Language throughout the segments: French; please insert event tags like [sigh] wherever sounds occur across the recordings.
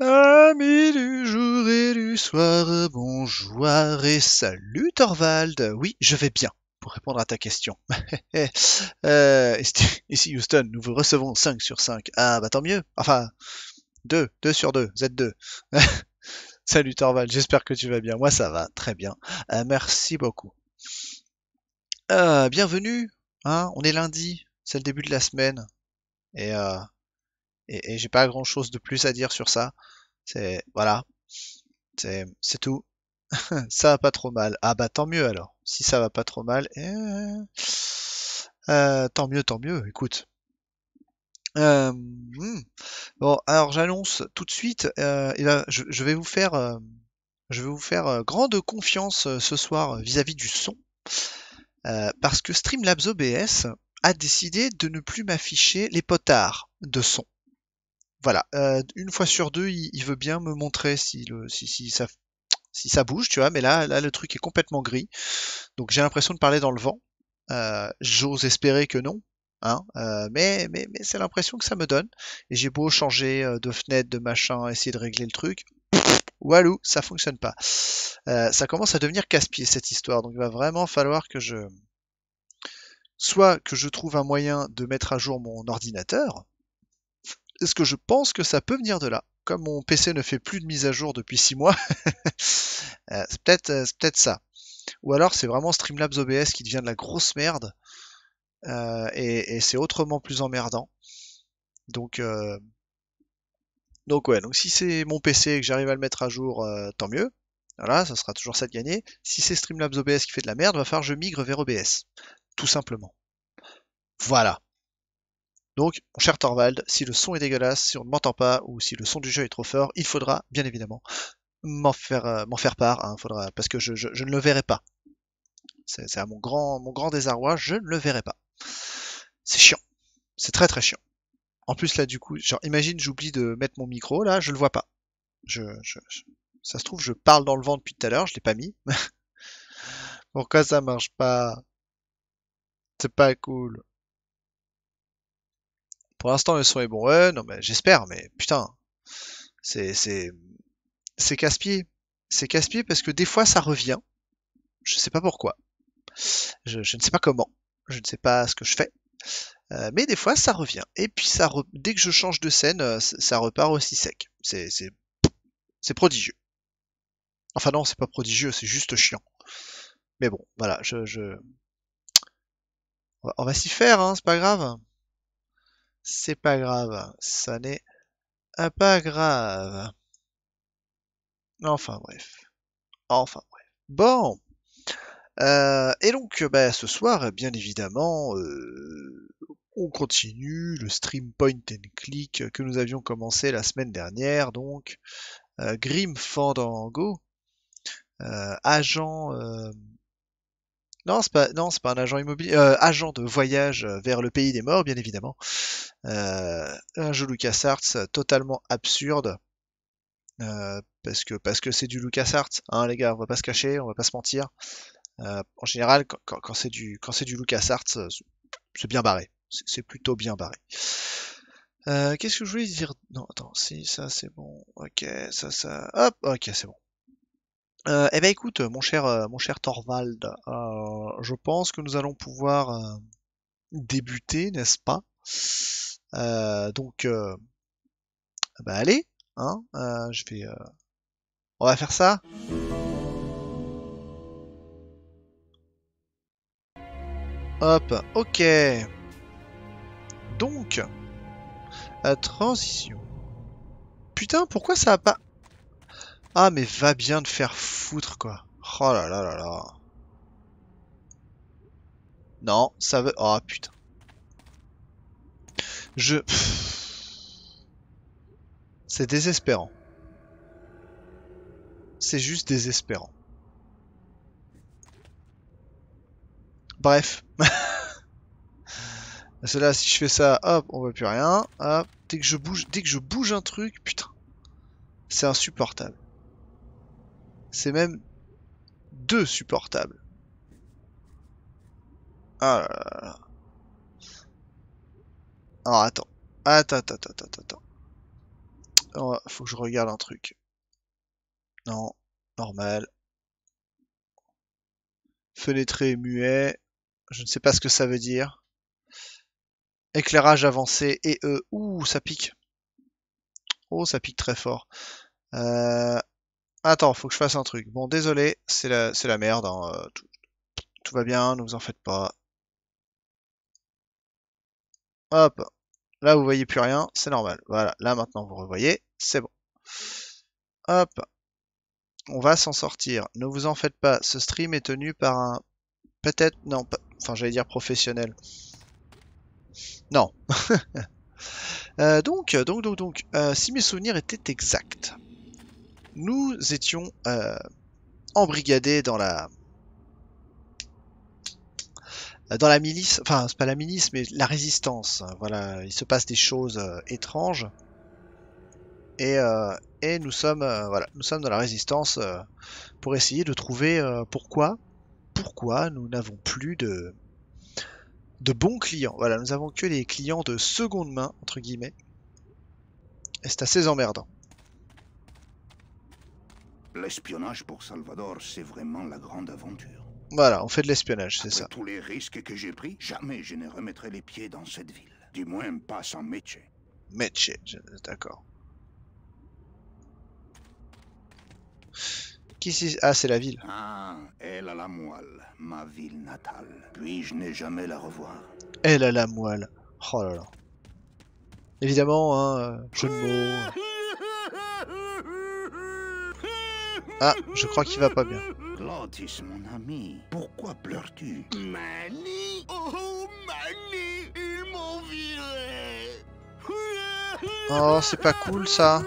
Amis du jour et du soir, bonjour et salut Thorvald. Oui, je vais bien, pour répondre à ta question. [laughs] euh, ici Houston, nous vous recevons 5 sur 5. Ah bah tant mieux. Enfin, 2, 2 sur 2, Z2. [laughs] salut Thorvald, j'espère que tu vas bien. Moi ça va, très bien. Euh, merci beaucoup. Euh, bienvenue, hein, on est lundi, c'est le début de la semaine. Et et, et j'ai pas grand chose de plus à dire sur ça. C'est voilà, c'est tout. [laughs] ça va pas trop mal. Ah bah tant mieux alors. Si ça va pas trop mal, eh, euh, tant mieux, tant mieux. Écoute. Euh, hmm. Bon, alors j'annonce tout de suite. Euh, je, je, vais vous faire, euh, je vais vous faire euh, grande confiance euh, ce soir vis-à-vis -vis du son, parce que Streamlabs OBS a décidé de ne plus m'afficher les potards de son voilà, euh, une fois sur deux, il, veut bien me montrer si, le, si, ça, si ça bouge, tu vois, mais là, là, le truc est complètement gris. Donc j'ai l'impression de parler dans le vent. Euh, J'ose espérer que non, hein, euh, mais, mais, mais c'est l'impression que ça me donne. Et j'ai beau changer euh, de fenêtre, de machin, essayer de régler le truc. Walou, ça fonctionne pas. Ça commence à devenir casse-pied cette histoire, donc il va vraiment falloir que je... Soit que je trouve un moyen de mettre à jour mon ordinateur, est-ce que je pense que ça peut venir de là? Comme mon PC ne fait plus de mise à jour depuis 6 mois, [laughs] euh, c'est peut-être euh, peut ça. Ou alors c'est vraiment Streamlabs OBS qui devient de la grosse merde, euh, et, c'est autrement plus emmerdant. Donc, euh... donc ouais, donc si c'est mon PC et que j'arrive à le mettre à jour, euh, tant mieux. Voilà, ça sera toujours ça de gagner. Si c'est Streamlabs OBS qui fait de la merde, va falloir que je migre vers OBS. Tout simplement. Voilà. Donc, mon cher Thorvald, si le son est dégueulasse, si on ne m'entend pas, ou si le son du jeu est trop fort, il faudra, bien évidemment, m'en faire, euh, part, hein, faudra, parce que je, ne le verrai pas. C'est à mon grand, mon grand désarroi, je ne le verrai pas. C'est chiant. C'est très très chiant. En plus, là, du coup, genre, imagine, j'oublie de mettre mon micro, là, je le vois pas. Je, ça se trouve, je parle dans le vent depuis tout à l'heure, je l'ai pas mis. [laughs] Pourquoi ça marche pas? C'est pas cool. Pour l'instant, le son est bon. Ouais, non, mais j'espère, mais putain, c'est c'est c'est casse-pied. C'est casse-pied parce que des fois ça revient. Je sais pas pourquoi. Je, ne sais pas comment. Je ne sais pas ce que je fais. Euh, mais des fois ça revient. Et puis ça re... dès que je change de scène, euh, ça repart aussi sec. C'est c'est c'est prodigieux. Enfin non, c'est pas prodigieux, c'est juste chiant. Mais bon, voilà, je, je... on va, va s'y faire, hein, c'est pas grave. C'est pas grave, ça n'est pas grave. Enfin bref. Enfin bref. Bon. Euh, et donc, bah, ce soir, bien évidemment, euh, on continue le stream point and click que nous avions commencé la semaine dernière. Donc, euh, Grim Fandango, euh, agent non, c'est pas, pas un agent immobilier, euh, agent de voyage vers le pays des morts, bien évidemment. Euh, un jeu LucasArts totalement absurde. Euh, parce que parce que c'est du LucasArts, hein, les gars, on va pas se cacher, on va pas se mentir. Euh, en général, quand, quand, c'est du quand c'est du LucasArts, c'est bien barré. C'est plutôt bien barré. Euh, Qu'est-ce que je voulais dire? Non, attends, si ça c'est bon. Ok, ça ça. Hop, ok, c'est bon. Euh, eh ben écoute, mon cher, euh, mon cher Thorvald, euh, je pense que nous allons pouvoir débuter, n'est-ce pas? Donc, bah allez, hein, je vais, on va faire ça. Hop, ok. Donc, transition. Putain, pourquoi ça a pas... Ah, mais va bien te faire foutre, quoi. Oh là là là là. Non, ça veut... Oh, putain. Je... C'est désespérant. C'est juste désespérant. Bref. [laughs] Cela, si je fais ça, hop, on voit plus rien. Hop, dès que je bouge, dès que je bouge un truc, putain, c'est insupportable. C'est même deux supportables. Ah là là là. Alors attends. Attends, attends, attends, attends. Oh, faut que je regarde un truc. Non, normal. Fenêtré muet. Je ne sais pas ce que ça veut dire. Éclairage avancé et E. Ouh, ça pique. Oh, ça pique très fort. Euh... Attends, faut que je fasse un truc. Bon, désolé, c'est la, la merde. hein, euh, Tout, tout va bien, ne vous en faites pas. Hop. Là, vous voyez plus rien, c'est normal. Voilà, là maintenant vous revoyez, c'est bon. Hop. On va s'en sortir. Ne vous en faites pas, ce stream est tenu par un... Peut-être... Non, pas... enfin j'allais dire professionnel. Non. [laughs] Euh, donc, donc, donc, donc, euh, si mes souvenirs étaient exacts, nous étions euh, embrigadés dans la dans la milice, enfin c'est pas la milice, mais la résistance. Voilà, il se passe des choses euh, étranges et, euh, et nous sommes voilà, nous sommes dans la résistance pour essayer de trouver pourquoi pourquoi nous n'avons plus de de bons clients. Voilà, nous avons que des clients de seconde main entre guillemets. Et c'est assez emmerdant. L'espionnage pour Salvador, c'est vraiment la grande aventure. Voilà, on fait de l'espionnage, c'est ça. tous les risques que j'ai pris, jamais je ne remettrai les pieds dans cette ville. Du moins pas sans métier. Je- d'accord. Qui c'est? Ah, c'est la ville. Ah, elle a la moelle, ma ville natale. Puis-je n'ai jamais la revoir? Elle a la moelle. Oh là là. Évidemment, hein, euh, jeu de mots. Ah, je crois qu'il va pas bien. Glottis, mon ami, pourquoi pleures-tu Manny Oh, Manny Ils m'ont viré Oh, c'est pas cool ça.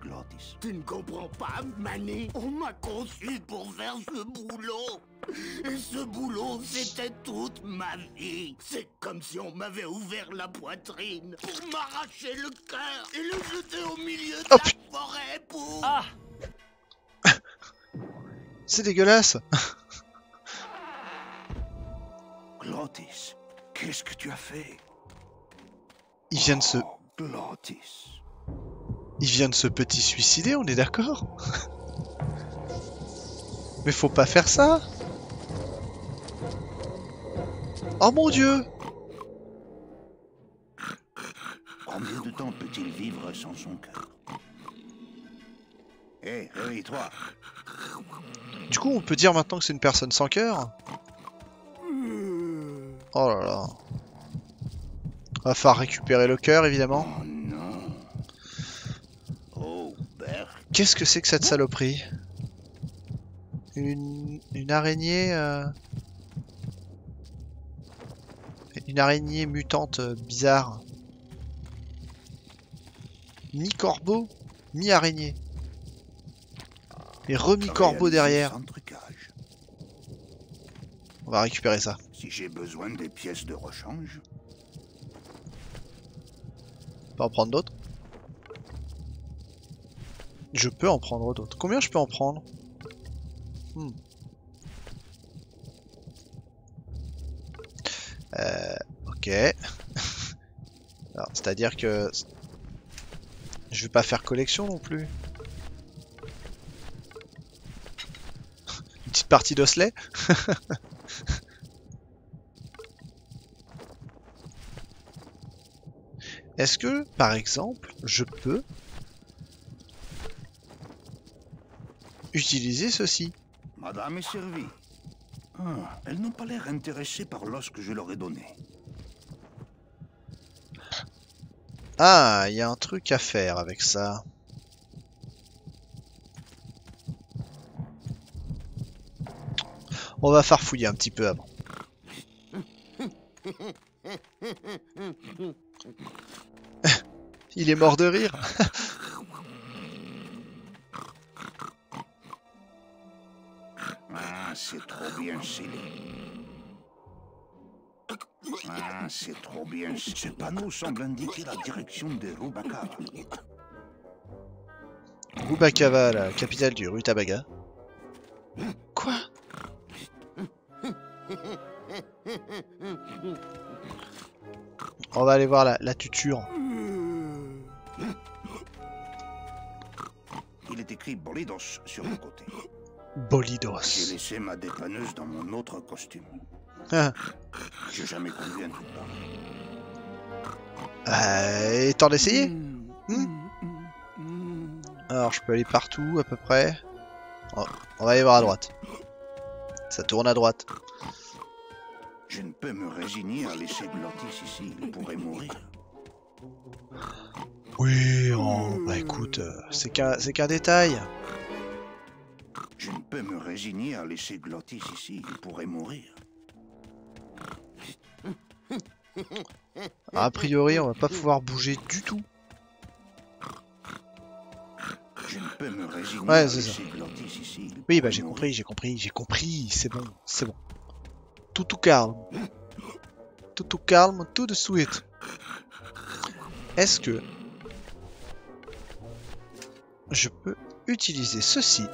Glottis. Tu ne comprends pas, Manny On m'a conçu pour faire ce boulot Et ce boulot, c'était toute ma vie C'est comme si on m'avait ouvert la poitrine pour m'arracher le cœur et le jeter au milieu de Oh, la forêt pour... Ah [laughs] C'est dégueulasse. Glottis, qu'est-ce que tu as fait? Il vient de se, Oh, Glottis. Il vient de se petit suicider, on est d'accord Mais faut pas faire ça. Oh mon dieu Combien de temps peut-il vivre sans son cœur? Hé, réveille-toi. Du coup, on peut dire maintenant que c'est une personne sans cœur? Oh là là. Va falloir récupérer le cœur, évidemment. Oh non. Oh, Bert. Qu'est-ce que c'est que cette saloperie? Une... une araignée... euh, Une araignée mutante euh, bizarre. Mi-corbeau, mi-araignée. Et remi-corbeau Réalisé derrière. On va récupérer ça. Si j'ai besoin des pièces de rechange, On peut en prendre d'autres Je peux en prendre d'autres. Combien je peux en prendre Hmm. Euh, ok. [laughs] C'est-à-dire que je vais pas faire collection non plus. Une petite partie d'osselet [laughs] Est-ce que, par exemple, je peux utiliser ceci Madame est servie. Ah, elles n'ont pas l'air intéressées par l'os que je leur ai donné. Ah, il y a un truc à faire avec ça. On va farfouiller un petit peu avant. [laughs] Il est mort de rire. [laughs] Ah, c'est trop bien scellé. Ah, c'est trop bien. Ce panneau semble indiquer la direction de Rubakava. Rubakava, la capitale du Rutabaga. Quoi? On va aller voir la, la tuture. Il est écrit Bolidos sur le côté. J'ai Bolidos. laissé ma dépanneuse dans mon autre costume. Ah. J'ai jamais conduit un tout Euh, et temps d'essayer Hmm. Alors je peux aller partout à peu près. Oh, on va aller voir à droite. Ça tourne à droite. Je ne peux me résigner à laisser Glottis ici. Il pourrait mourir. Oui, oh, bah écoute, euh, c'est qu'un c'est qu'un détail. Je ne peux me résigner à laisser Glottis ici. Il pourrait mourir. A priori, on va pas pouvoir bouger du tout. Je ne peux me résigner Ouais, à c'est laisser Glottis ici. Il Oui, bah j'ai compris, j'ai compris, j'ai compris. C'est bon, c'est bon. Tout tout calme. Tout tout calme, tout de suite. Est-ce que je peux utiliser ceci?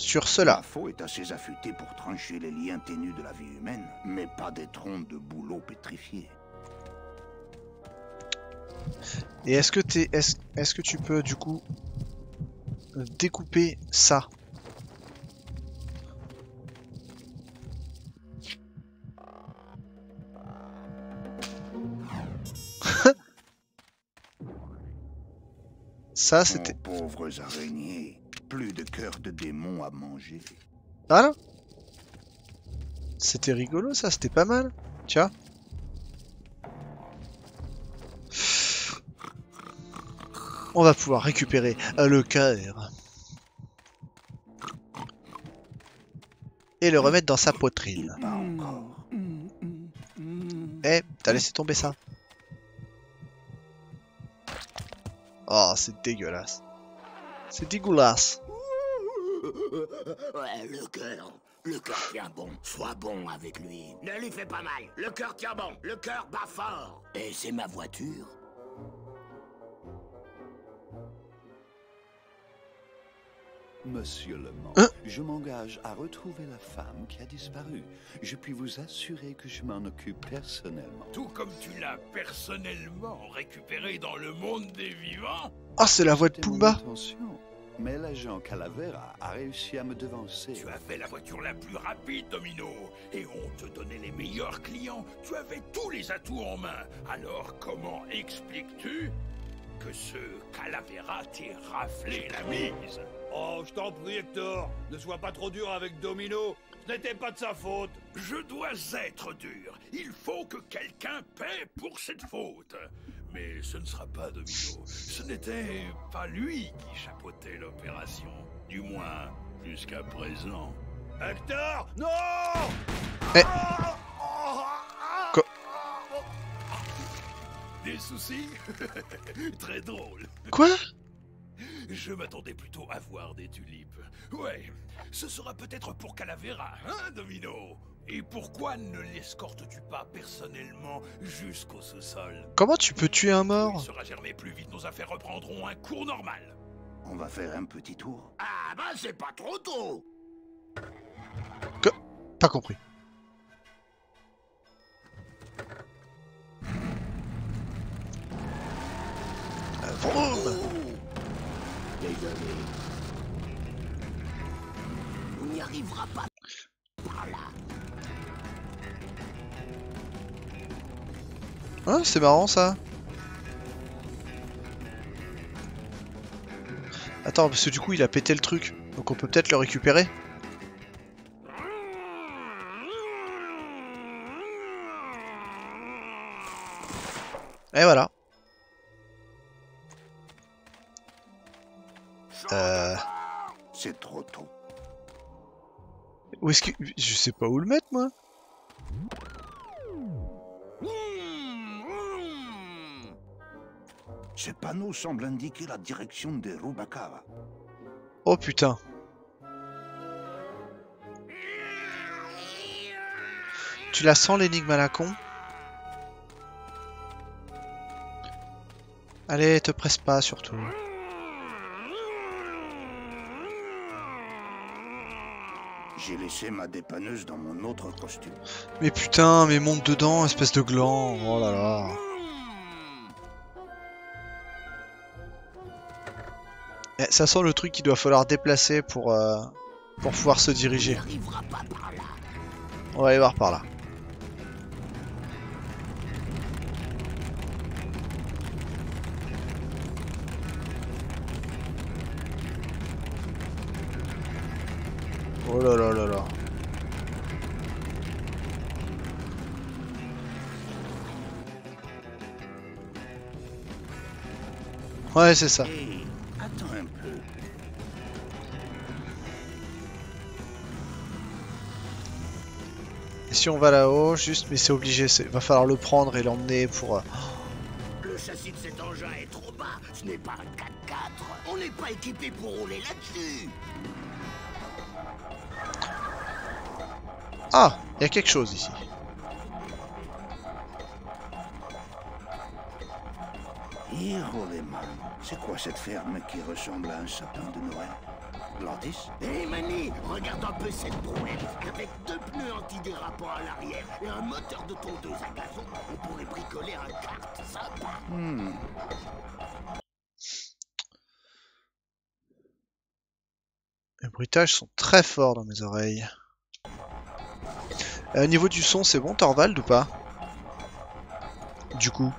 Sur cela La faux est assez affûtée pour trancher les liens ténus de la vie humaine, mais pas des troncs de bouleaux pétrifiés. Et est-ce que est-ce, que tu peux du coup découper ça? [laughs] Ça c'était. Pauvres araignées, plus de cœur de démon à manger. Voilà. C'était rigolo ça, c'était pas mal. Tiens. On va pouvoir récupérer euh, le cœur. Et le remettre dans sa poitrine. Eh, t'as laissé tomber ça. Oh, c'est dégueulasse. C'est dégueulasse. Ouais, le cœur. Le cœur tient bon. Sois bon avec lui. Ne lui fais pas mal. Le cœur tient bon. Le cœur bat fort. Et c'est ma voiture. Monsieur Le Mans, Hein? je m'engage à retrouver la femme qui a disparu. Je puis vous assurer que je m'en occupe personnellement. Tout comme tu l'as personnellement récupéré dans le monde des vivants Oh, c'est la voix de Pumba. Mais l'agent Calavera a réussi à me devancer. Tu avais la voiture la plus rapide, Domino, et on te donnait les meilleurs clients. Tu avais tous les atouts en main. Alors comment expliques-tu que ce Calavera t'ait raflé la mise? Oh, je t'en prie, Hector, ne sois pas trop dur avec Domino. Ce n'était pas de sa faute. Je dois être dur. Il faut que quelqu'un paie pour cette faute. Mais ce ne sera pas Domino. Ce n'était pas lui qui chapeautait l'opération. Du moins, jusqu'à présent. Hector, non Eh. Des soucis? [laughs] Très drôle. Quoi? Je m'attendais plutôt à voir des tulipes. Ouais, ce sera peut-être pour Calavera, hein, Domino? Et pourquoi ne l'escortes-tu pas personnellement jusqu'au sous-sol? Comment tu peux tuer un Il mort sera germé plus vite, nos affaires reprendront un cours normal. On va faire un petit tour. Ah bah c'est pas trop tôt. Pas compris. Euh, vroom. On n'y arrivera pas par. Hein, c'est marrant ça. Attends, parce que du coup il a pété le truc. Donc on peut peut-être le récupérer. Et voilà. Euh... C'est trop tôt. Où est-ce que... Je sais pas où le mettre moi. Ces panneaux semblent indiquer la direction des Rubacava. Oh putain. Tu la sens l'énigme à la con? Allez, te presse pas surtout. J'ai laissé ma dépanneuse dans mon autre costume. Mais putain, mais monte dedans, espèce de gland. Oh là là. Eh, ça sent le truc qu'il doit falloir déplacer pour, euh, pour pouvoir se diriger. On va aller voir par là. Oh là là là là. Ouais, c'est ça. Hé, attends un peu. Et si on va là-haut, juste, mais c'est obligé, va falloir le prendre et l'emmener pour... euh, Le châssis de cet engin est trop bas. Ce n'est pas un 4x4. On n'est pas équipé pour rouler là-dessus. Ah, il y a quelque chose ici. Hiroleman, c'est quoi cette ferme qui ressemble à un sapin de Noël? Landis Hé Mani, regarde un peu cette brouette. Avec deux pneus antidérapants à l'arrière et un moteur de tondeuse à gazon, on pourrait bricoler un kart sympa. Hmm, Les bruitages sont très forts dans mes oreilles. Euh, au niveau du son, c'est bon, Torvald ou pas? Du coup.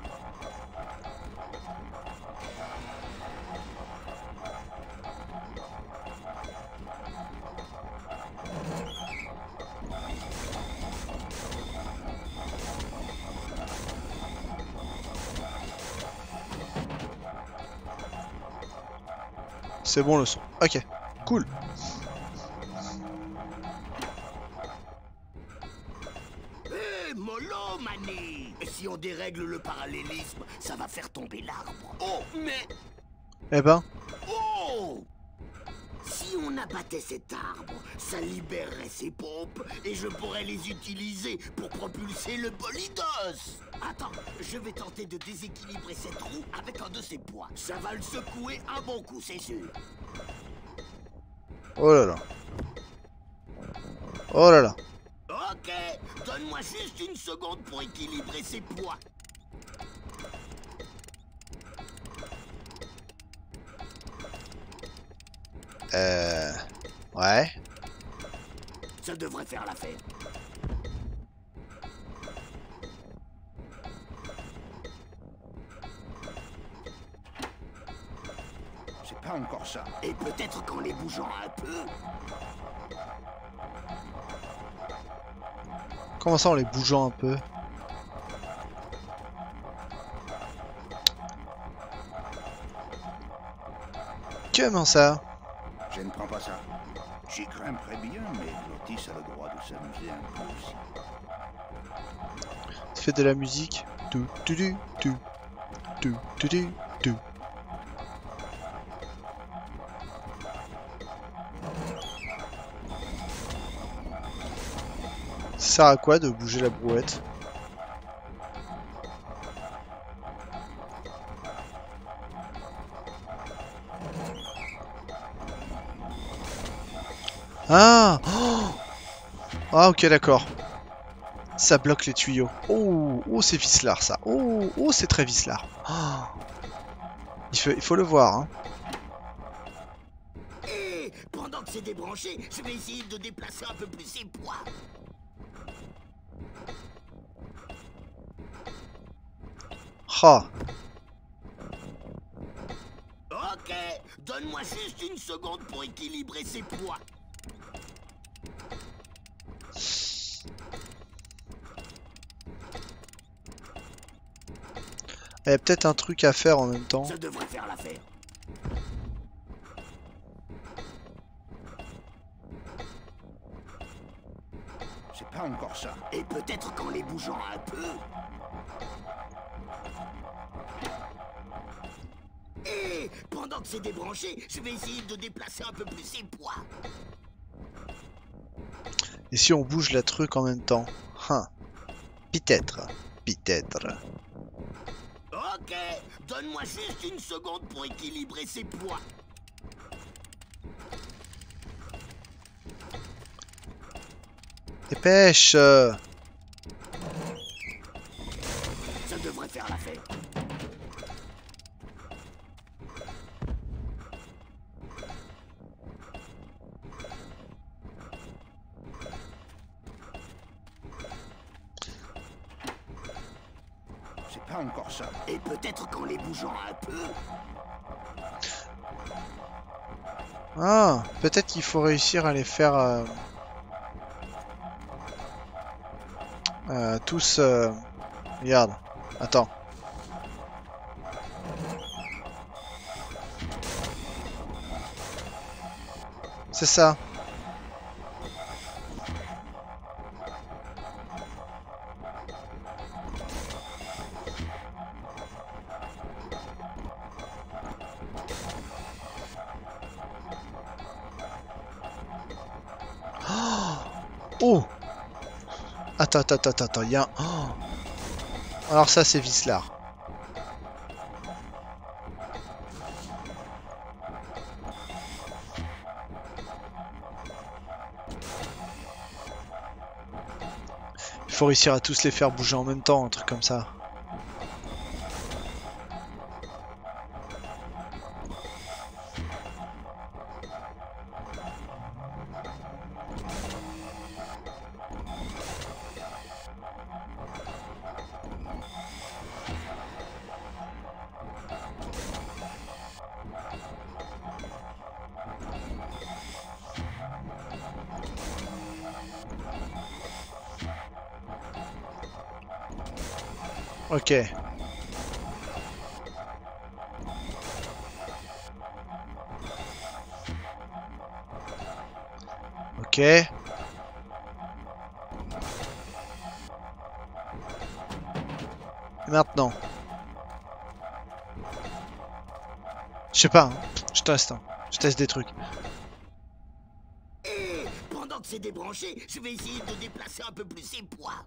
C'est bon le son. Ok, cool. Parallélisme, ça va faire tomber l'arbre. Oh, mais... Eh ben, Oh Si on abattait cet arbre, ça libérerait ses pompes et je pourrais les utiliser pour propulser le Polydos Attends, je vais tenter de déséquilibrer cette roue avec un de ses poids. Ça va le secouer un bon coup, c'est sûr. oh là là. Oh là là. Ok, donne-moi juste une seconde pour équilibrer ses poids. Euh... Ouais. Ça devrait faire l'affaire. c'est pas encore ça. Et peut-être qu'en les bougeant un peu, Comment ça en les bougeant un peu? Comment ça? Je ne prends pas ça. J'y grimperais bien, mais Lotis a le droit de s'amuser un peu aussi. Ça fait de la musique. Tu tu tu tu tu tu tu tu. Ça sert à quoi de bouger la brouette? Ah Oh Ah ok d'accord. Ça bloque les tuyaux. Oh, oh c'est vicelard ça. Oh, oh c'est très vicelard. Ah. Il, faut, il faut le voir. Hein. et pendant que c'est débranché, je vais essayer de déplacer un peu plus ses poids. Ah. Ok, donne-moi juste une seconde pour équilibrer ses poids. Il y a peut-être un truc à faire en même temps. Ça devrait faire l'affaire. C'est pas encore ça. Et peut-être qu'en les bougeant un peu. Et pendant que c'est débranché, je vais essayer de déplacer un peu plus ses poids. Et si on bouge la truc en même temps? Hein. Peut-être. Peut-être. Donne-moi juste une seconde pour équilibrer ses poids. Dépêche faut réussir à les faire euh, euh, tous. euh, Regarde, attends. C'est ça. Attends, attends, attends, il y a un... Oh Alors ça, c'est Vislar. Il faut réussir à tous les faire bouger en même temps, un truc comme ça. Ok. Ok. Maintenant? Je sais pas, hein. je teste. hein. Je teste des trucs. et pendant que c'est débranché, je vais essayer de déplacer un peu plus ses poids.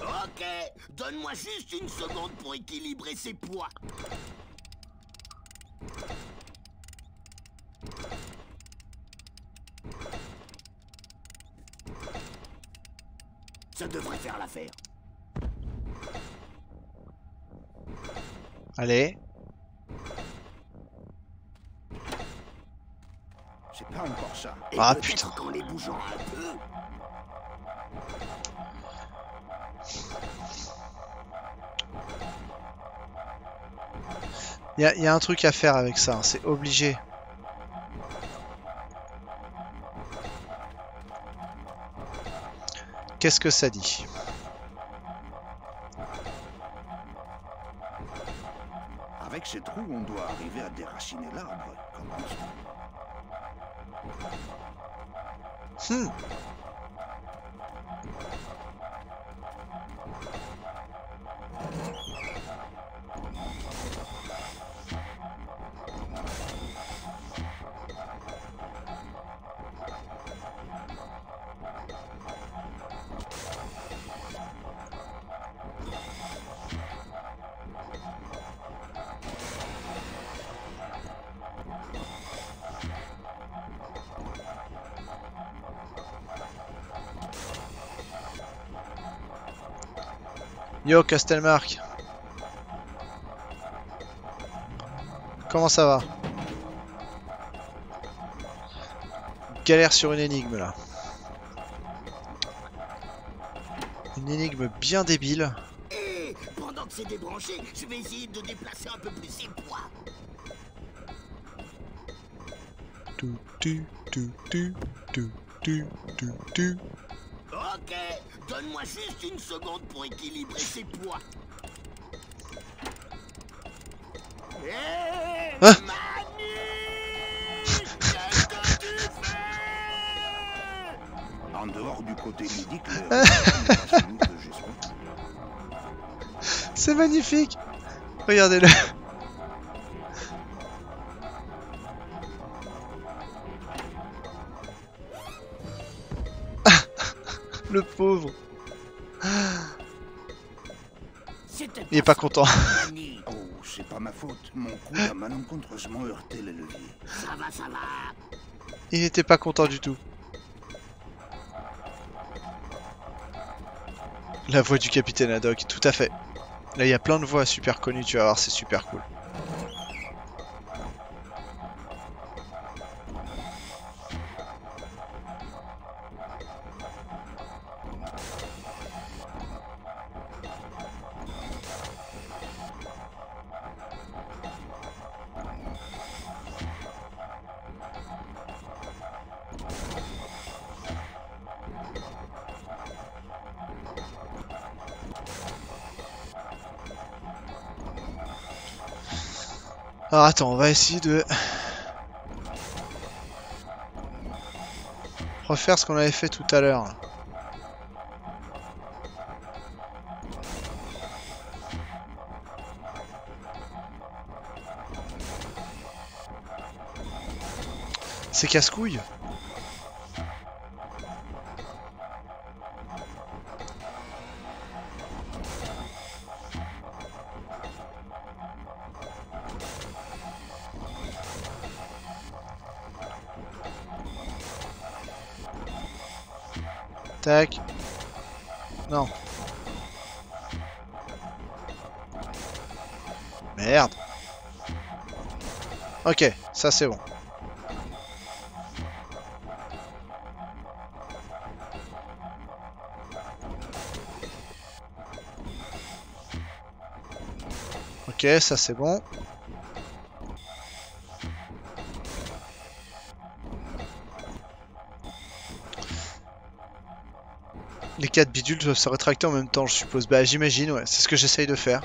Ok, donne-moi juste une seconde pour équilibrer ses poids. Ça devrait faire l'affaire. Allez. C'est pas encore ça. Et Ah, putain. qu'en les bougeant un peu, Il y a, y a un truc à faire avec ça, hein, c'est obligé. Qu'est-ce que ça dit? Avec ces trous, on doit arriver à déraciner l'arbre. Hmm. Yo Castelmark Comment ça va? Galère sur une énigme là. Une énigme bien débile. et pendant que c'est débranché, je vais essayer de déplacer un peu plus ses poids. Tu, tu, tu, tu, tu, tu, tu, tu. Juste une seconde pour équilibrer ses poids. Hein Manu que tu fais En dehors du côté ludique, j'espère. C'est magnifique Regardez-le pas content. Manu. [laughs] Oh, c'est pas ma faute. Mon coude a malencontreusement heurté les leviers. Ça va, ça va. Il n'était pas content du tout. La voix du capitaine Haddock, tout à fait. Là, il y a plein de voix super connues, tu vas voir, c'est super cool. Alors attends, on va essayer de... Refaire ce qu'on avait fait tout à l'heure. C'est casse-couille Non. Merde. Ok, ça c'est bon. Ok, ça c'est bon. Les quatre bidules doivent se rétracter en même temps, je suppose. Bah, j'imagine, ouais. C'est ce que j'essaye de faire.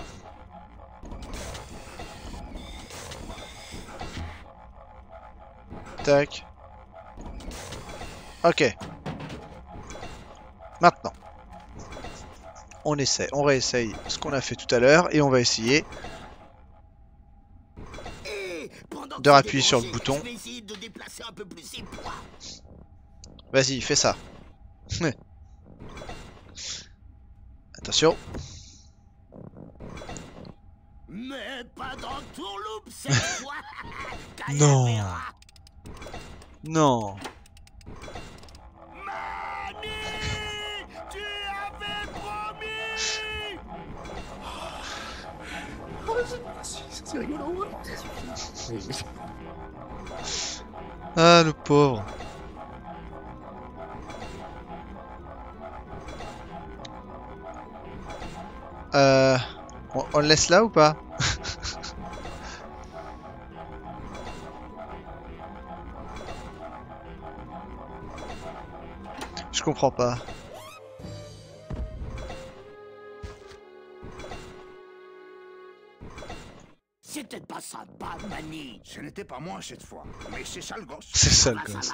Tac. Ok. Maintenant. On essaie, on réessaye ce qu'on a fait tout à l'heure et on va essayer De rappuyer sur le bouton. Vas-y, fais ça. [laughs] Attention. Mais pas dans ton loop cette [laughs] fois. Non. Non. Mani, tu avais promis. Ah, le pauvre. Euh... On, on le laisse là ou pas? [laughs] Je comprends pas. C'était pas sympa, Mani. Ce n'était pas moi cette fois, mais c'est ça le gosse. C'est ça le Ah, ça gosse.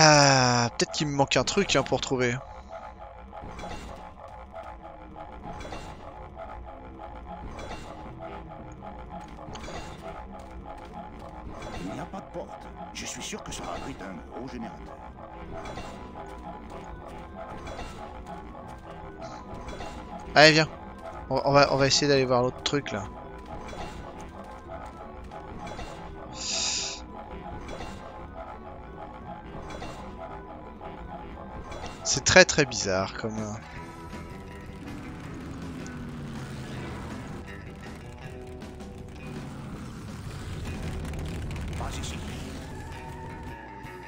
Ah, peut-être qu'il me manque un truc hein, pour trouver. Il n'y a pas de porte. Je suis sûr que ça abrite un gros générateur. Allez, viens. On, va, on va essayer d'aller voir l'autre truc là. Très très bizarre comme. euh.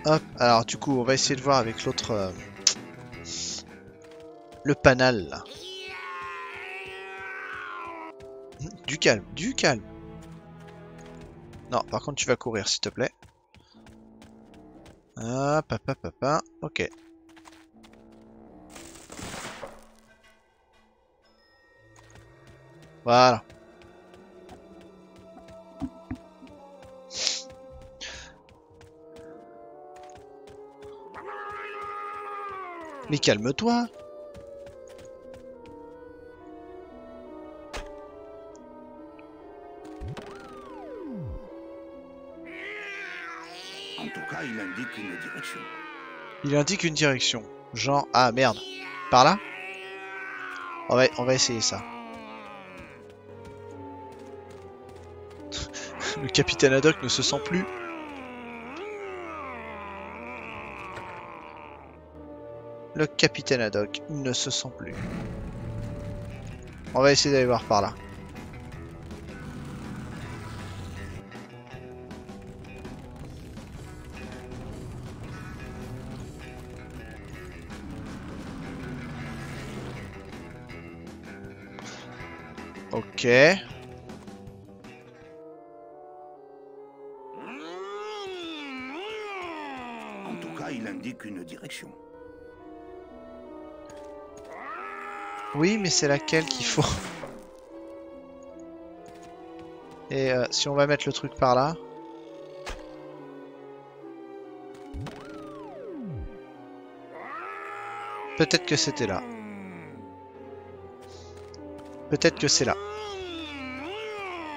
Hop, alors du coup, on va essayer de voir avec l'autre. euh, Le panal. Du calme, du calme. Non, par contre, tu vas courir s'il te plaît. Ah, papa, papa, ok. Voilà. Mais calme-toi. En tout cas, il indique une direction. Il indique une direction. Genre, ah merde. Par là? On va, on va essayer ça. Capitaine Haddock ne se sent plus. Le capitaine Haddock ne se sent plus. On va essayer d'aller voir par là. Ok. Oui, mais c'est laquelle qu'il faut [laughs] Et euh, si on va mettre le truc par là. Peut-être que c'était là. Peut-être que c'est là.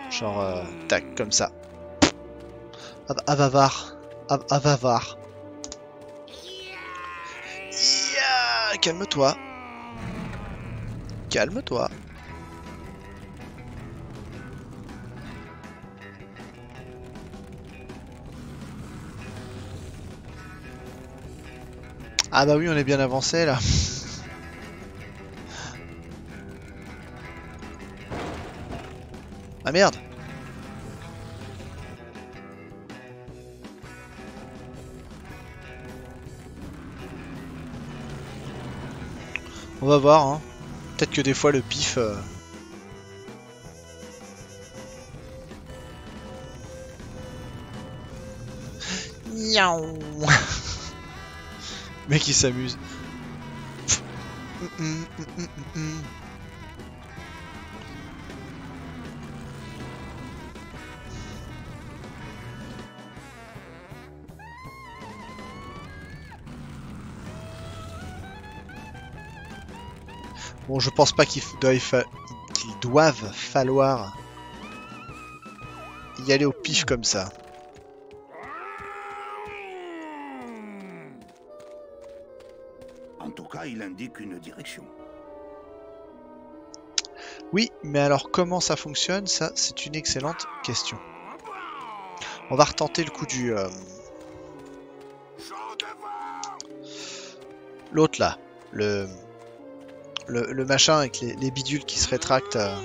Genre, euh, tac, comme ça. Ah, ah. Ah, ah va voir. Ya, Calme-toi. Calme-toi. Ah bah oui, on est bien avancé là. Ah merde On va voir, hein. Peut-être que des fois le pif... euh. [laughs] Mec il s'amuse. Bon, je pense pas qu'il doive falloir y aller au pif comme ça. En tout cas, il indique une direction. Oui, mais alors comment ça fonctionne Ça, c'est une excellente question. On va retenter le coup du... euh, L'autre là. Le... le... le machin avec les, les bidules qui se rétractent. euh.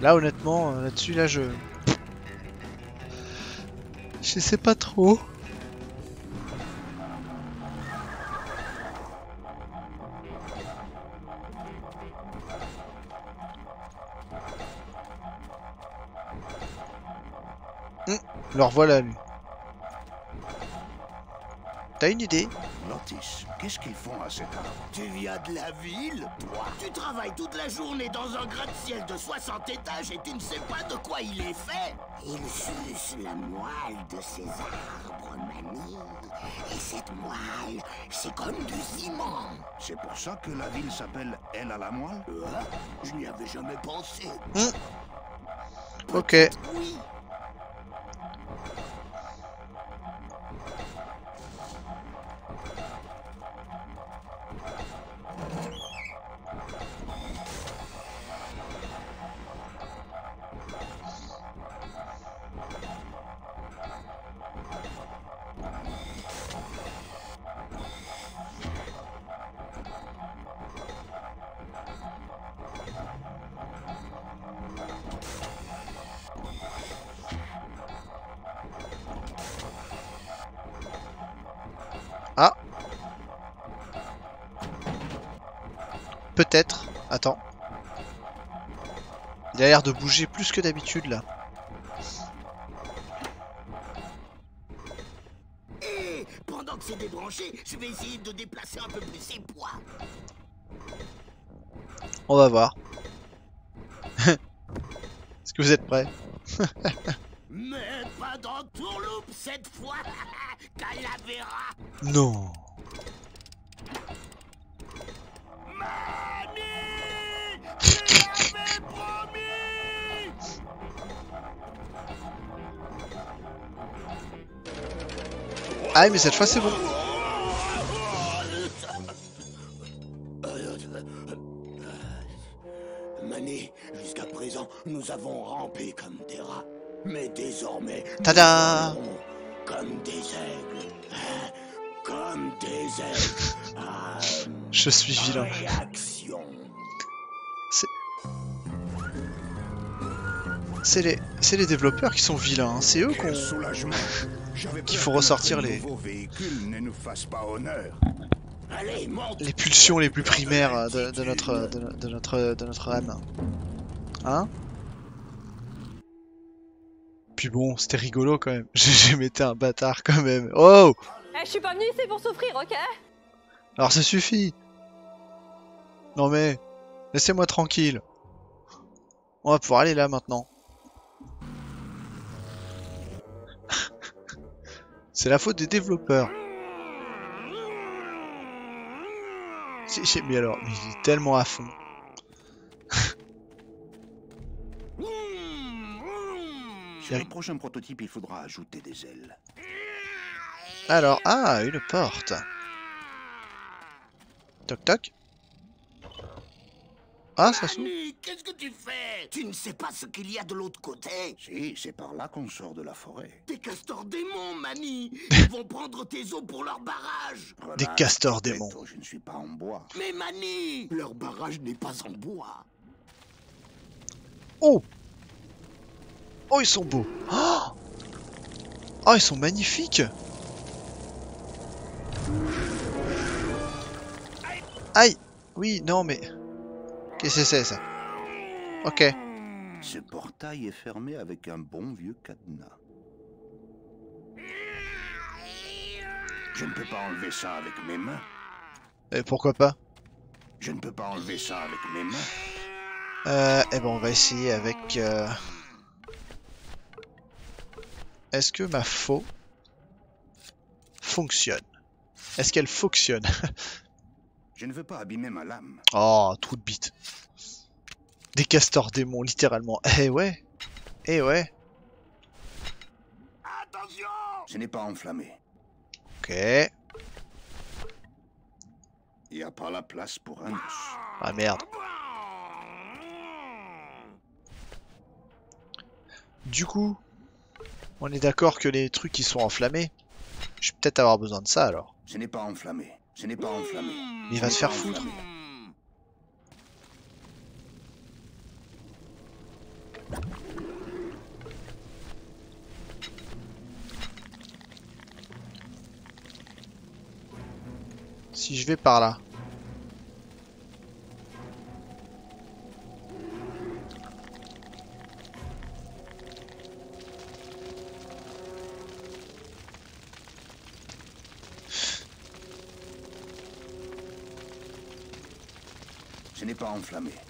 Là, honnêtement, euh, là-dessus, là, je... Je sais pas trop. Le revoilà lui. T'as une idée? Lotis, qu'est-ce qu'ils font à cette heure? Tu viens de la ville, toi Tu travailles toute la journée dans un gratte-ciel de 60 étages et tu ne sais pas de quoi il est fait Il suce la moelle de ces arbres, Mani. Et cette moelle, c'est comme du ciment. C'est pour ça que la ville s'appelle Elle à la moelle? Hein Je n'y avais jamais pensé. Ok. Oui. A l'air de bouger plus que d'habitude là. Et pendant que c'est débranché, je vais essayer de déplacer un peu plus ses poids. On va voir. [laughs] Est-ce que vous êtes prêts? [laughs] Mais pas dans Tourloupe cette fois [laughs] Calavera Non. Ah mais cette fois c'est bon. Mané, jusqu'à présent, nous avons rampé comme des rats. Mais désormais, Tada Comme des aigles. Hein, Comme des aigles. Ah, Je suis vilain. Réaction. C'est les, c'est les développeurs qui sont vilains. hein. C'est eux qu'on. Qu'il faut ressortir les- nouveau véhicule ne nous fasse pas honneur. Allez, monte Les pulsions les plus primaires de, de notre, de, de notre, de notre âme. Hein? Puis bon, c'était rigolo quand même. [laughs] J'ai jamais été un bâtard quand même. Oh Eh, je suis pas venu ici pour souffrir, ok? Alors ça suffit Non mais, laissez-moi tranquille. On va pouvoir aller là maintenant. C'est la faute des développeurs. Mais alors, mais il est tellement à fond. [laughs] Sur le prochain prototype, il faudra ajouter des ailes. Alors, ah, une porte. Toc toc. Ah, ça s'ouvre. Qu'est-ce que tu fais? Tu ne sais pas ce qu'il y a de l'autre côté. Si, c'est par là qu'on sort de la forêt. Des castors démons, Manny [laughs] Ils vont prendre tes os pour leur barrage. Des castors démons. Je ne suis pas en bois. Mais Manny Leur barrage n'est pas en bois. Oh! Oh, ils sont beaux. Oh, Oh, ils sont magnifiques. Aïe. Oui, non, mais... Qu'est-ce que c'est, ça Ok. Ce portail est fermé avec un bon vieux cadenas. Je ne peux pas enlever ça avec mes mains. Et pourquoi pas? Je ne peux pas enlever ça avec mes mains. Euh, eh ben, on va essayer avec... euh, Est-ce que ma faux fonctionne? Est-ce qu'elle fonctionne? [laughs] Je ne veux pas abîmer ma lame. Oh, trou de bite. Des castors démons, littéralement. [laughs] Eh ouais Eh ouais Attention Ce n'est pas enflammé. Ok. Il n'y a pas la place pour un. Ah merde. Du coup, on est d'accord que les trucs qui sont enflammés, je vais peut-être avoir besoin de ça alors. Ce n'est pas enflammé. Ce n'est pas enflammé. Il va se faire foutre. Si je vais par là.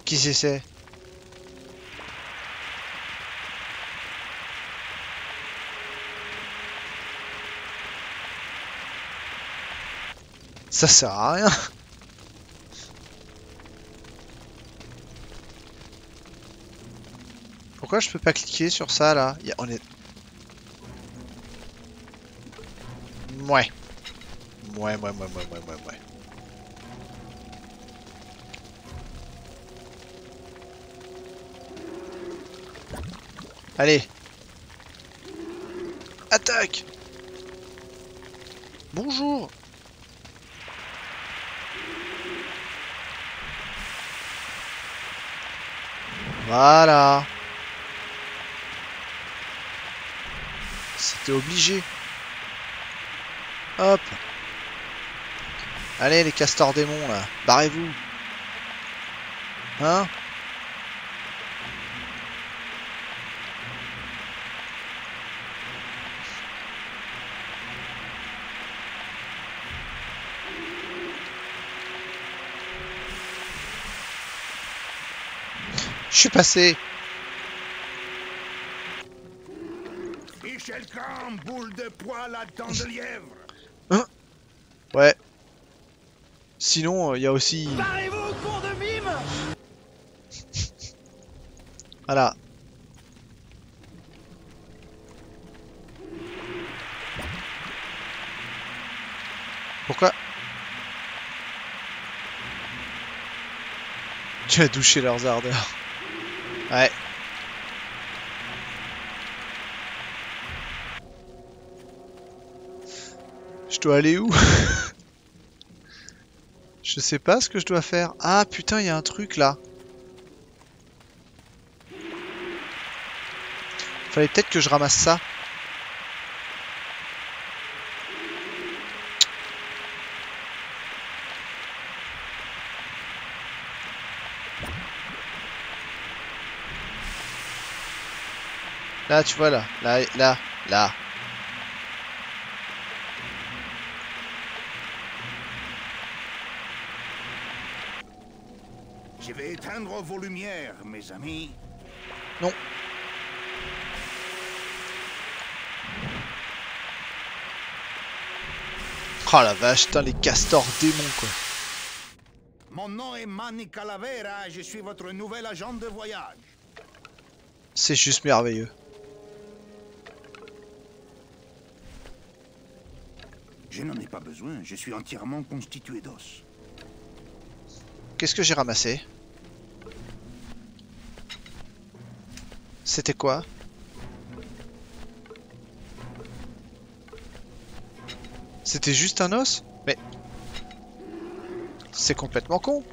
Qui c'est Ça sert à rien. Pourquoi je peux pas cliquer sur ça là? A- On est. Ouais. Ouais, ouais, ouais, ouais, ouais, ouais, ouais. Allez. Attaque Bonjour Voilà. C'était obligé. Hop. Allez les castors démons là, barrez-vous. Hein? Je suis passé. Michel Camp, boule de poil à dents de lièvre. Ouais. Sinon, il y a aussi... Barrez-vous, con de mime [laughs] Voilà. Pourquoi? Tu as douché leurs ardeurs. Ouais. Je dois aller où? [laughs] Je sais pas ce que je dois faire. Ah putain, il y a un truc là. Fallait peut-être que je ramasse ça. Là, tu vois, là. Là, là, là. Je vais éteindre vos lumières, mes amis. Non. Oh la vache, putain, les castors démons, quoi. Mon nom est Manny Calavera et je suis votre nouvel agent de voyage. C'est juste merveilleux. Pas besoin, je suis entièrement constitué d'os. Qu'est-ce que j'ai ramassé? C'était quoi? C'était juste un os? Mais... C'est complètement con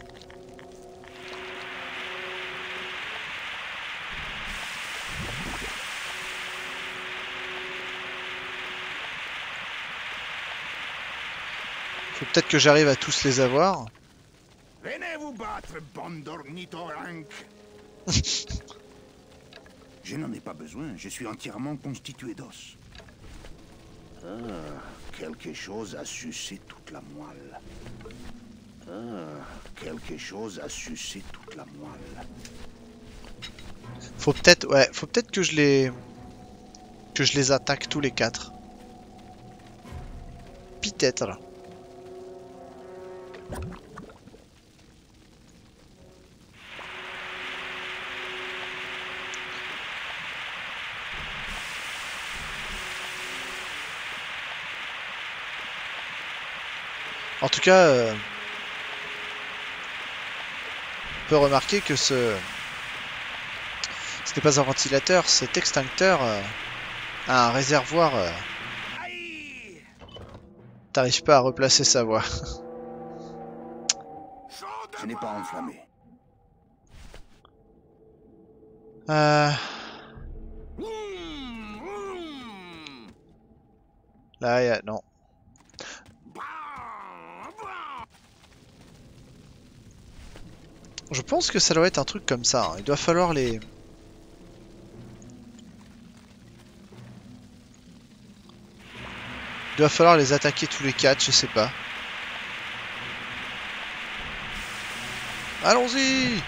peut-être que j'arrive à tous les avoir. Venez vous battre, bande [laughs] Je n'en ai pas besoin, je suis entièrement constitué d'os. Ah, quelque chose a sucé toute la moelle. Ah, quelque chose a sucé toute la moelle. Faut peut-être, ouais, faut peut-être que je les, que je les attaque tous les quatre. Peut-être. En tout cas, euh, on peut remarquer que ce, ce n'est pas un ventilateur, cet extincteur euh, a un réservoir. euh, T'arrives pas à replacer sa voix. [laughs] Enflammé. Euh, là, non. Je pense que ça doit être un truc comme ça. hein. Il doit falloir les... Il doit falloir les attaquer tous les quatre, je sais pas. Allons-y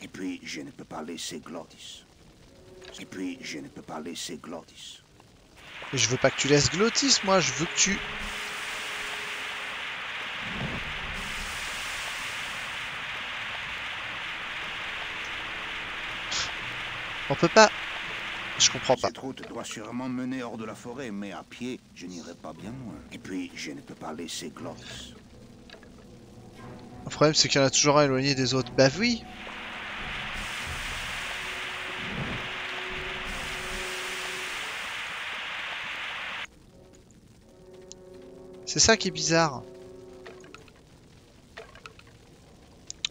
Et puis, je ne peux pas laisser Glottis. Et puis, je ne peux pas laisser Glottis. Mais je veux pas que tu laisses Glottis, moi, je veux que tu... On peut pas... Je comprends pas. Cette route doit sûrement mener hors de la forêt, mais à pied, je n'irai pas bien loin. Et puis, je ne peux pas laisser Glottis. Le problème, c'est qu'il y en a toujours un éloigné des autres. Bah oui C'est ça qui est bizarre.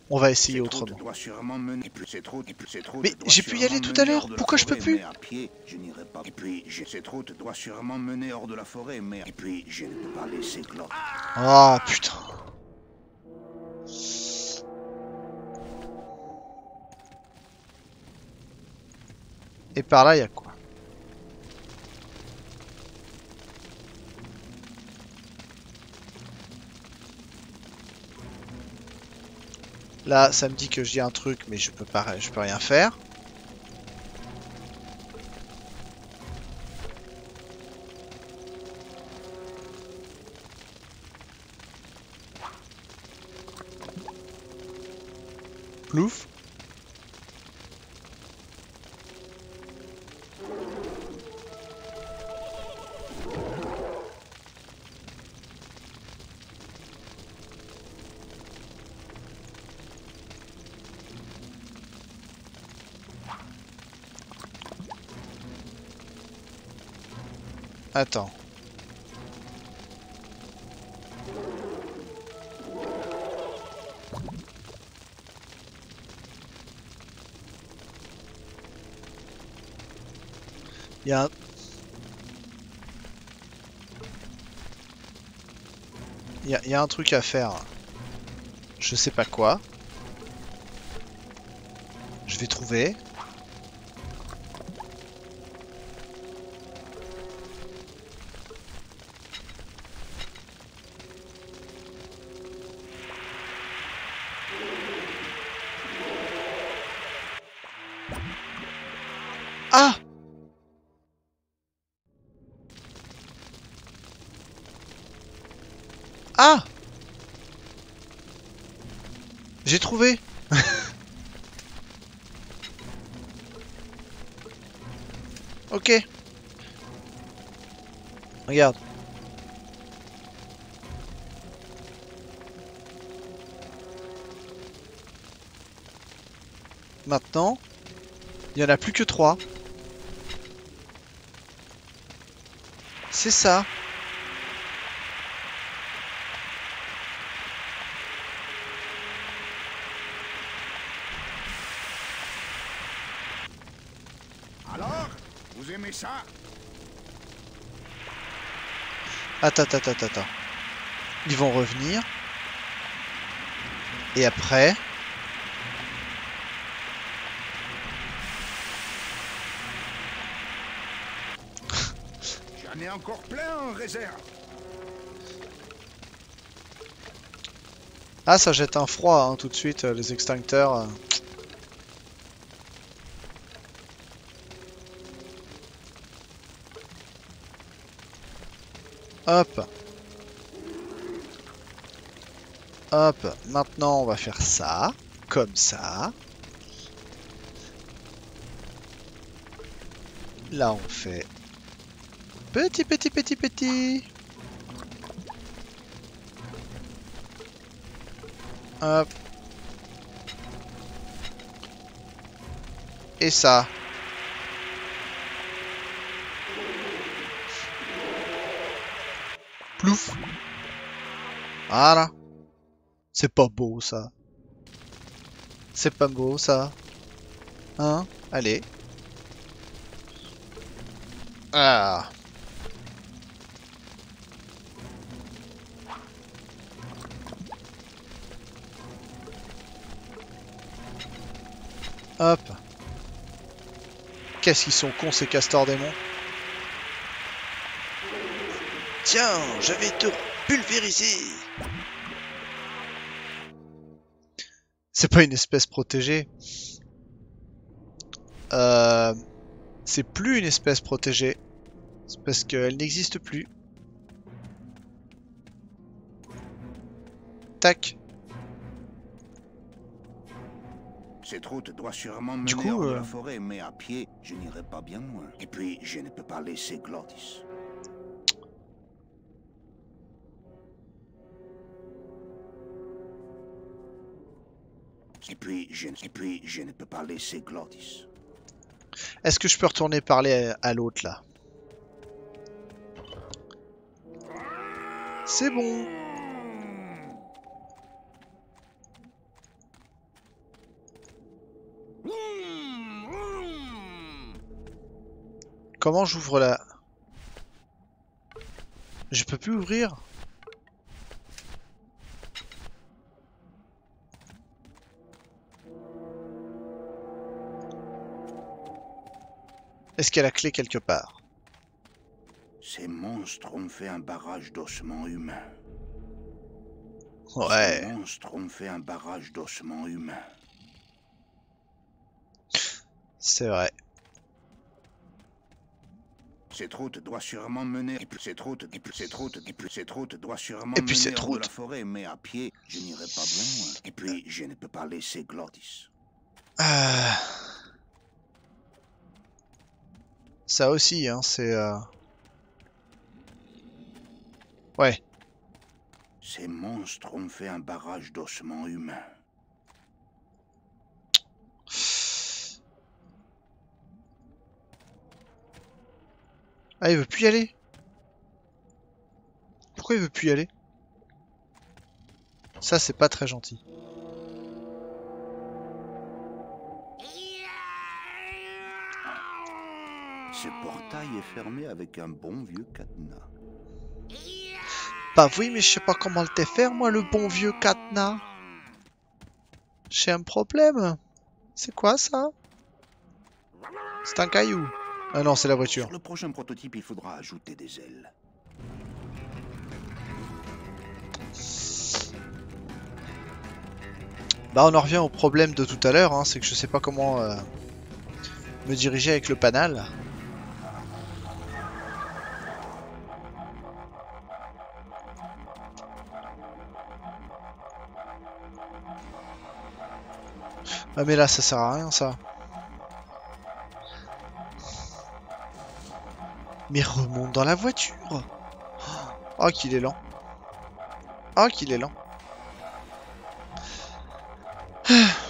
On va essayer autrement. Mais j'ai pu y aller tout à l'heure, pourquoi je peux plus. Et puis, je- cette route doit sûrement mener hors de la forêt, mais... Et puis, je ne peux pas laisser. Ah putain. Et par là, il y a quoi? Là, ça me dit que j'ai un truc, mais je peux pas, je peux rien faire. Attends. Il y. Il y a un truc à faire. Je sais pas quoi. Je vais trouver. Il y en a plus que trois. C'est ça. Alors Vous aimez ça? Attends, attends, attends, attends. Ils vont revenir. Et après... encore plein en réserve. Ah, ça jette un froid hein, tout de suite, euh, les extincteurs. euh. Hop. Hop. Maintenant, on va faire ça. Comme ça. Là, on fait... Petit, petit, petit, petit. Hop. Et ça. Plouf. Voilà. C'est pas beau ça. C'est pas beau ça. Hein? Allez. Ah. Qu'est-ce qu'ils sont cons ces castors démons Tiens, je vais te pulvériser C'est pas une espèce protégée. Euh... C'est plus une espèce protégée. C'est parce qu'elle n'existe plus. Tac. Cette route doit sûrement mener Du coup, hors de euh, la forêt, mais à pied, je n'irai pas bien loin. Et puis, je ne peux pas laisser Glordis. Et puis, je, et puis, je ne peux pas laisser Glordis. Est-ce que je peux retourner parler à, à l'autre là? C'est bon. Comment j'ouvre la... Je peux plus ouvrir Est-ce qu'il y a la clé quelque part? Ces monstres ont fait un barrage d'ossements humains. Ces Ouais. monstres ont fait un barrage d'ossements humains. C'est vrai. Cette route doit sûrement mener. Et puis cette route, et puis cette route, et puis cette route doit sûrement Et puis mener cette de route. la forêt, mais à pied, je n'irai pas bien loin. Et puis je ne peux pas laisser Glordis. Euh, Ça aussi, hein, c'est... euh, Ouais. Ces monstres ont fait un barrage d'ossements humains. Ah, il veut plus y aller Pourquoi il veut plus y aller? Ça, c'est pas très gentil. Ce portail est fermé avec un bon vieux cadenas. Bah oui, mais je sais pas comment le faire, moi, le bon vieux cadenas. J'ai un problème. C'est quoi ça? C'est un caillou. Ah non, c'est la voiture. Sur le prochain prototype, il faudra ajouter des ailes. Bah on en revient au problème de tout à l'heure, hein, c'est que je sais pas comment euh, me diriger avec le panal. Ah mais là ça sert à rien ça. Mais remonte dans la voiture Oh qu'il est lent Oh qu'il est lent [sighs]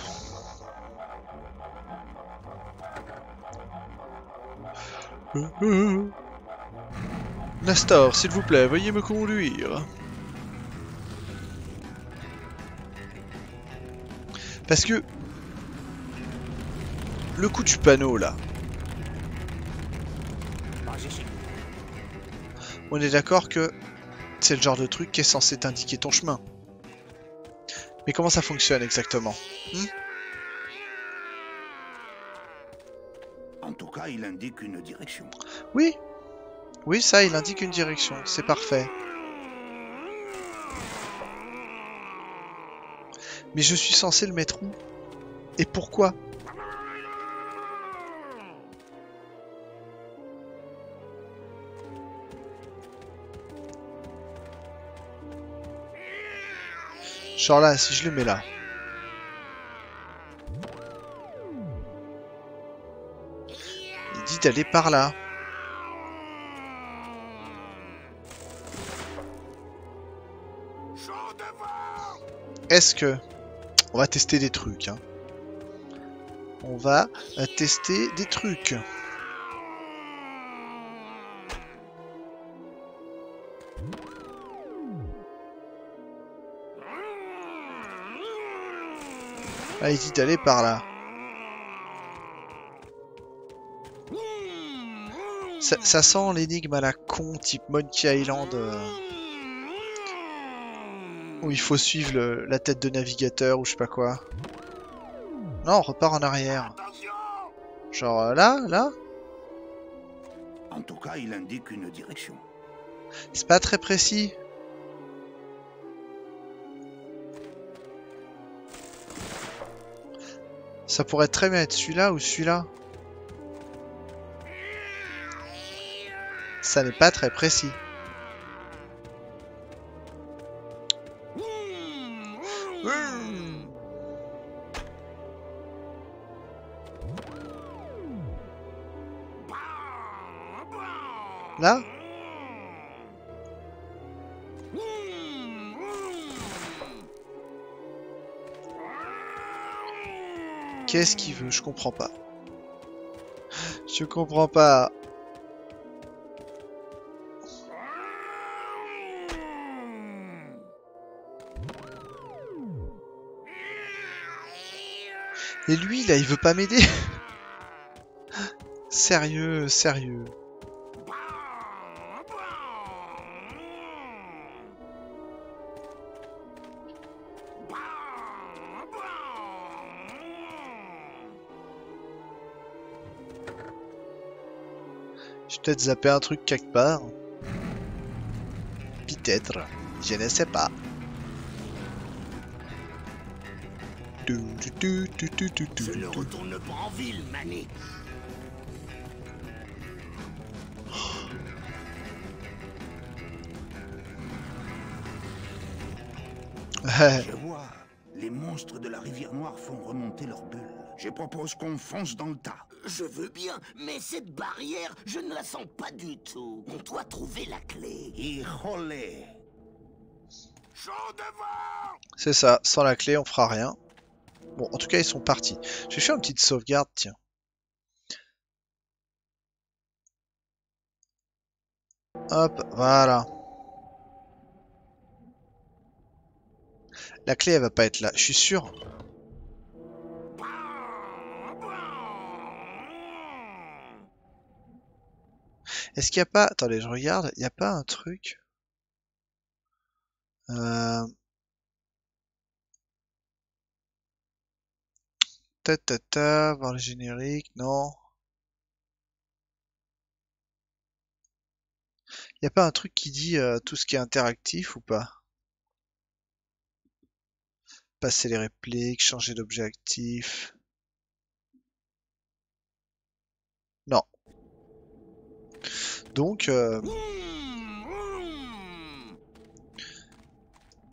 Nestor, s'il vous plaît, veuillez me conduire. Parce que... Le coup du panneau, là. On est d'accord que c'est le genre de truc qui est censé t'indiquer ton chemin. Mais comment ça fonctionne exactement hmm? En tout cas, il indique une direction. Oui. Oui, ça, il indique une direction. C'est parfait. Mais je suis censé le mettre où? Et pourquoi? Genre là, si je le mets là. Il dit d'aller par là. Est-ce que... On va tester des trucs. Hein. On va euh, tester des trucs. Ah, dit d'aller par là. Ça, ça sent l'énigme à la con, type Monkey Island. euh, où il faut suivre le- la tête de navigateur ou je sais pas quoi. Non, on repart en arrière. Genre euh, là, là En tout cas, il indique une direction. C'est pas très précis. Ça pourrait très bien être celui-là ou celui-là. Ça n'est pas très précis. Qu'est-ce qu'il veut Je comprends pas. Je comprends pas. Et lui, là, il veut pas m'aider [laughs] Sérieux, sérieux. Peut-être zappé un truc quelque part. Peut-être. Je ne sais pas. Je ne retourne pas en ville, Manny. Je vois. Les monstres de la rivière Noire font remonter leurs bulles. Je propose qu'on fonce dans le tas. Je veux bien, mais cette barrière, je ne la sens pas du tout. On doit trouver la clé. Devant C'est ça, sans la clé, on fera rien. Bon, en tout cas, ils sont partis. Je vais faire une petite sauvegarde, tiens. Hop, voilà. La clé, elle va pas être là, je suis sûr. Est-ce qu'il n'y a pas... Attendez, je regarde. Il n'y a pas un truc Euh... Ta ta voir le générique, non. Y a pas un truc qui dit euh, tout ce qui est interactif ou pas? Passer les répliques, changer d'objet actif. Non. Donc, euh,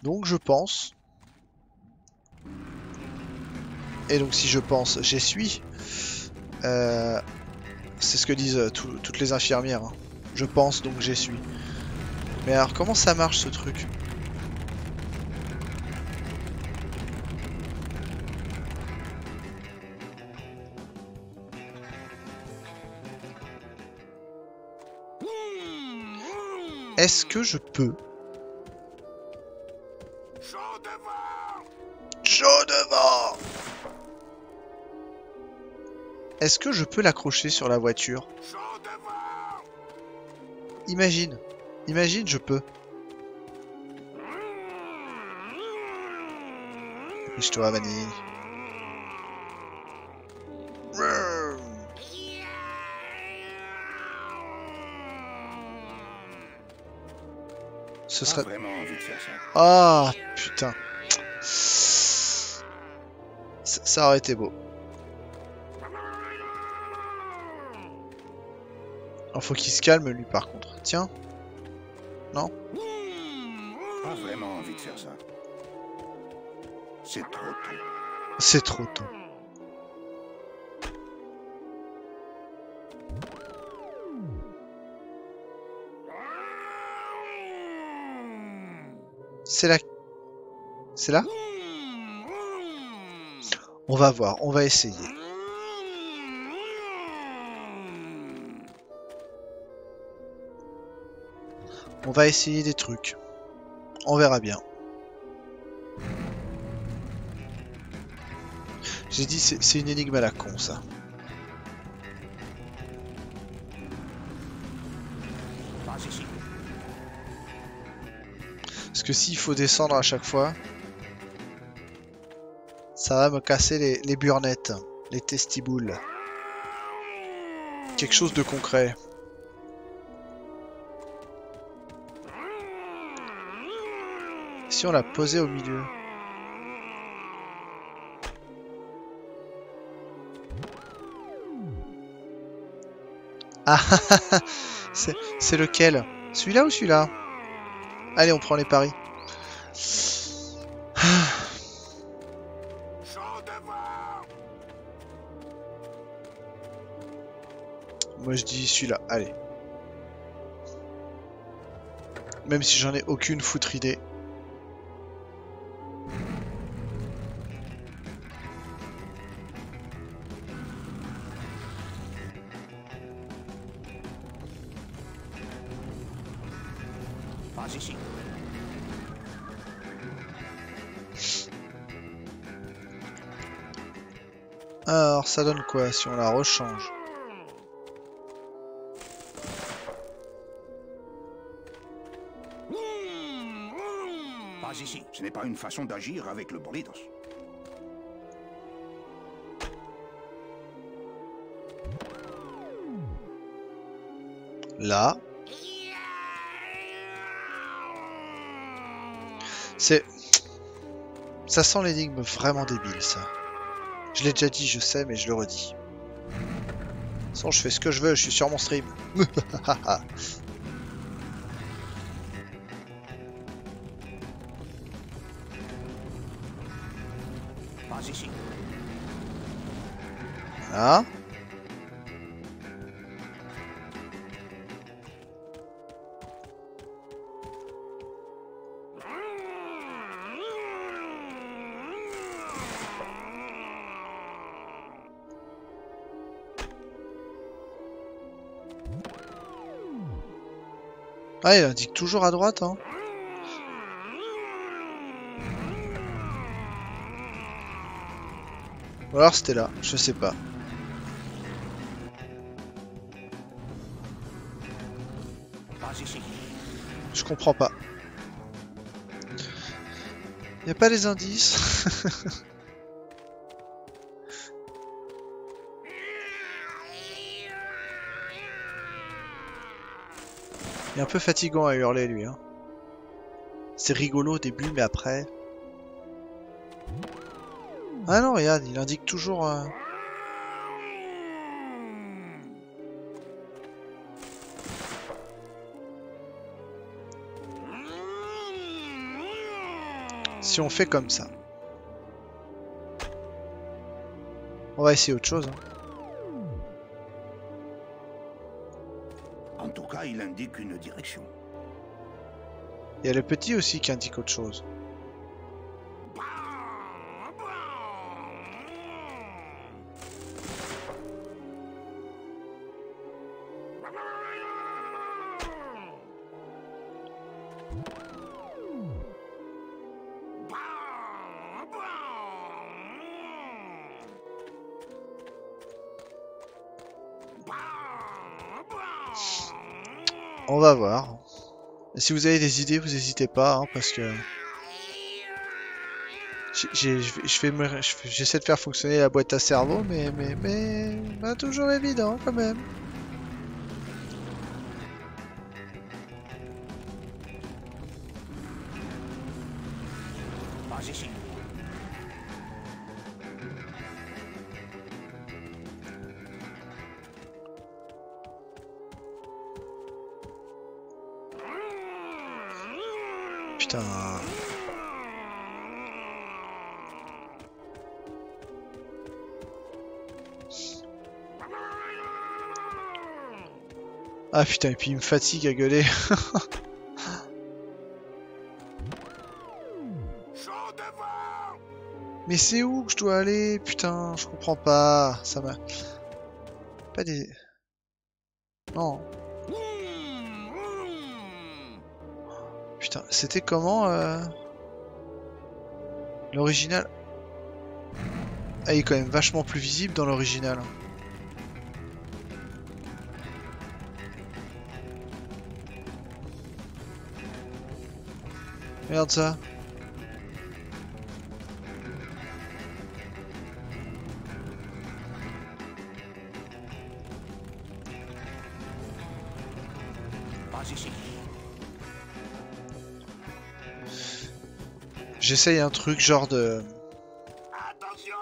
donc je pense. Et donc si je pense, j'essuie. Euh, c'est ce que disent euh, tout- toutes les infirmières. hein. Je pense donc j'essuie. Mais alors comment ça marche ce truc? Que je peux Chaud devant Chaud devant Est-ce que je peux l'accrocher sur la voiture? Chaud devant Imagine. Imagine, je peux. Je toi, Vanille. Ce serait... Ah, putain. Ça ça aurait été beau. Il faut qu'il se calme, lui, par contre. Tiens. Pas vraiment envie de faire ça. C'est trop tôt. C'est trop tôt. C'est là. C'est là? On va voir, on va essayer. On va essayer des trucs. On verra bien. J'ai dit c'est c'est une énigme à la con ça. Que s'il faut descendre à chaque fois, ça va me casser les, burnettes, les testiboules. Quelque chose de concret. Si on l'a posé au milieu. Ah [laughs] c'est lequel? Celui-là ou celui-là? Allez, on prend les paris. [sighs] Moi je dis celui-là, allez. Même si j'en ai aucune foutre idée. Ça donne quoi si on la rechange? Pas ici. Ce n'est pas une façon d'agir avec le bolidos. Là. C'est... Ça sent l'énigme vraiment débile, ça. Je l'ai déjà dit, je sais, mais je le redis. Façon, je fais ce que je veux, je suis sur mon stream. Pas [laughs] ici. Voilà. Ah, il indique toujours à droite, hein. Ou alors c'était là, je sais pas. Je comprends pas. Y a pas les indices [laughs] Il est un peu fatigant à hurler lui. Hein. C'est rigolo au début, mais après... Ah non, regarde, il indique toujours... euh, Si on fait comme ça. On va essayer autre chose. hein. Indique direction. Il y a le petit aussi qui indique autre chose. Si vous avez des idées, vous n'hésitez pas, hein, parce que... J'essaie de faire fonctionner la boîte à cerveau, mais, mais, mais, pas toujours évident quand même. Ah putain, et puis il me fatigue à gueuler. [laughs] Mais c'est où que je dois aller? Putain, je comprends pas. Ça m'a... Pas des... Non. Putain, c'était comment euh... L'original? Ah, il est quand même vachement plus visible dans l'original. Regarde ça. J'essaye un truc genre de... Attention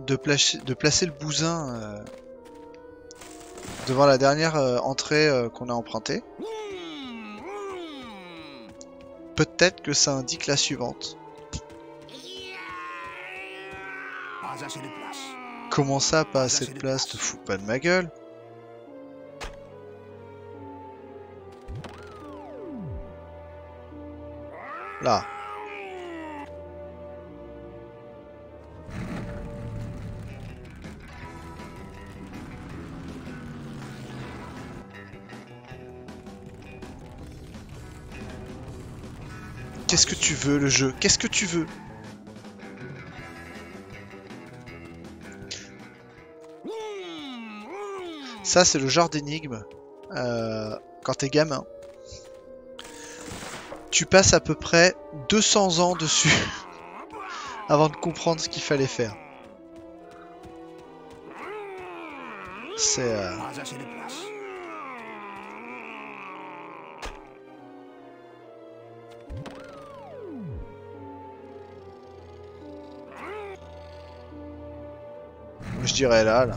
de, placer, de placer le bousin euh, devant la dernière euh, entrée euh, qu'on a empruntée. Peut-être que ça indique la suivante. Comment ça, pas assez de place, te fous pas de ma gueule Qu'est-ce que tu veux, le jeu? Qu'est-ce que tu veux? Ça, c'est le genre d'énigme. euh, quand t'es gamin. Tu passes à peu près 200 ans dessus [laughs] avant de comprendre ce qu'il fallait faire. C'est... euh, dirais là, là.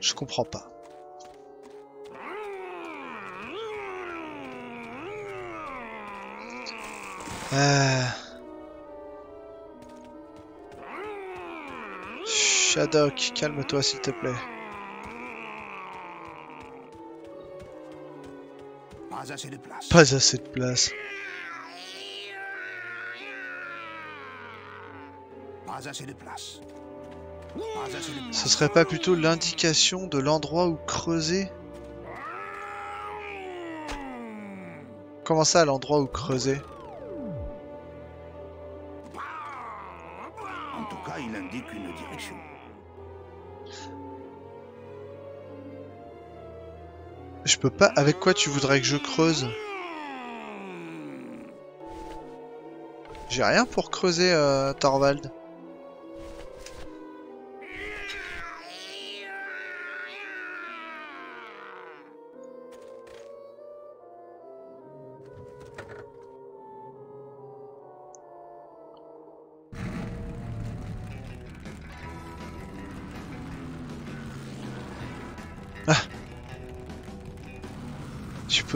Je comprends pas. Euh... Shadok, calme-toi s'il te plaît. Pas assez de place. Pas assez de place. Pas assez de place. Ce serait pas plutôt l'indication de l'endroit où creuser? Comment ça, l'endroit où creuser? En tout cas, il indique une direction. Pas. Avec quoi tu voudrais que je creuse J'ai rien pour creuser, euh, Torvald.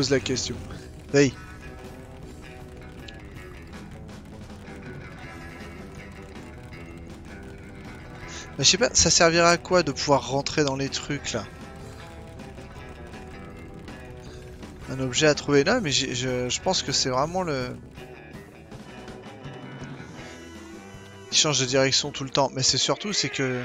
Tu poses la question. Hey. Je sais pas, ça servirait à quoi de pouvoir rentrer dans les trucs là? Un objet à trouver là, mais je, je pense que c'est vraiment le... Il change de direction tout le temps, mais c'est surtout c'est que...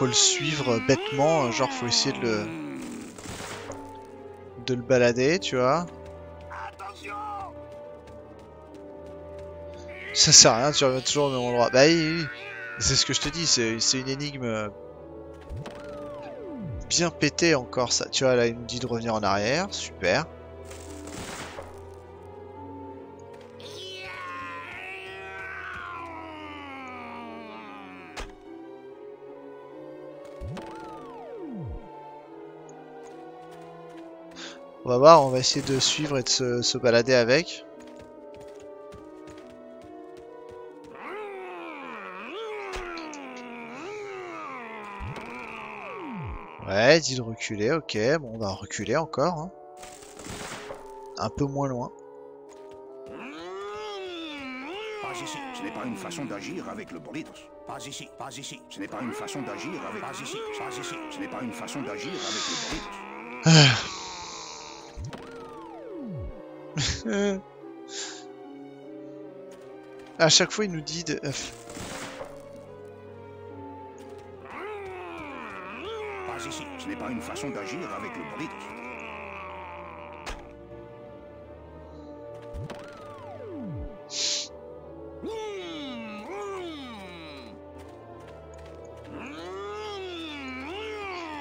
faut le suivre bêtement, genre faut essayer de le... de le balader, tu vois. Ça sert à rien, tu reviens toujours au même endroit. Bah oui, oui. C'est ce que je te dis, c'est une énigme bien pétée encore ça. Tu vois, là il nous dit de revenir en arrière, super. Voir, on va essayer de suivre et de se, se balader avec. Ouais, dit de reculer, ok, bon on va reculer encore. hein. Un peu moins loin. Pas ici. Ce n'est pas une façon d'agir avec le Bolidos. Pas ici. Pas ici. Ce n'est pas une façon d'agir avec. Pas ici. Pas ici. Ce n'est pas une façon d'agir avec le Bolidos. À chaque fois il nous dit de... Pas ici. Ce n'est pas une façon d'agir avec le Bolidos.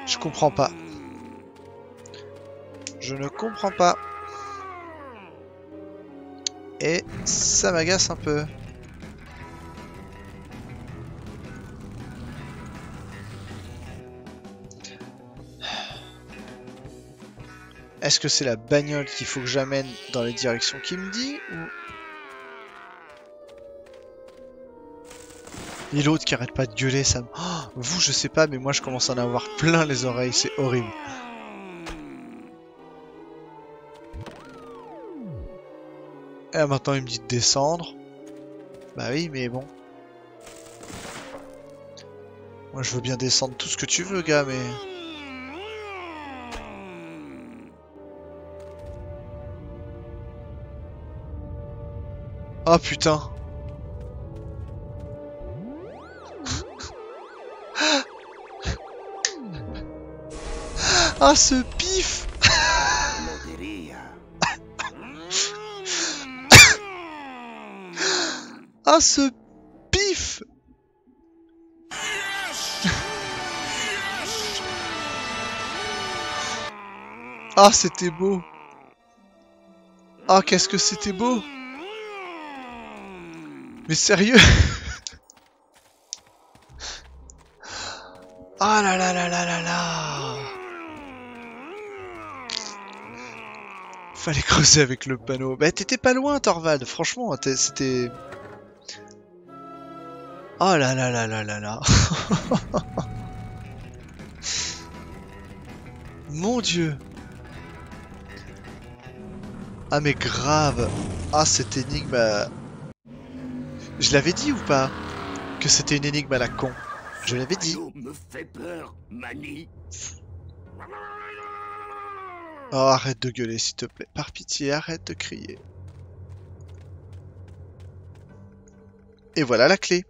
Je comprends pas. Je ne comprends pas. Et ça m'agace un peu. Est-ce que c'est la bagnole qu'il faut que j'amène dans les directions qu'il me dit ou... Et l'autre qui arrête pas de gueuler, ça me... Oh, vous, je sais pas, mais moi je commence à en avoir plein les oreilles, c'est horrible. Maintenant il me dit de descendre. Bah oui, mais bon. Moi je veux bien descendre tout ce que tu veux, gars, mais... Oh putain [laughs] Ah ce pif Ce pif. Ah c'était beau. Ah qu'est-ce que c'était beau. Mais sérieux. [laughs] Ah là là là là là là. Fallait creuser avec le panneau. Bah t'étais pas loin Torvald, franchement, c'était... Oh là là là là là là [laughs] Mon dieu Ah mais grave Ah cette énigme à- Je l'avais dit ou pas Que c'était une énigme à la con? Je l'avais dit L'eau me fait peur, Mani. Oh, arrête de gueuler, s'il te plaît. Par pitié, arrête de crier. Et voilà la clé.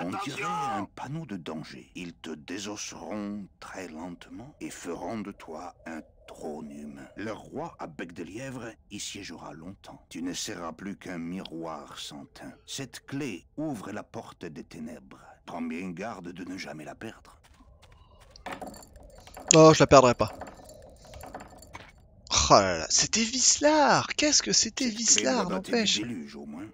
On dirait un panneau de danger. Ils te désosseront très lentement et feront de toi un trône humain. Le roi à bec de lièvre y siégera longtemps. Tu ne seras plus qu'un miroir sans teint. Cette clé ouvre la porte des ténèbres. Prends bien garde de ne jamais la perdre. Oh, je la perdrai pas. Oh là là, c'était Vislar Qu'est-ce que c'était Vislar, n'empêche déluge, au moins.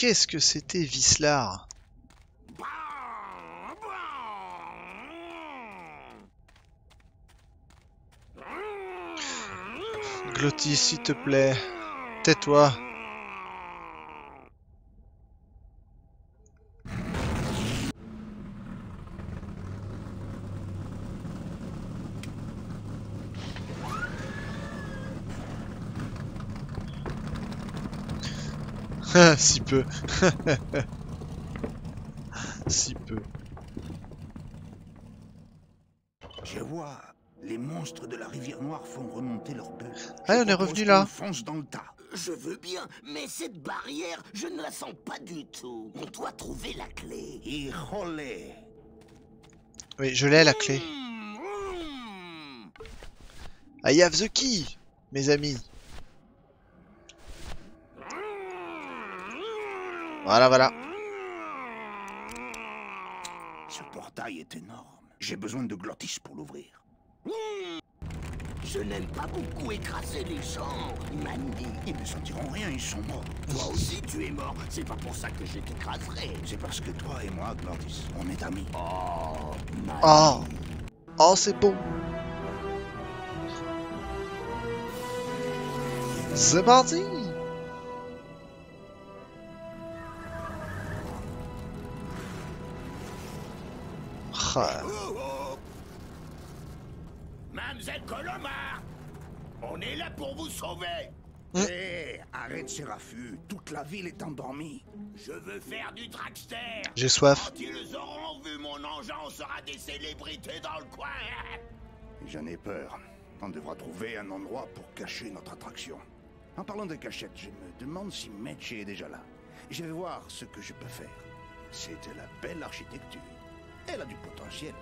Qu'est-ce que c'était Vislar Glottis, s'il te plaît. Tais-toi. Si peu. [laughs] si peu. Je vois. Les monstres de la rivière Noire font remonter leur peur. Ah, on est revenu là. fonce dans le tas. Je veux bien, mais cette barrière, je ne la sens pas du tout. On doit trouver la clé. Híjole. Oui, je l'ai la clé. Mmh, mmh. I have the key, mes amis. Voilà, voilà. Ce portail est énorme. J'ai besoin de glottis pour l'ouvrir. Je n'aime pas beaucoup écraser les gens, Mandy. Ils ne sentiront rien, ils sont morts. Toi aussi, tu es mort. C'est pas pour ça que je t'écraserai. C'est parce que toi et moi, Glottis, on est amis. Oh, Mandy. Oh Oh, c'est bon C'est parti sauver. Hein? Hé, arrête ces raffus. Toute la ville est endormie. Je veux faire du dragster. J'ai soif. Quand ils auront vu mon engin, on sera des célébrités dans le coin. J'en ai peur. On devra trouver un endroit pour cacher notre attraction. En parlant de cachette, je me demande si Meche est déjà là. Je vais voir ce que je peux faire. C'est de la belle architecture. Elle a du potentiel.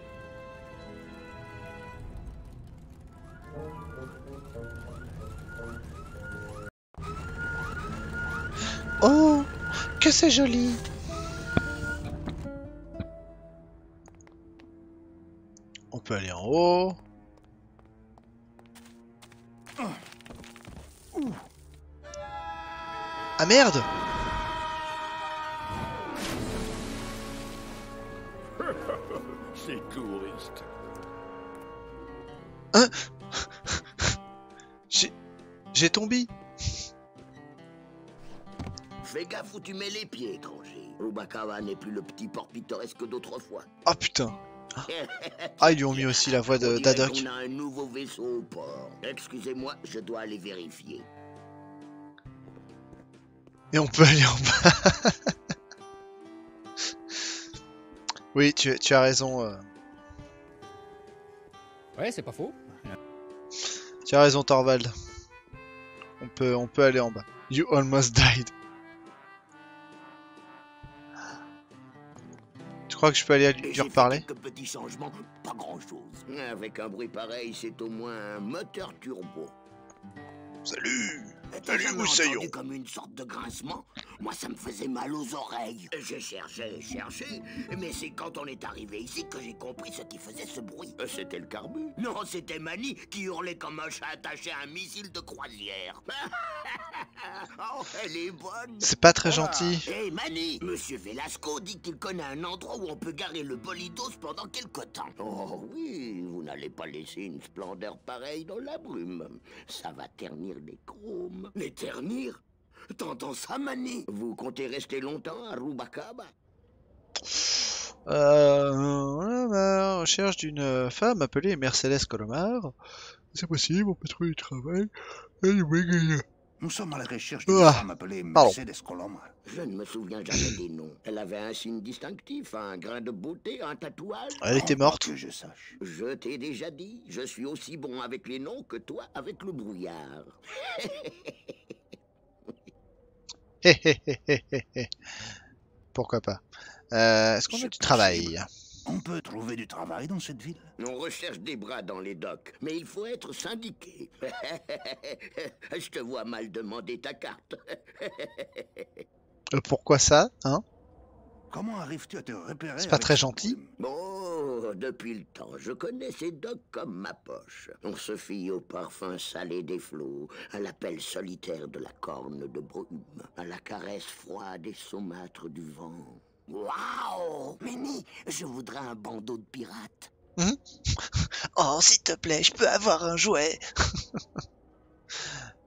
Oh Que c'est joli On peut aller en haut. Ah merde [laughs] Ces touristes. [laughs] J'ai... J'ai tombé Fais gaffe où tu mets les pieds, étranger. Rubakawa n'est plus le petit port pittoresque d'autrefois. Oh putain [laughs] Ah, ils lui ont mis aussi la voix On d'Adoc. qu'on a un nouveau vaisseau au port. Excusez-moi, je dois aller vérifier. Et on peut aller en bas. [laughs] oui, tu, tu as raison. euh, Ouais, c'est pas faux. tu as raison, Torvald. On peut, on peut aller en bas. You almost died. Crois que je peux aller lui, reparler quelques petits changements, pas grand-chose. Avec un bruit pareil, c'est au moins un moteur turbo. Salut T'as Moussaillon. entendu comme une sorte de grincement Moi, ça me faisait mal aux oreilles. J'ai cherché, cherché, mais c'est quand on est arrivé ici que j'ai compris ce qui faisait ce bruit. Euh, C'était le carbu Non, c'était Manny qui hurlait comme un chat attaché à un missile de croisière. [laughs] oh, elle est bonne C'est pas très gentil. Hé Manny, Monsieur Velasco dit qu'il connaît un endroit où on peut garer le bolidos pendant quelque temps. Oh oui, vous n'allez pas laisser une splendeur pareille dans la brume. Ça va ternir les chromes. Les ternir T'entends ça, Manny Vous comptez rester longtemps à Rubacaba? Euh, on la recherche d'une femme appelée Mercedes Colomar. C'est possible, on peut trouver du travail. Méga- Nous sommes à la recherche d'une Ah, femme appelée. Mercedes Colomar. Je ne me souviens jamais des noms. Elle avait un signe distinctif, un grain de beauté, un tatouage. Elle était pas morte. Que je sache. Je t'ai déjà dit, je suis aussi bon avec les noms que toi avec le brouillard. Hé, hé, hé, hé, hé, hé. Pourquoi pas Euh, Est-ce qu'on a du travail? On peut trouver du travail dans cette ville On recherche des bras dans les docks, mais il faut être syndiqué. [laughs] Je te vois mal demander ta carte. [laughs] Euh, Pourquoi ça hein? Comment arrives-tu à te repérer C'est pas très gentil. Oh, depuis le temps, je connais ces docks comme ma poche. On se fie au parfum salé des flots, à l'appel solitaire de la corne de brume, à la caresse froide et saumâtre du vent. Waouh Méni, je voudrais un bandeau de pirate. [laughs] Oh, s'il te plaît, je peux avoir un jouet [laughs]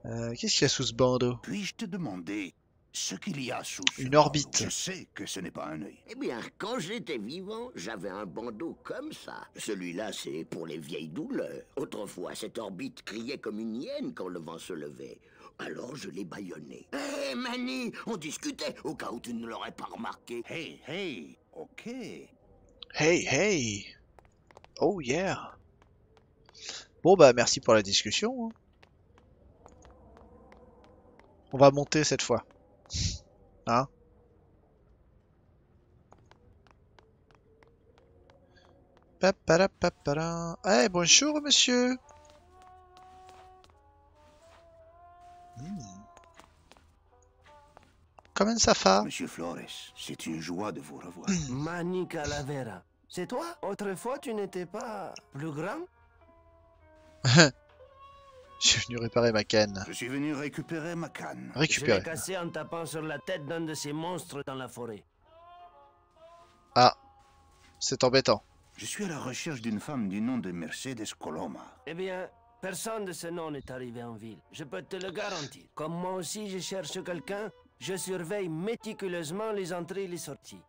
Euh, Qu'est-ce qu'il y a sous ce bandeau? Puis-je te demander ce qu'il y a sous ce Une orbite. Je sais que ce n'est pas un œil. Eh bien, quand j'étais vivant, j'avais un bandeau comme ça. Celui-là, c'est pour les vieilles douleurs. Autrefois, cette orbite criait comme une hyène quand le vent se levait. Alors je l'ai bâillonné. Hé, Manny, on discutait, au cas où tu ne l'aurais pas remarqué. Hey, hey, ok. Hey, hey Oh yeah Bon bah merci pour la discussion. hein. On va monter cette fois. Hein. Eh bonjour monsieur Hmm. Comment ça va? Monsieur Flores, c'est une joie de vous revoir. Manny Calavera. C'est toi? Autrefois, tu n'étais pas plus grand? [laughs] Je suis venu réparer ma canne. Je suis venu récupérer ma canne. Je l'ai Récupérer. cassé en tapant sur la tête d'un de ces monstres dans la forêt. Ah, c'est embêtant. Je suis à la recherche d'une femme du nom de Mercedes Coloma. Eh bien, personne de ce nom n'est arrivé en ville. Je peux te le garantir. Comme moi aussi, je cherche quelqu'un, je surveille méticuleusement les entrées et les sorties.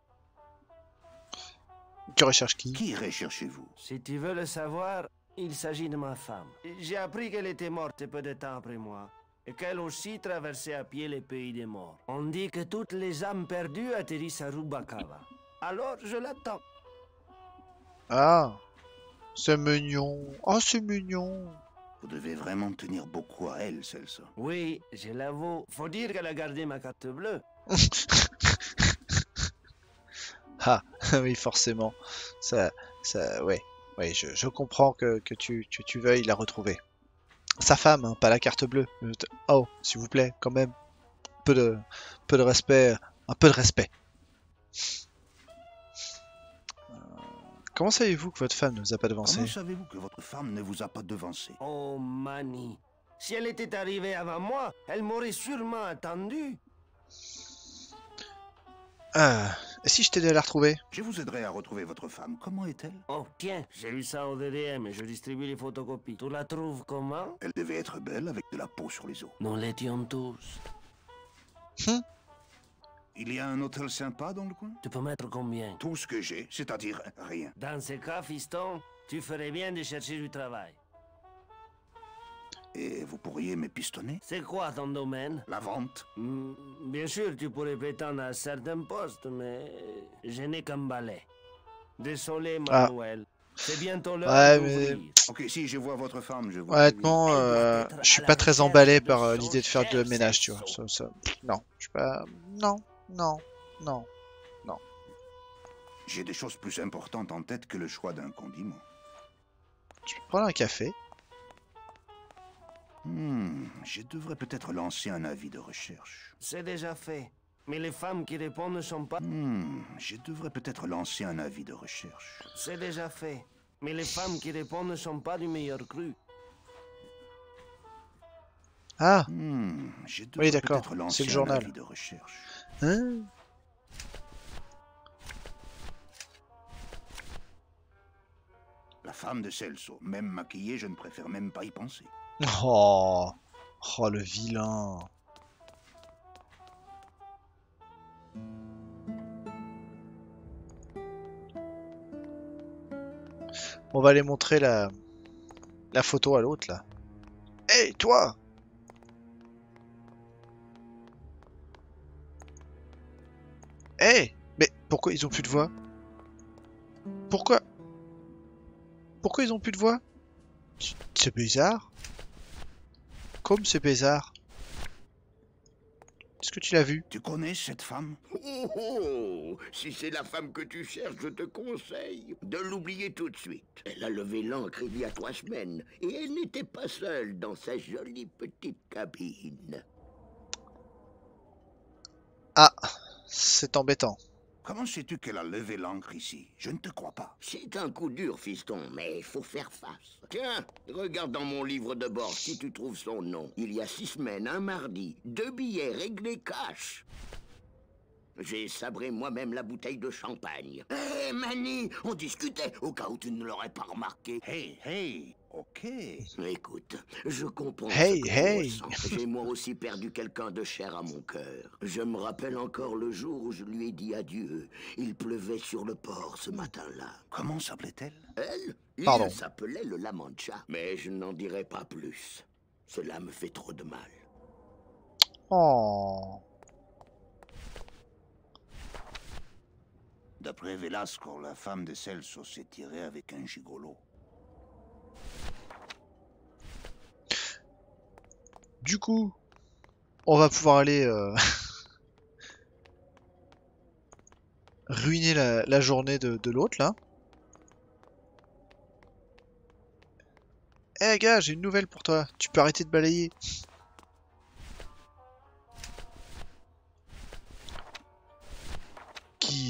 Tu recherches qui? Qui recherchez-vous? Si tu veux le savoir, il s'agit de ma femme. J'ai appris qu'elle était morte peu de temps après moi. Et qu'elle aussi traversait à pied les pays des morts. On dit que toutes les âmes perdues atterrissent à Rubacava. Alors je l'attends. Ah, c'est mignon. Oh, c'est mignon. Vous devez vraiment tenir beaucoup à elle, Celso. Oui, je l'avoue. Faut dire qu'elle a gardé ma carte bleue. [laughs] Ah, [laughs] oui, forcément. Ça, ça, ouais. Ouais, je, je comprends que, que tu, tu, tu veuilles la retrouver. Sa femme, hein, pas la carte bleue. Euh, Oh, s'il vous plaît, quand même. Peu de, peu de respect. Un peu de respect. Euh, Comment savez-vous que votre femme ne vous a pas devancé Comment savez-vous que votre femme ne vous a pas devancé Oh, Manny. Si elle était arrivée avant moi, elle m'aurait sûrement attendu. Ah, si je t'aidais à la retrouver Je vous aiderai à retrouver votre femme. Comment est-elle? Oh, tiens, j'ai lu ça au DDM et je distribue les photocopies. Tu la trouves comment? Elle devait être belle avec de la peau sur les os. Nous l'étions tous. Il y a un hôtel sympa dans le coin? Tu peux mettre combien? Tout ce que j'ai, c'est-à-dire rien. Dans ce cas, fiston, tu ferais bien de chercher du travail. Et vous pourriez m'épistonner C'est quoi ton domaine? La vente Hmm, Bien sûr, tu pourrais prétendre à certains postes, mais je n'ai qu'un balai. Désolé, Ah. Manuel. C'est bientôt l'heure Ouais, d'ouvrir. Ok, si je vois votre femme, je vous Honnêtement, euh, je suis pas très emballé de par euh, l'idée de faire le cher ménage, tu vois. Celso. Ça, ça- Non, je suis pas. Non, non, non. J'ai des choses plus importantes en tête que le choix d'un condiment. Je peux prendre un café. Hmm, je devrais peut-être lancer un avis de recherche. C'est déjà fait. Mais les femmes qui répondent ne sont pas... Hmm, je devrais peut-être lancer un avis de recherche. C'est déjà fait. Mais les femmes qui répondent ne sont pas du meilleur cru. Ah, Hmm, je devrais d'accord, peut-être c'est lancer le un journal. avis de recherche. hein? La femme de Celso, même maquillée, je ne préfère même pas y penser. Oh, oh le vilain. On va aller montrer la, la photo à l'autre là. Hé toi Hé Mais pourquoi ils ont plus de voix? Pourquoi? Pourquoi ils ont plus de voix? C'est bizarre. Comme c'est bizarre. Est-ce que tu l'as vu? Tu connais cette femme? Oh, oh Si c'est la femme que tu cherches, je te conseille de l'oublier tout de suite. Elle a levé l'encre il y a trois semaines, et elle n'était pas seule dans sa jolie petite cabine. Ah, c'est embêtant. Comment sais-tu qu'elle a levé l'encre ici? Je ne te crois pas. C'est un coup dur, fiston, mais il faut faire face. Tiens, regarde dans mon livre de bord si tu trouves son nom. Il y a six semaines, un mardi, deux billets réglés cash. J'ai sabré moi-même la bouteille de champagne. Hé, Manny, on discutait, au cas où tu ne l'aurais pas remarqué. Hey, hey, ok. Écoute, je comprends Hey, ce que hey. J'ai moi aussi perdu quelqu'un de cher à mon cœur. Je me rappelle encore le jour où je lui ai dit adieu. Il pleuvait sur le port ce matin-là. Comment s'appelait-elle? Elle? Il Pardon. s'appelait le La Mancha. Mais je n'en dirai pas plus. Cela me fait trop de mal. Oh. D'après Velasco, la femme de Celso s'est tirée avec un gigolo. Du coup, on va pouvoir aller euh, [laughs] ruiner la, journée de, de l'autre là. Eh gars, j'ai une nouvelle pour toi. Tu peux arrêter de balayer.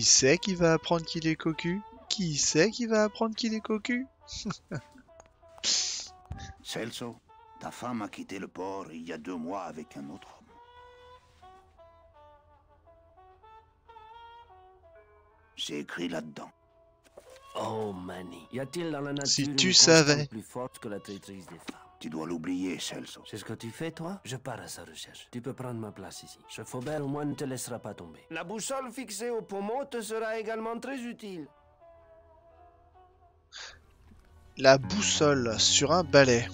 Qui c'est qui va apprendre qu'il est cocu? Qui c'est qui va apprendre qu'il est cocu? [laughs] Celso, ta femme a quitté le port il y a deux mois avec un autre homme. C'est écrit là-dedans. Oh, Manny, y a-t-il dans la nature Si une tu constante savais. plus forte que la traîtrise des femmes? Tu dois l'oublier, Celso. C'est ce que tu fais, toi? Je pars à sa recherche. Tu peux prendre ma place ici. Ce Faubert, au moins, ne te laissera pas tomber. La boussole fixée au pommeau te sera également très utile. La boussole sur un balai.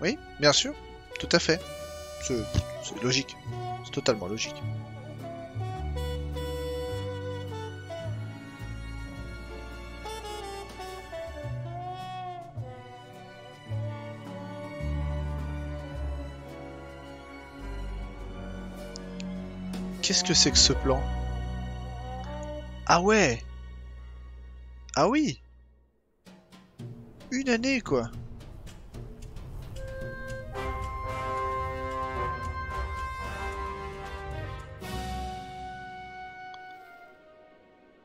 Oui, bien sûr, tout à fait. C'est c'est logique. C'est totalement logique. Qu'est-ce que c'est que ce plan? Ah ouais! Ah oui! Une année quoi!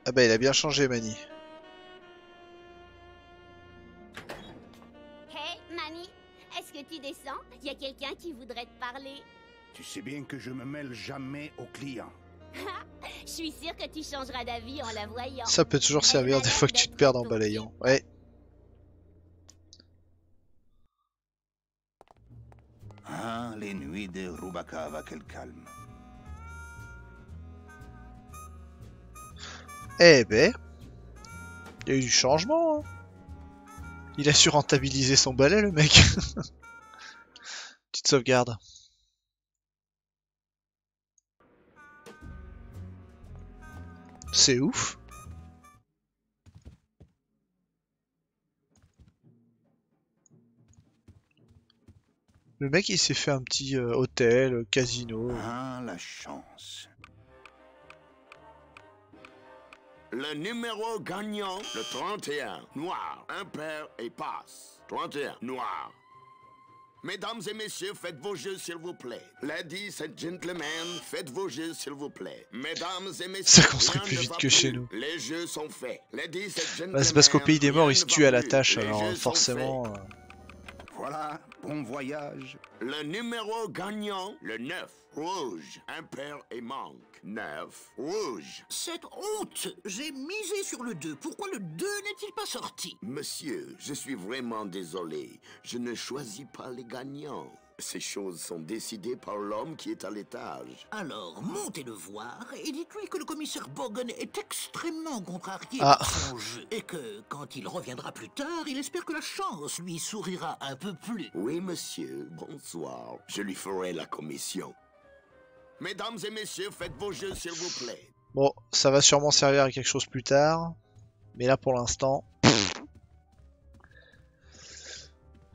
Ah bah il a bien changé Mani. Hey, Manny, est-ce que tu descends? Y a quelqu'un qui voudrait te parler. Tu sais bien que je me mêle jamais aux clients. [laughs] Je suis sûre que tu changeras d'avis en la voyant. Ça peut toujours Elle servir des fois que tu te perds en balayant. Ouais. Ah, les nuits de Rubacava, quel calme. Eh ben, il y a eu du changement. hein. Il a su rentabiliser son balai, le mec. [laughs] Petite sauvegarde. C'est ouf. Le mec, il s'est fait un petit euh, hôtel, euh, casino. Ah, la chance. Le numéro gagnant, le 31, noir, impair et passe. 31, noir. Mesdames et messieurs, faites vos jeux s'il vous plaît. Ladies and gentlemen, faites vos jeux s'il vous plaît. Mesdames et messieurs, Ça construit plus vite que chez nous. Les jeux sont faits. Ladies and gentlemen, Bah, c'est parce qu'au pays des morts, ils se tuent à la tâche, alors forcément. Voilà, bon voyage. Le numéro gagnant, le 9, rouge, impair et manque. 9, rouge. Cette honte J'ai misé sur le 2. Pourquoi le 2 n'est-il pas sorti? Monsieur, je suis vraiment désolé. Je ne choisis pas les gagnants. Ces choses sont décidées par l'homme qui est à l'étage. Alors, montez le voir et dites-lui que le commissaire Bogan est extrêmement contrarié Ah. par son jeu et que, quand il reviendra plus tard, il espère que la chance lui sourira un peu plus. Oui, monsieur, bonsoir. Je lui ferai la commission. Mesdames et messieurs, faites vos jeux, s'il vous plaît. Bon, ça va sûrement servir à quelque chose plus tard. Mais là, pour l'instant...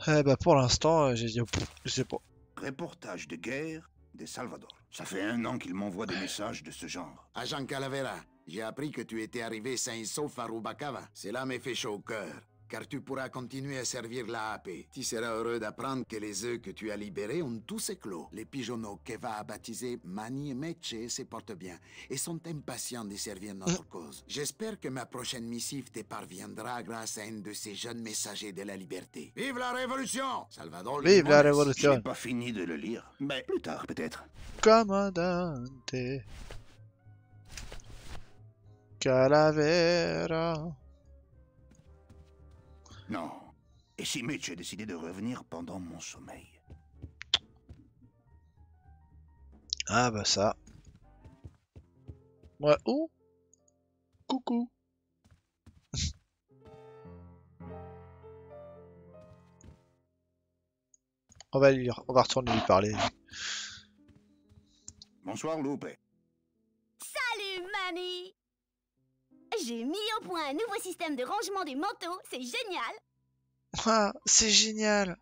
Eh bah, pour l'instant, euh, j'ai dit... pff, Je sais pas. Reportage de guerre de Salvador. Ça fait un an qu'il m'envoie des messages de ce genre. Agent Calavera, j'ai appris que tu étais arrivé sain et sauf à Rubacava. Cela me fait chaud au cœur, car tu pourras continuer à servir la AP. Tu seras heureux d'apprendre que les œufs que tu as libérés ont tous éclos. Les pigeonneaux qu'Eva a baptisés Mani et Meche se portent bien et sont impatients de servir notre cause. J'espère que ma prochaine missive te parviendra grâce à un de ces jeunes messagers de la liberté. Vive la Révolution Salvador Vive la Je révolution. n'ai pas fini de le lire. Mais plus tard, peut-être. Commandante. Calavera. Non. Et si Mitch a décidé de revenir pendant mon sommeil? Ah bah ça. Ouais, oh Coucou [laughs] On va lui, on va retourner lui parler. Bonsoir, Lupe. Salut, Manny J'ai mis au point un nouveau système de rangement des manteaux, c'est génial Ah, c'est génial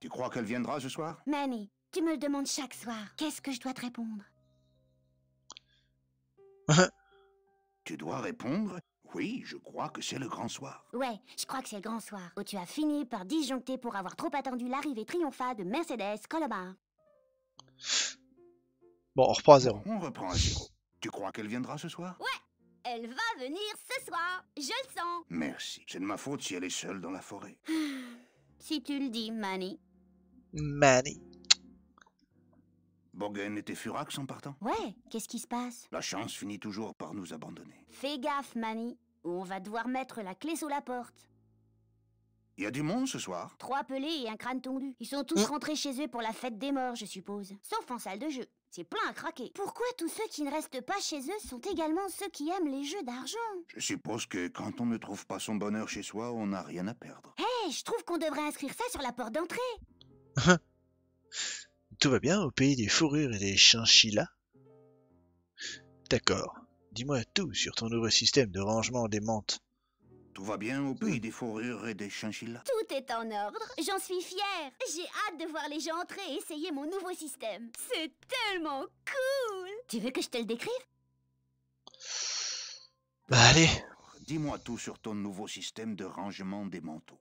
Tu crois qu'elle viendra ce soir? Manny, tu me le demandes chaque soir. Qu'est-ce que je dois te répondre? [laughs] Tu dois répondre Oui, je crois que c'est le grand soir. Ouais, je crois que c'est le grand soir, où tu as fini par disjoncter pour avoir trop attendu l'arrivée triomphale de Mercedes Colomar. Bon, on reprend à zéro. On reprend à zéro. Tu crois qu'elle viendra ce soir? Elle va venir ce soir, je le sens Merci. C'est de ma faute si elle est seule dans la forêt. [sighs] Si tu le dis, Manny. Manny. Bogen était furax en partant. Ouais, qu'est-ce qui se passe? La chance finit toujours par nous abandonner. Fais gaffe, Manny, ou on va devoir mettre la clé sous la porte. Il y a du monde ce soir Trois pelés et un crâne tondu. Ils sont tous rentrés chez eux pour la fête des morts, je suppose. Sauf en salle de jeu. C'est plein à craquer. Pourquoi tous ceux qui ne restent pas chez eux sont également ceux qui aiment les jeux d'argent? Je suppose que quand on ne trouve pas son bonheur chez soi, on n'a rien à perdre. Hé, je trouve qu'on devrait inscrire ça sur la porte d'entrée. [laughs] Tout va bien au pays des fourrures et des chinchillas? D'accord. Dis-moi tout sur ton nouveau système de rangement des mantes. Tout va bien au pays des fourrures et des chinchillas? Tout est en ordre. J'en suis fière. J'ai hâte de voir les gens entrer et essayer mon nouveau système. C'est tellement cool. Tu veux que je te le décrive? Bah allez Dis-moi tout sur ton nouveau système de rangement des manteaux.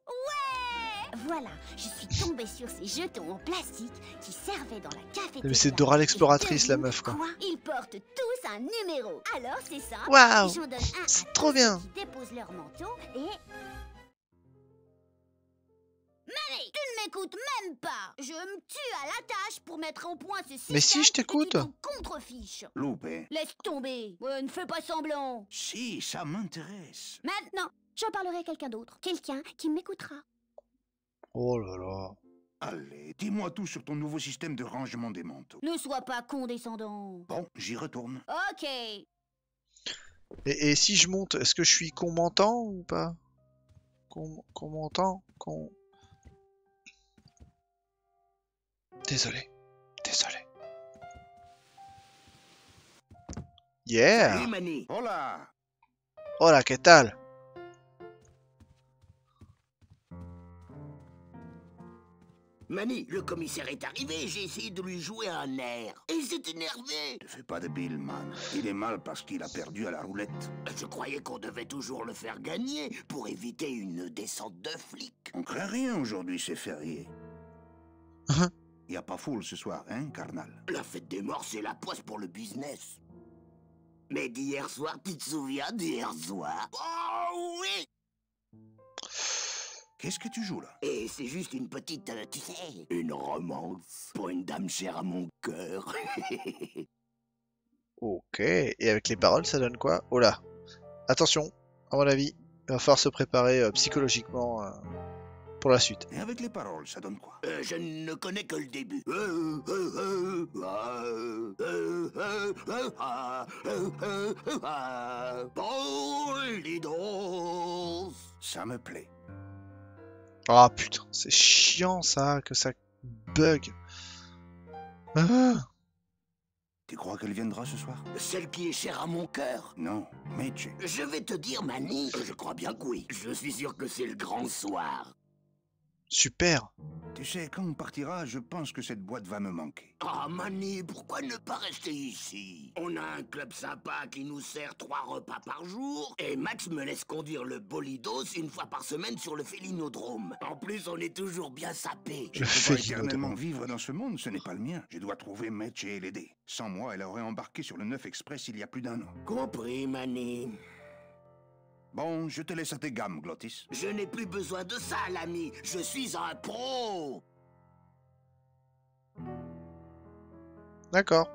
Voilà, je suis tombée sur ces jetons en plastique qui servaient dans la cafétéria. Mais c'est Dora l'exploratrice, la meuf, quoi. Ils portent tous un numéro. Alors c'est simple. Waouh J'en donne un à C'est trop bien. qui déposent leur manteau et... Manny, tu ne m'écoutes même pas. Je me tue à la tâche pour mettre au point ce système. Mais si, je t'écoute. contrefiches. Loupé. Laisse tomber. Ouais, ne fais pas semblant. Si, ça m'intéresse. Maintenant, j'en parlerai à quelqu'un d'autre. Quelqu'un qui m'écoutera. Oh là là. Allez, dis-moi tout sur ton nouveau système de rangement des manteaux. Ne sois pas condescendant. Bon, j'y retourne. Ok. Et, et si je monte, est-ce que je suis commentant ou pas? Com Commentant Con... Désolé. Désolé. Yeah. Hola Hola, ¿qué tal? Manny, le commissaire est arrivé, j'ai essayé de lui jouer un air. Et il s'est énervé. Ne fais pas de Bill, man. Il est mal parce qu'il a perdu à la roulette. Je croyais qu'on devait toujours le faire gagner pour éviter une descente de flics. On craint rien aujourd'hui, c'est férié. Hein? Y a pas foule ce soir, hein, carnal? La fête des morts, c'est la poisse pour le business. Mais d'hier soir, tu te souviens d'hier soir? Oh oui Qu'est-ce que tu joues là? Et c'est juste une petite, euh, tu sais, une romance pour une dame chère à mon cœur. [laughs] Ok, et avec les paroles, ça donne quoi? Oh là Attention, à mon avis, il va falloir se préparer euh, psychologiquement euh, pour la suite. Et avec les paroles, ça donne quoi? Euh, je ne connais que le début. Ça me plaît. Ah putain, c'est chiant ça, que ça bug. Ah, Tu crois qu'elle viendra ce soir? Celle qui est chère à mon cœur. Non, Meche. Je vais te dire, Manny, je crois bien que oui. Je suis sûr que c'est le grand soir. Super. Tu sais, quand on partira, je pense que cette boîte va me manquer. Ah, Manny, pourquoi ne pas rester ici? On a un club sympa qui nous sert trois repas par jour, et Max me laisse conduire le bolidos une fois par semaine sur le félinodrome. En plus, on est toujours bien sapé. Je ne peux pas éternellement vivre dans ce monde, ce n'est pas le mien. Je dois trouver Meche et l'aider. Sans moi, elle aurait embarqué sur le 9 Express il y a plus d'un an. Compris, Manny. Bon, je te laisse à tes gammes, Glottis. Je n'ai plus besoin de ça, l'ami. Je suis un pro. D'accord.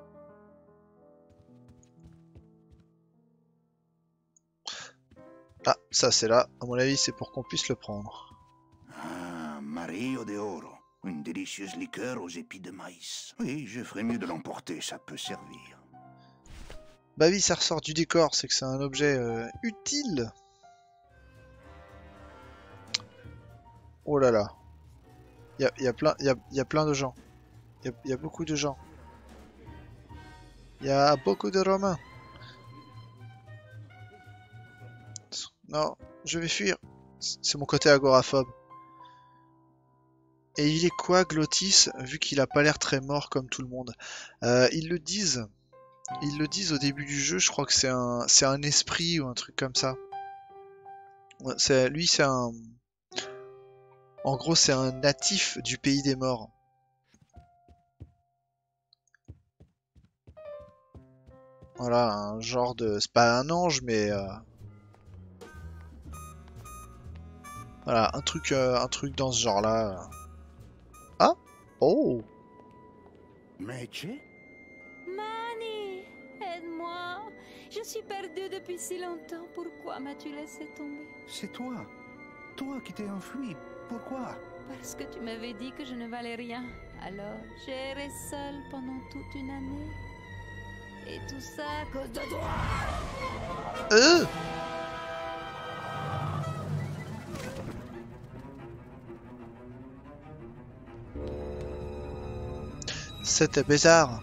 Ah, ça c'est là. À mon avis, c'est pour qu'on puisse le prendre. Ah, Mario de Oro. Une délicieuse liqueur aux épis de maïs. Oui, je ferais mieux de l'emporter, ça peut servir. Bah oui, ça ressort du décor, c'est que c'est un objet euh, utile. Oh là là. Il y a, y a plein, y a, y a plein de gens. Il y a, beaucoup de gens. Il y a beaucoup de Romains. Non, je vais fuir. C'est mon côté agoraphobe. Et il est quoi, Glottis, vu qu'il a pas l'air très mort comme tout le monde? Euh, Ils le disent. Ils le disent au début du jeu, je crois que c'est un, un esprit ou un truc comme ça. Lui, c'est un... En gros, c'est un natif du pays des morts. Voilà, un genre de... C'est pas un ange, mais... euh, Voilà, un truc, euh, un truc dans ce genre-là. Ah Oh Meche? Manny, aide-moi. Je suis perdue depuis si longtemps. Pourquoi m'as-tu laissé tomber? C'est toi. Toi qui t'es enfui. Pourquoi? Parce que tu m'avais dit que je ne valais rien. Alors, j'ai erré seule pendant toute une année. Et tout ça à cause de toi. Euh? C'était bizarre.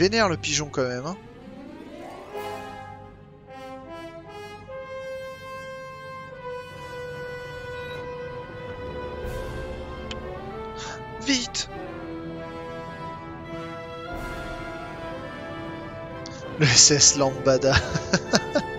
Vénère le pigeon quand même, hein. Vite Le SS Lambada. [laughs]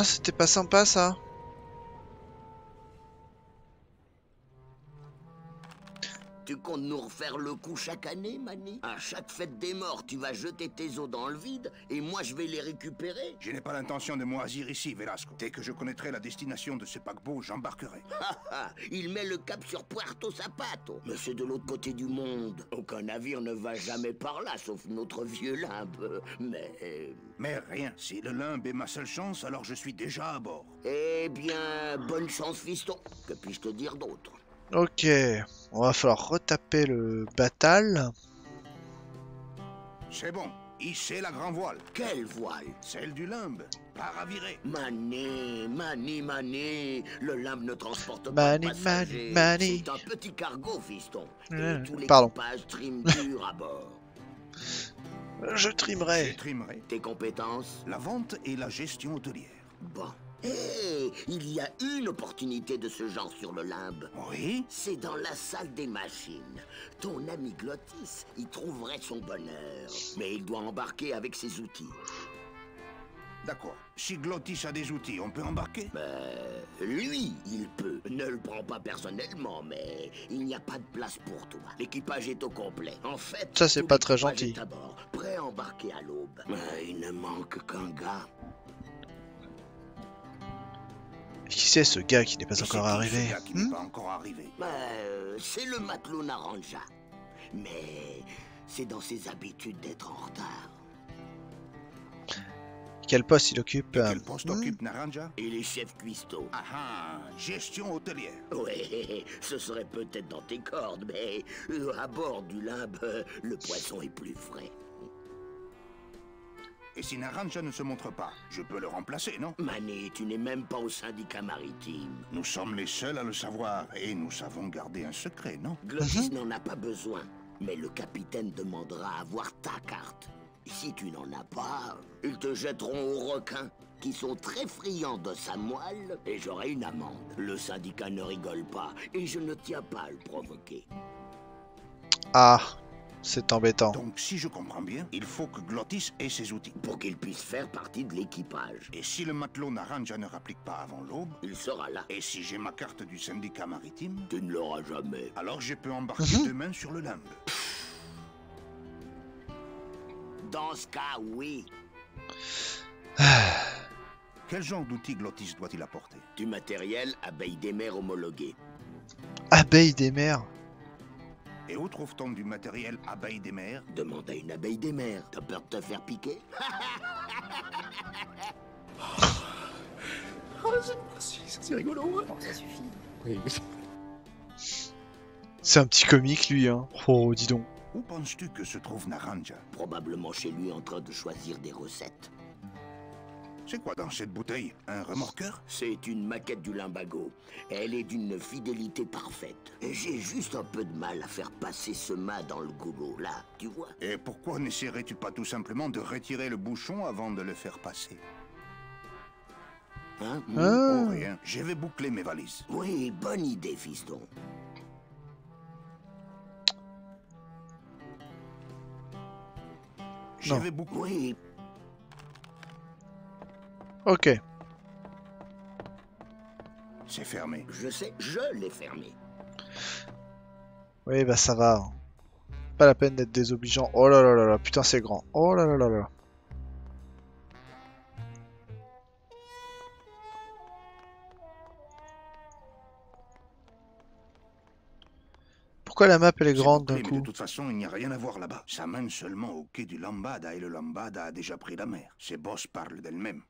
Ah, c'était pas sympa ça chaque année, Manny À chaque fête des morts, tu vas jeter tes os dans le vide et moi je vais les récupérer Je n'ai pas l'intention de moisir ici, Velasco. Dès que je connaîtrai la destination de ce paquebot, j'embarquerai. [laughs] Ah, ah, Il met le cap sur Puerto Zapato. Mais c'est de l'autre côté du monde. Aucun navire ne va jamais par là, sauf notre vieux limbe. Mais... Mais rien, si le limbe est ma seule chance, alors je suis déjà à bord. Eh bien, bonne chance, fiston. Que puis-je te dire d'autre? Ok, on va falloir retaper le batal. C'est bon, hissez la grand voile. Quelle voile? Celle du limbe. Pas virer. Mané, Mani, Mani, le limbe ne transporte Mani, pas de passagers. Mani, Mani. C'est un petit cargo, fiston. Et tout pardon. dur à bord. Je trimerai. Je trimerai. Tes compétences? La vente et la gestion hôtelière. Bon. Hé, il y a une opportunité de ce genre sur le limbe. Oui C'est dans la salle des machines. Ton ami Glottis y trouverait son bonheur. Mais il doit embarquer avec ses outils. D'accord. Si Glottis a des outils, on peut embarquer? Ben, lui, il peut. Ne le prends pas personnellement, mais il n'y a pas de place pour toi. L'équipage est au complet. En fait, Ça, c'est pas très gentil. est à bord, prêt à embarquer à l'aube. Mais il ne manque qu'un gars. Qui c'est ce gars qui n'est pas encore arrivé qui hmm pas encore arrivé. Ben, euh, c'est le matelot Naranja. Mais c'est dans ses habitudes d'être en retard. quel poste il occupe euh, Quel poste hmm, occupe Naranja? Et les chefs cuistots Ah ah, gestion hôtelière. Ouais, [laughs] ce serait peut-être dans tes cordes, mais euh, à bord du limbe, euh, le poisson est plus frais. Et si Naranja ne se montre pas, je peux le remplacer, non? Mané, tu n'es même pas au syndicat maritime. Nous sommes les seuls à le savoir et nous savons garder un secret, non? Glottis n'en a pas besoin, mais le capitaine demandera à voir ta carte. Si tu n'en as pas, ils te jetteront aux requins, qui sont très friands de sa moelle, et j'aurai une amende. Le syndicat ne rigole pas, et je ne tiens pas à le provoquer. Ah, c'est embêtant. Donc si je comprends bien, il faut que Glottis ait ses outils. Pour qu'il puisse faire partie de l'équipage. Et si le matelot Naranja ne rapplique pas avant l'aube Il sera là. Et si j'ai ma carte du syndicat maritime Tu ne l'auras jamais. Alors je peux embarquer Mhm. demain sur le limbe. Dans ce cas, oui. [sighs] Quel genre d'outils Glottis doit-il apporter? Du matériel abeille des mers homologué. Abeille des mers. Et où trouve-t-on du matériel abeille des mers Demande à une abeille des mers. T'as peur de te faire piquer? C'est rigolo. ça suffit. Oui. C'est un petit comique lui, hein. Oh, dis donc. Où penses-tu que se trouve Naranja? Probablement chez lui en train de choisir des recettes. C'est quoi dans cette bouteille Un remorqueur? C'est une maquette du limbago. Elle est d'une fidélité parfaite. Et J'ai juste un peu de mal à faire passer ce mât dans le goulot, là, tu vois. Et pourquoi n'essaierais-tu pas tout simplement de retirer le bouchon avant de le faire passer? Hein? Ah. Oh rien, je vais boucler mes valises. Oui, bonne idée, fiston. Je Non. vais boucler... Oui, Ok. C'est fermé. je sais, je l'ai fermé. Oui, bah ça va. hein. Pas la peine d'être désobligeant. Oh là là là là, putain c'est grand. Oh là là là là. Pourquoi la map elle est grande d'un coup de toute façon, il n'y a rien à voir là-bas. Ça mène seulement au quai du Lambada et le Lambada a déjà pris la mer. Ces bosses parlent d'elles-mêmes.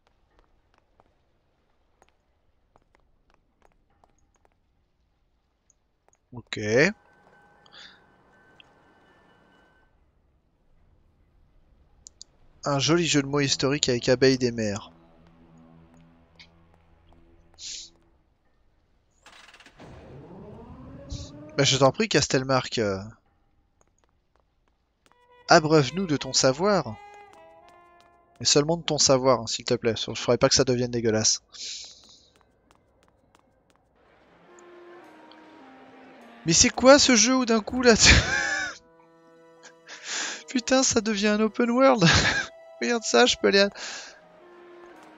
Ok. Un joli jeu de mots historique avec abeille des mers. Bah, je t'en prie, Castelmark. euh, Abreuve-nous de ton savoir. Et seulement de ton savoir, hein, s'il te plaît. Je ferai pas que ça devienne dégueulasse. Mais c'est quoi ce jeu où d'un coup là [laughs] Putain, ça devient un open world. [laughs] Regarde ça, je peux aller à...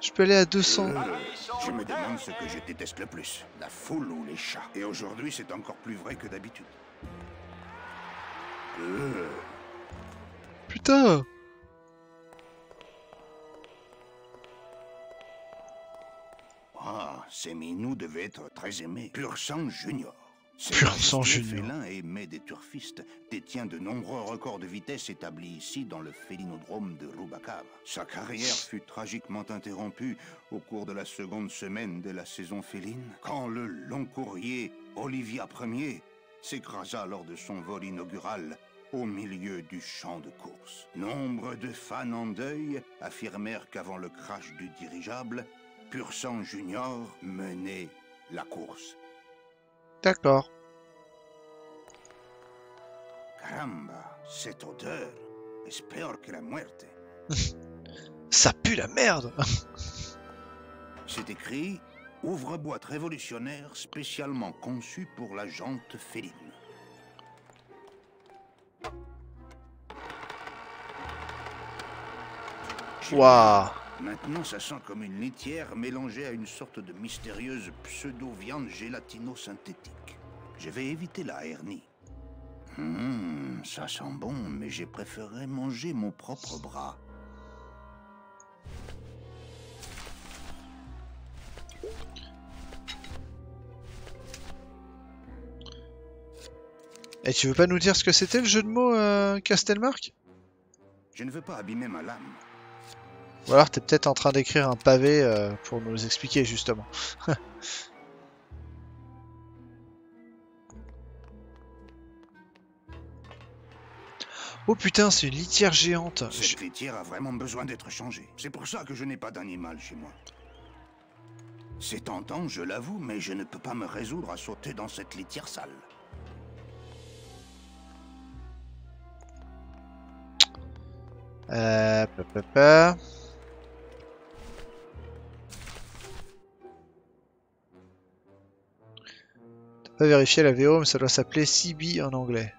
Je peux aller à 200. Euh, je me demande ce que je déteste le plus. La foule ou les chats. Et aujourd'hui, c'est encore plus vrai que d'habitude. Euh, Putain Ah, ces minous devaient être très aimés. Pur sang junior. Pur sang junior. félin aimé des turfistes détient de nombreux records de vitesse établis ici dans le félinodrome de Rubacava. Sa carrière fut tragiquement interrompue au cours de la seconde semaine de la saison féline, quand le long courrier Olivia Ier s'écrasa lors de son vol inaugural au milieu du champ de course. Nombre de fans en deuil affirmèrent qu'avant le crash du dirigeable, Pur Sang Junior menait la course. D'accord. Caramba, cette odeur. Espero que la muerte. [laughs] Ça pue la merde [laughs] C'est écrit Ouvre-boîte révolutionnaire spécialement conçu pour la jante féline. Waouh Maintenant, ça sent comme une litière mélangée à une sorte de mystérieuse pseudo-viande gélatino-synthétique. Je vais éviter la hernie. Hum, ça sent bon, mais j'ai préféré manger mon propre bras. Et tu veux pas nous dire ce que c'était le jeu de mots, euh, Castelmark Je ne veux pas abîmer ma lame. Ou alors t'es peut-être en train d'écrire un pavé euh, pour nous expliquer justement. [laughs] oh putain, c'est une litière géante. Je- Cette litière a vraiment besoin d'être changée. C'est pour ça que je n'ai pas d'animal chez moi. C'est tentant, je l'avoue, mais je ne peux pas me résoudre à sauter dans cette litière sale. Euh, pas vérifié la VO, mais ça doit s'appeler CB en anglais.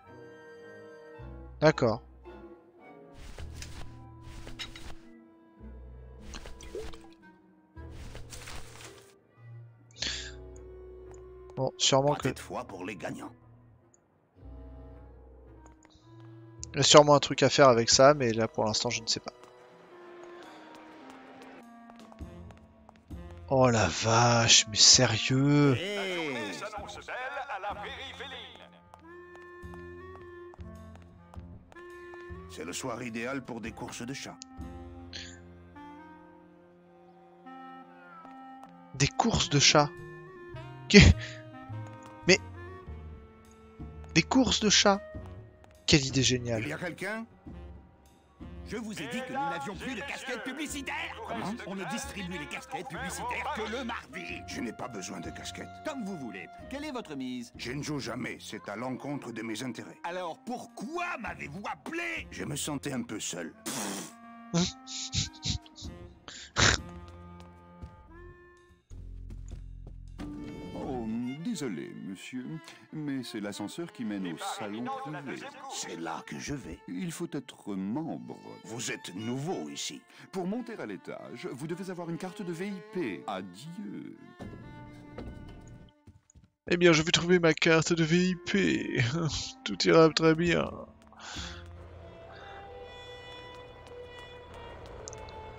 D'accord. Bon, sûrement que... Cette fois pour les gagnants. Il y a sûrement un truc à faire avec ça, mais là pour l'instant je ne sais pas. Oh la vache, mais sérieux? À la prairie féline. C'est le soir idéal pour des courses de chats. Des courses de chats Que- Mais... Des courses de chats Quelle idée Il géniale y a quelqu'un? Je vous ai dit que nous n'avions plus de casquettes publicitaires Comment On ne distribue les casquettes publicitaires que le mardi Je n'ai pas besoin de casquette. Comme vous voulez. Quelle est votre mise? Je ne joue jamais, c'est à l'encontre de mes intérêts. Alors pourquoi m'avez-vous appelé? Je me sentais un peu seul. [laughs] désolé, monsieur, mais c'est l'ascenseur qui mène au salon privé. C'est là que je vais. Il faut être membre. Vous êtes nouveau ici. Pour monter à l'étage, vous devez avoir une carte de VIP. Adieu. Eh bien, je vais trouver ma carte de VIP. [laughs] Tout ira très bien.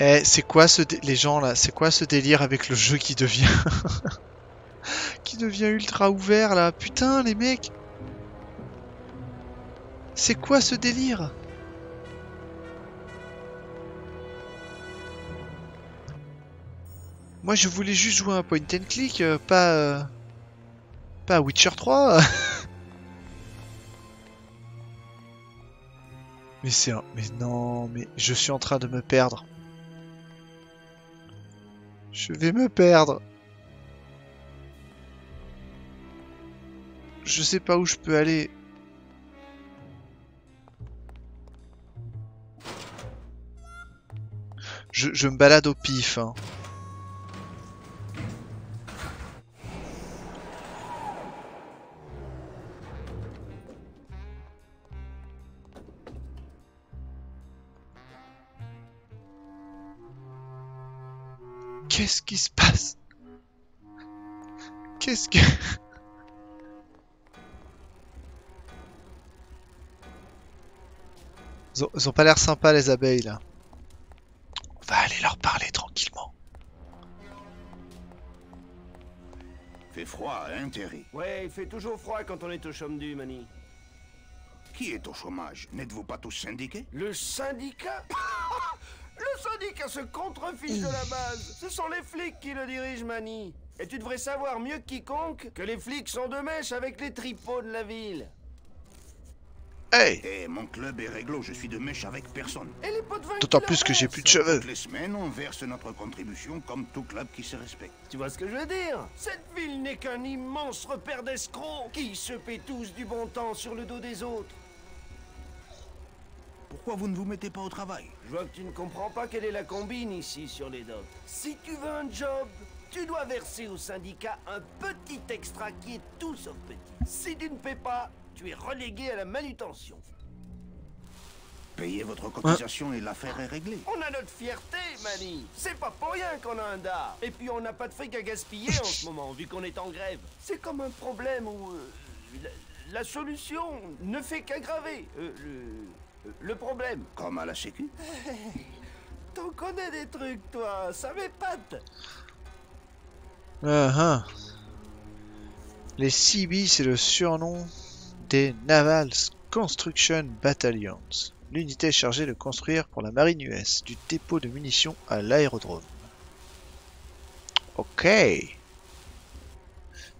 Eh, c'est quoi ce dé- les gens là C'est quoi ce délire avec le jeu qui devient? [laughs] [laughs] qui devient ultra ouvert là Putain, les mecs. C'est quoi ce délire? Moi, je voulais juste jouer un point and click, euh, pas euh, pas Witcher 3 [laughs] Mais c'est un... Mais non, mais je suis en train de me perdre. Je vais me perdre. Je sais pas où je peux aller. Je, me balade au pif. Hein. Qu'est-ce qui se passe? Qu'est-ce que... Ils ont, ils ont pas l'air sympas les abeilles là. On va aller leur parler tranquillement. Fait froid, hein, Terry Ouais, il fait toujours froid quand on est au chôme du, Mani. Qui est au chômage? N'êtes-vous pas tous syndiqués? Le syndicat? [laughs] Le syndicat se contrefiche de la base. Ce sont les flics qui le dirigent, Mani. Et tu devrais savoir mieux que quiconque que les flics sont de mèche avec les tripots de la ville. Hey Eh, mon club est réglo, je suis de mèche avec personne. D'autant plus que j'ai plus de cheveux. Toutes les semaines, on verse notre contribution comme tout club qui se respecte. Tu vois ce que je veux dire? Cette ville n'est qu'un immense repère d'escrocs qui se paient tous du bon temps sur le dos des autres. Pourquoi vous ne vous mettez pas au travail? Je vois que tu ne comprends pas quelle est la combine ici sur les docks. Si tu veux un job, tu dois verser au syndicat un petit extra qui est tout sauf petit. Si tu ne paies pas, tu es relégué à la manutention. Payez votre cotisation et l'affaire est réglée. On a notre fierté, Mani. C'est pas pour rien qu'on a un DAR. Et puis on n'a pas de fric à gaspiller en ce moment, vu qu'on est en grève. C'est comme un problème où euh, la, la solution ne fait qu'aggraver euh, le, le problème. Comme à la sécu [laughs] T'en connais des trucs, toi. Ça m'épate. Ah. Les CB, c'est le surnom des Naval Construction Battalions. L'unité chargée de construire pour la marine US du dépôt de munitions à l'aérodrome. Ok.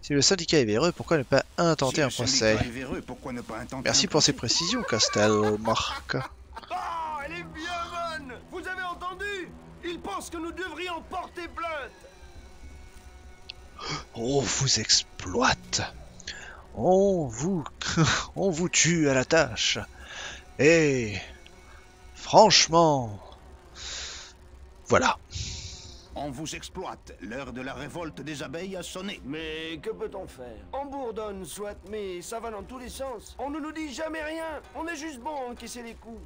Si le syndicat est véreux, pourquoi ne pas intenter Si un procès est véreux, pourquoi ne pas intenter Merci un pour ces précisions, Castelmark. Oh, [laughs] elle est bien bonne Vous avez entendu? Il pense que nous devrions porter plainte On vous exploite. On vous, on vous tue à la tâche. Et franchement, voilà. On vous exploite. L'heure de la révolte des abeilles a sonné. Mais que peut-on faire? On bourdonne, soit, mais ça va dans tous les sens. On ne nous dit jamais rien. On est juste bon à encaisser les coups.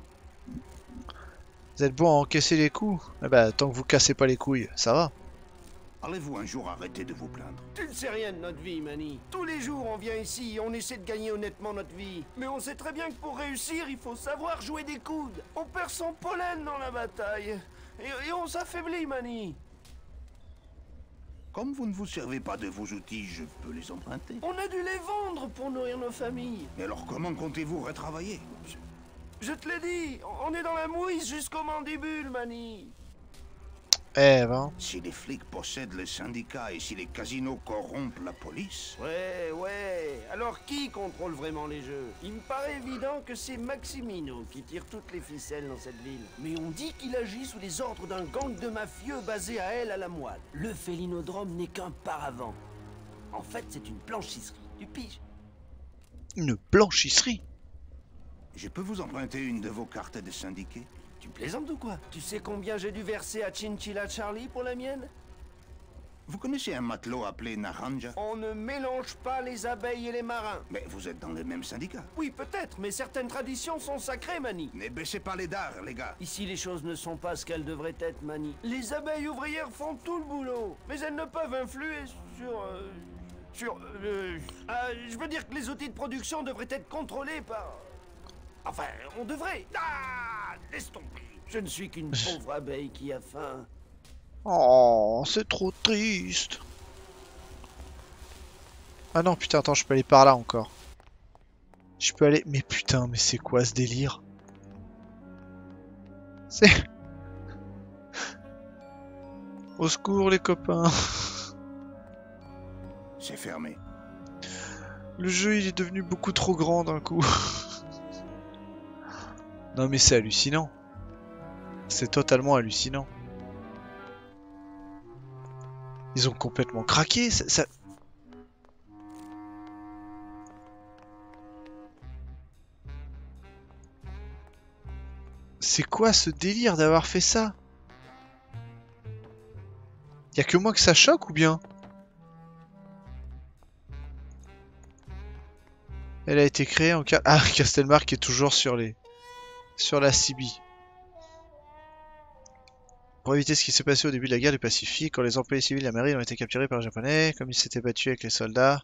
Vous êtes bon à encaisser les coups? Eh ben, tant que vous cassez pas les couilles, ça va. Allez-vous un jour arrêter de vous plaindre Tu ne sais rien de notre vie, Manny. Tous les jours, on vient ici et on essaie de gagner honnêtement notre vie. Mais on sait très bien que pour réussir, il faut savoir jouer des coudes. On perd son pollen dans la bataille. Et, et on s'affaiblit, Manny. Comme vous ne vous servez pas de vos outils, je peux les emprunter. On a dû les vendre pour nourrir nos familles. Et alors comment comptez-vous retravailler? Je te l'ai dit, on est dans la mouise jusqu'au mandibule, Manny. Eh ben, Si les flics possèdent les syndicats et si les casinos corrompent la police, Ouais, ouais. Alors qui contrôle vraiment les jeux? Il me paraît évident que c'est Maximino qui tire toutes les ficelles dans cette ville. Mais on dit qu'il agit sous les ordres d'un gang de mafieux basé à elle à la moelle. Le félinodrome n'est qu'un paravent. En fait, c'est une blanchisserie. Tu piges une blanchisserie. je peux vous emprunter une de vos cartes de syndiqués? Tu plaisantes ou quoi Tu sais combien j'ai dû verser à Chinchilla Charlie pour la mienne Vous connaissez un matelot appelé Naranja On ne mélange pas les abeilles et les marins. Mais vous êtes dans le même syndicat. Oui, peut-être, mais certaines traditions sont sacrées, Manny. Ne baissez pas les dards, les gars. Ici, les choses ne sont pas ce qu'elles devraient être, Manny. Les abeilles ouvrières font tout le boulot, mais elles ne peuvent influer sur... euh, sur... euh, ah, je veux dire que les outils de production devraient être contrôlés par... Enfin, on devrait... Ah Laisse tomber. Je ne suis qu'une pauvre abeille qui a faim. Oh, c'est trop triste. Ah non, putain, attends, je peux aller par là encore. Je peux aller... Mais putain, mais c'est quoi ce délire? C'est... [laughs] Au secours, les copains. C'est fermé. Le jeu, il est devenu beaucoup trop grand d'un coup. [laughs] non, mais c'est hallucinant. C'est totalement hallucinant. Ils ont complètement craqué. C'est quoi ce délire d'avoir fait ça? Y a que moi que ça choque ou bien? Elle a été créée en... ca- [laughs] Ah, Castelmark est toujours sur les... Sur la CB. Pour éviter ce qui s'est passé au début de la guerre du Pacifique, quand les employés civils de la marine ont été capturés par les Japonais, comme ils s'étaient battus avec les soldats,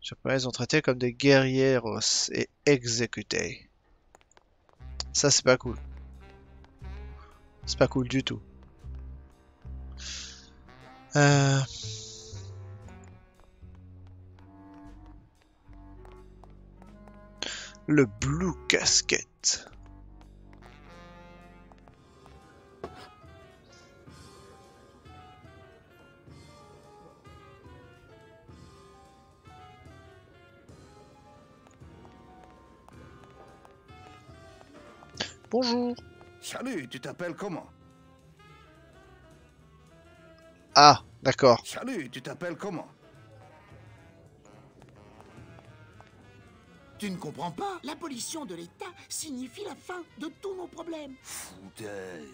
les Japonais ont traités comme des guerrieros et exécutés. Ça, c'est pas cool. C'est pas cool du tout. Euh... Le Blue Casket. Bonjour. Salut, tu t'appelles comment? Ah, d'accord. Salut, tu t'appelles comment? Tu ne comprends pas? L'abolition de l'État signifie la fin de tous nos problèmes. Foutaise.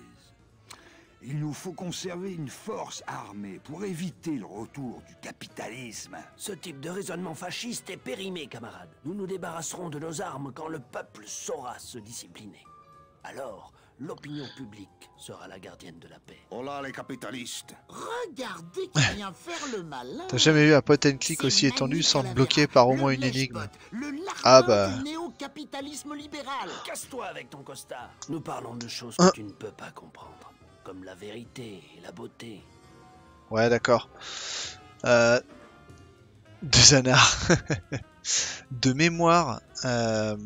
Il nous faut conserver une force armée pour éviter le retour du capitalisme. Ce type de raisonnement fasciste est périmé, camarade. Nous nous débarrasserons de nos armes quand le peuple saura se discipliner. Alors, l'opinion publique sera la gardienne de la paix. Oh là, les capitalistes. Regardez qui vient faire le malin. T'as jamais vu un pot and click aussi étendu sans te bloquer par au moins une énigme Ah bah... du néo-capitalisme libéral. Casse-toi avec ton costard. Nous parlons de choses Hein que tu ne peux pas comprendre, comme la vérité et la beauté. Ouais, d'accord. Euh... De Zanar. [laughs] de mémoire, euh,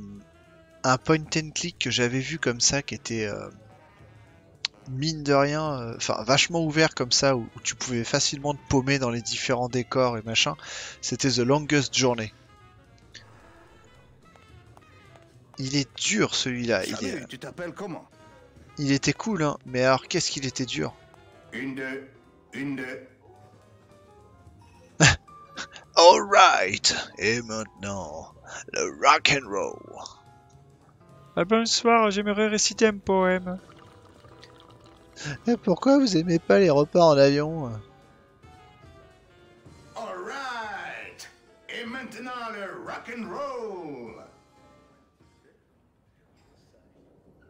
un point and click que j'avais vu comme ça, qui était euh, mine de rien, euh, enfin vachement ouvert comme ça, où, où tu pouvais facilement te paumer dans les différents décors et machin, c'était The Longest Journey. Il est dur celui-là, il, est- tu t'appelles comment? il était cool, hein, mais alors qu'est-ce qu'il était dur? Une de... Une de... [laughs] Alright, et maintenant, le rock and roll. Bonsoir, j'aimerais réciter un poème. Et pourquoi vous aimez pas les repas en avion? All right. Et maintenant le rock and roll.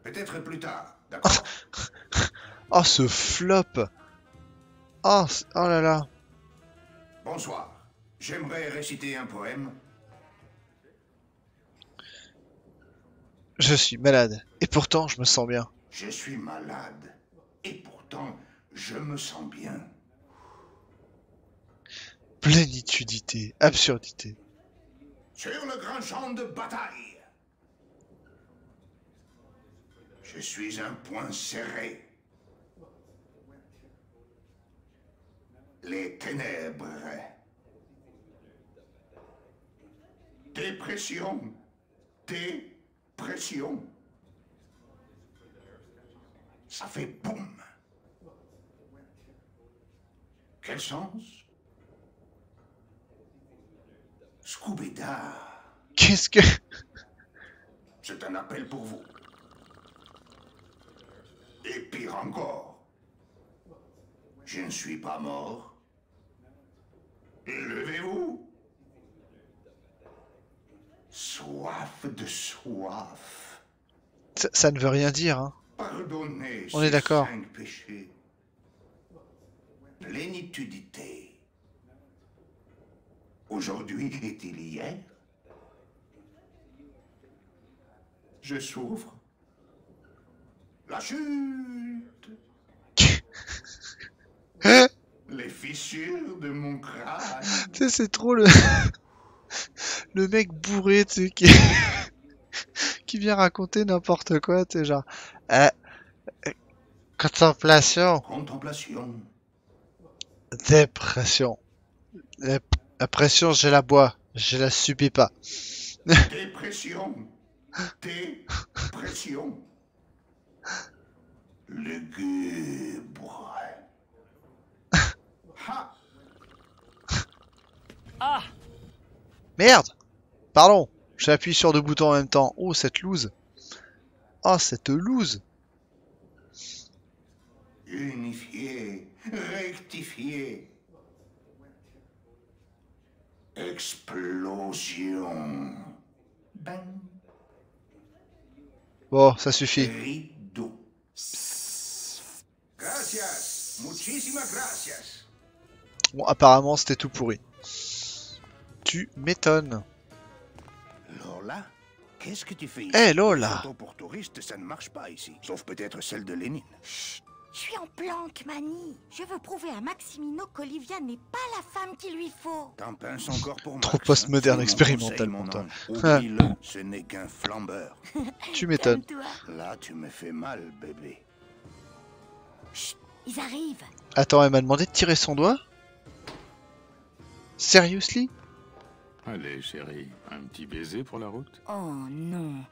Peut-être plus tard, d'accord? [laughs] Oh, ce flop Oh, oh là là Bonsoir. J'aimerais réciter un poème. Je suis malade, et pourtant je me sens bien. Je suis malade. Et pourtant, je me sens bien. Plénitudité, absurdité. Sur le grand champ de bataille. Je suis un point serré. Les ténèbres. Dépression. Dépression. Ça fait boum. Quel sens? Scooby-Doo. Qu'est-ce que... [laughs] C'est un appel pour vous. Et pire encore, je ne suis pas mort. Levez-vous. Soif de soif. Ça, ça ne veut rien dire, hein. Pardonnez On est d'accord. Plénitudité. Aujourd'hui est-il hier? Je souffre. La chute. [laughs] Les fissures de mon crâne. C'est trop le... [laughs] [laughs] le mec bourré, tu sais, qui... [laughs] qui vient raconter n'importe quoi, tu sais, genre... Euh, euh, contemplation, Contemplation. dépression. La, la pression, je la bois, je la subis pas. [laughs] Dépression. Dépression. Lugubre. Ha Ah Merde Pardon, j'appuie sur deux boutons en même temps. Oh, cette loose. Oh, cette loose. Unifié, rectifié. Explosion. Bang. Bon, ça suffit. Rideau. Gracias. Muchísimas gracias. Bon, apparemment, c'était tout pourri. Tu m'étonnes. Lola, qu'est-ce que tu fais ici? Eh, Lola. Photo pour touristes, ça ne marche pas ici. Sauf peut-être celle de Lénine. Je suis en planque, Mani. Je veux prouver à Maximino qu'Olivia n'est pas la femme qu'il lui faut. T'en pinces encore pour Trop hein postmoderne Fais mon expérimental, mon ange. Ah. Oublie-le, ce n'est qu'un flambeur. [laughs] [laughs] Tu m'étonnes. Là, tu me fais mal, bébé. Ils arrivent. Attends, elle m'a demandé de tirer son doigt Seriously? Allez, chérie, un petit baiser pour la route Oh non,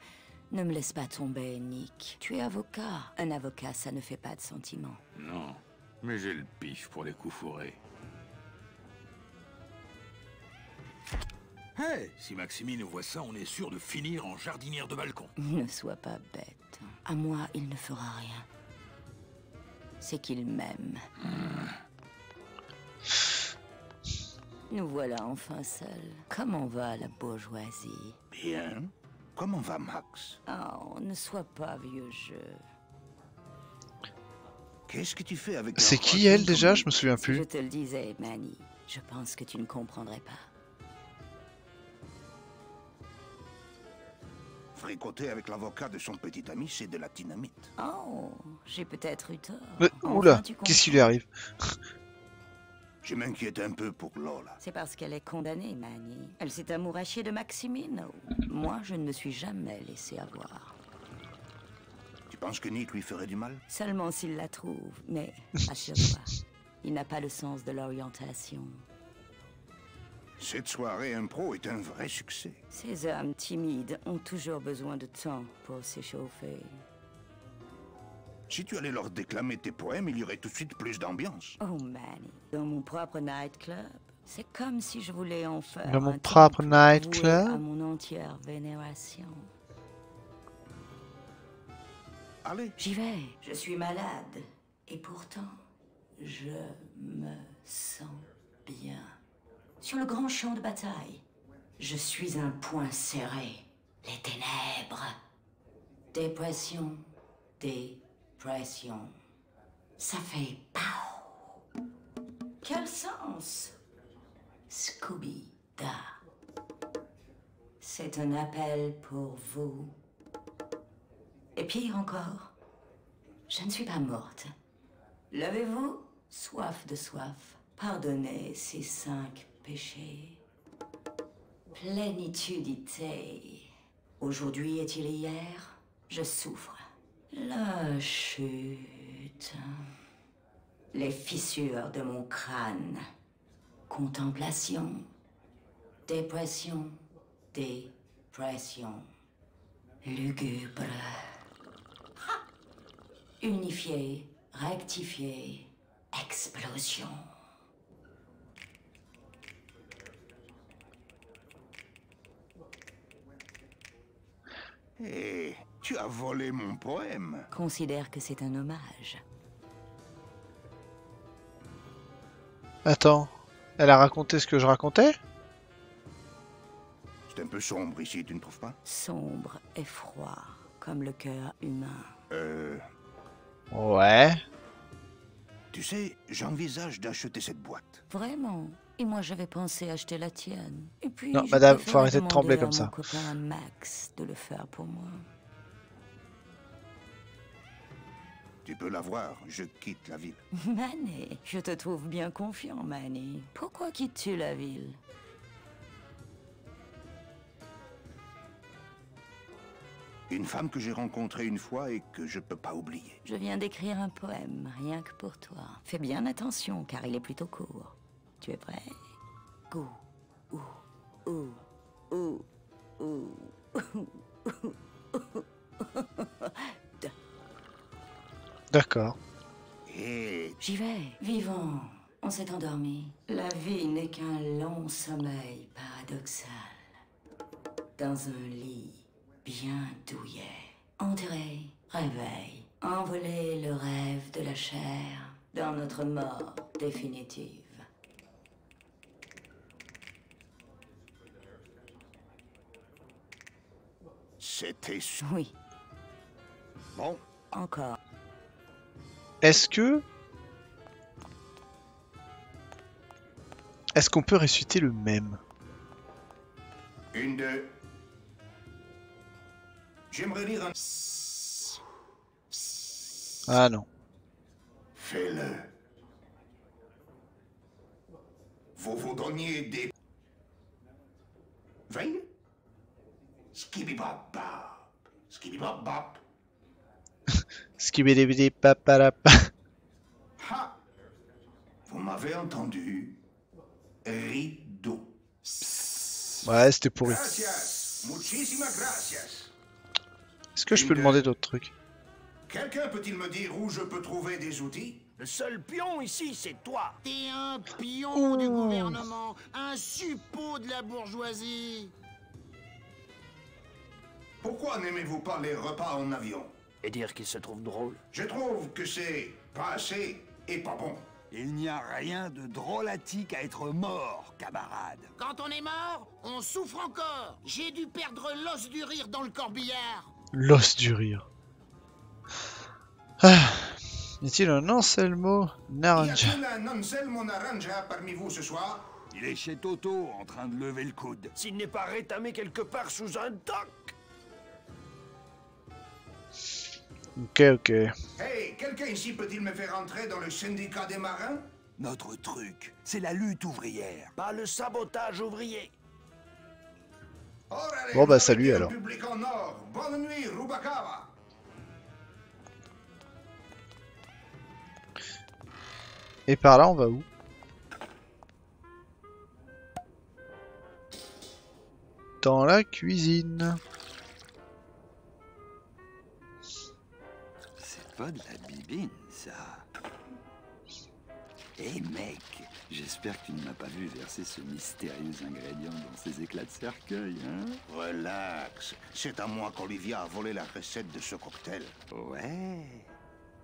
ne me laisse pas tomber, Nick. Tu es avocat. Un avocat, ça ne fait pas de sentiments. Non, mais j'ai le pif pour les coups fourrés. Hey, si Maximine voit ça, on est sûr de finir en jardinière de balcon. [laughs] Ne sois pas bête. À moi, il ne fera rien. C'est qu'il m'aime. Nous voilà enfin seuls. Comment va la bourgeoisie? Bien. Comment va Max? Oh, ne sois pas vieux jeu. Qu'est-ce que tu fais avec C'est qui elle déjà? Je me souviens Si plus. je te le disais, Manny, je pense que tu ne comprendrais pas. Fréquenter avec l'avocat de son petit ami, c'est de la dynamite. Oh, j'ai peut-être eu tort. Mais, Enfin, oula, qu'est-ce qui lui arrive? Je m'inquiète un peu pour Lola. C'est parce qu'elle est condamnée, Manny. Elle s'est amourachée de Maximino. Moi, je ne me suis jamais laissé avoir. Tu penses que Nick lui ferait du mal? Seulement s'il la trouve, mais [laughs] assure-toi, il n'a pas le sens de l'orientation. Cette soirée impro est un vrai succès. Ces hommes timides ont toujours besoin de temps pour s'échauffer. Si tu allais leur déclamer tes poèmes, il y aurait tout de suite plus d'ambiance. Oh, Manny, dans mon propre nightclub, c'est comme si je voulais en faire Dans mon un propre nightclub? à mon entière vénération. Allez. J'y vais. Je suis malade. Et pourtant, je me sens bien. Sur le grand champ de bataille, je suis un point serré. Les ténèbres. Dépression. Ça fait pow. Quel sens? Scooby-Da. C'est un appel pour vous. Et pire encore, je ne suis pas morte. Levez-vous, soif de soif. Pardonnez ces cinq péchés. Plénitudité. Aujourd'hui est-il hier? Je souffre. La chute. Les fissures de mon crâne. Contemplation. Dépression. Dépression. Lugubre. Unifié, rectifié, explosion. Hé, tu as volé mon poème. Considère que c'est un hommage. Attends, elle a raconté ce que je racontais? C'est un peu sombre ici, tu ne trouves pas? Sombre et froid, comme le cœur humain. Euh... Ouais. Tu sais, j'envisage d'acheter cette boîte. Vraiment? Et moi j'avais pensé acheter la tienne. Et puis, Non, je madame, faut arrêter de trembler à comme mon ça. copain Max de le faire pour moi. Tu peux l'avoir, je quitte la ville. [laughs] Manny, je te trouve bien confiant, Manny. Pourquoi quittes-tu la ville? Une femme que j'ai rencontrée une fois et que je peux pas oublier. Je viens d'écrire un poème, rien que pour toi. Fais bien attention, car il est plutôt court. Tu es prêt? Go. Ouh. Ouh. Ouh. Ouh. D'accord. Et J'y vais. Vivons. On s'est endormi. La vie n'est qu'un long sommeil paradoxal. Dans un lit bien douillet. Enterré, réveil. Envoler le rêve de la chair dans notre mort définitive. c'était... Oui, Bon, encore. Est-ce que... Est-ce qu'on peut ressusciter le même? Une, deux... J'aimerais lire un... Ah non. Fais-le. Vous vous donniez des... Veille Skibibop bop. Skibidi paparap. Ha Vous m'avez entendu Rideau. Ouais, c'était pourri. Est-ce que je peux demander d'autres trucs? Quelqu'un peut-il me dire où je peux trouver des outils? Le seul pion ici, c'est toi. T'es un pion du gouvernement, un suppôt de la bourgeoisie. Pourquoi n'aimez-vous pas les repas en avion? Et dire qu'il se trouve drôle. Je trouve que c'est pas assez et pas bon. Il n'y a rien de drôlatique à être mort, camarade. Quand on est mort, on souffre encore. J'ai dû perdre l'os du rire dans le corbillard. L'os du rire. Ah. Y a-t-il un Anselmo Y Naranja? A-t-il un Anselmo Naranja parmi vous ce soir? Il est chez Toto en train de lever le coude. S'il n'est pas rétamé quelque part sous un dock. Ok, ok. Hey, quelqu'un ici peut-il me faire entrer dans le syndicat des marins? Notre truc, c'est la lutte ouvrière. Pas le sabotage ouvrier. Bon bah salut alors. Public en or. Bonne nuit, Rubakawa. Et par là, on va où? Dans la cuisine. Pas de la bibine, ça. Hé mec, j'espère que tu ne m'as pas vu verser ce mystérieux ingrédient dans ces éclats de cercueil, hein Relax. C'est à moi qu'Olivia a volé la recette de ce cocktail. Ouais.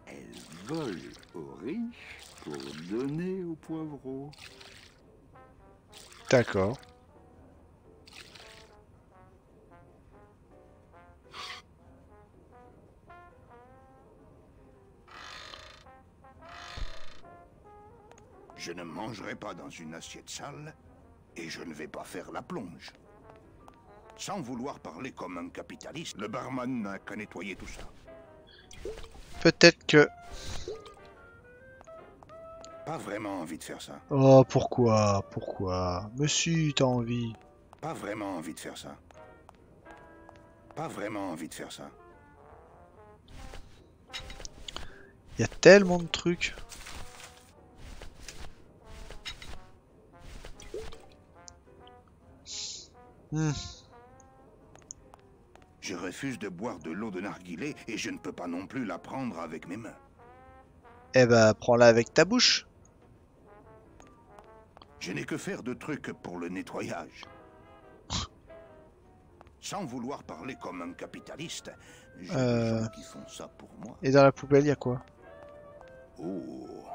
Elle vole aux riches pour donner aux poivreaux. D'accord. Je ne mangerai pas dans une assiette sale et je ne vais pas faire la plonge. Sans vouloir parler comme un capitaliste, le barman n'a qu'à nettoyer tout ça. Peut-être que... Pas vraiment envie de faire ça. Oh, pourquoi Pourquoi? Mais si, t'as envie. Pas vraiment envie de faire ça. Pas vraiment envie de faire ça. Il y a tellement de trucs. Hmm. Je refuse de boire de l'eau de narguilé et je ne peux pas non plus la prendre avec mes mains. Eh bah, prends-la avec ta bouche. Je n'ai que faire de trucs pour le nettoyage. Sans vouloir parler comme un capitaliste, j'ai des Euh. gens qui font ça pour moi. Et dans la poubelle, il y a quoi? Oh,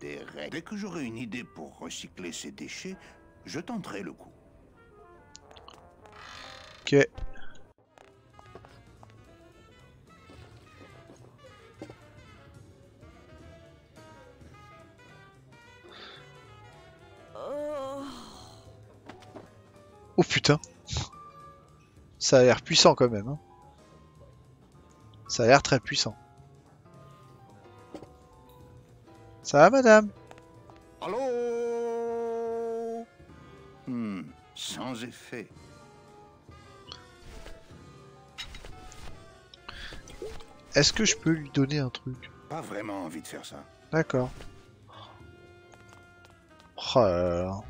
des règles. Dès que j'aurai une idée pour recycler ces déchets, je tenterai le coup. Ok. Oh putain. Ça a l'air puissant quand même. hein. Ça a l'air très puissant. Ça va madame? Allô? Hmm, sans effet. Est-ce que je peux lui donner un truc? Pas vraiment envie de faire ça. D'accord. Oh là là.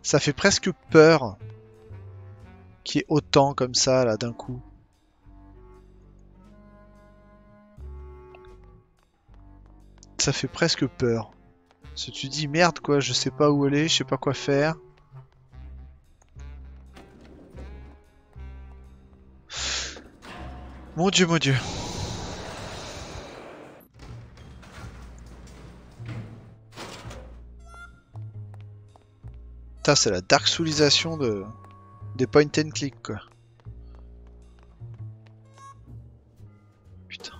Ça fait presque peur qu'il y ait autant comme ça là d'un coup. Ça fait presque peur. Si tu dis merde quoi, je sais pas où aller, je sais pas quoi faire. Mon dieu, mon dieu. Putain, c'est la dark soulisation de... des point and click quoi. Putain.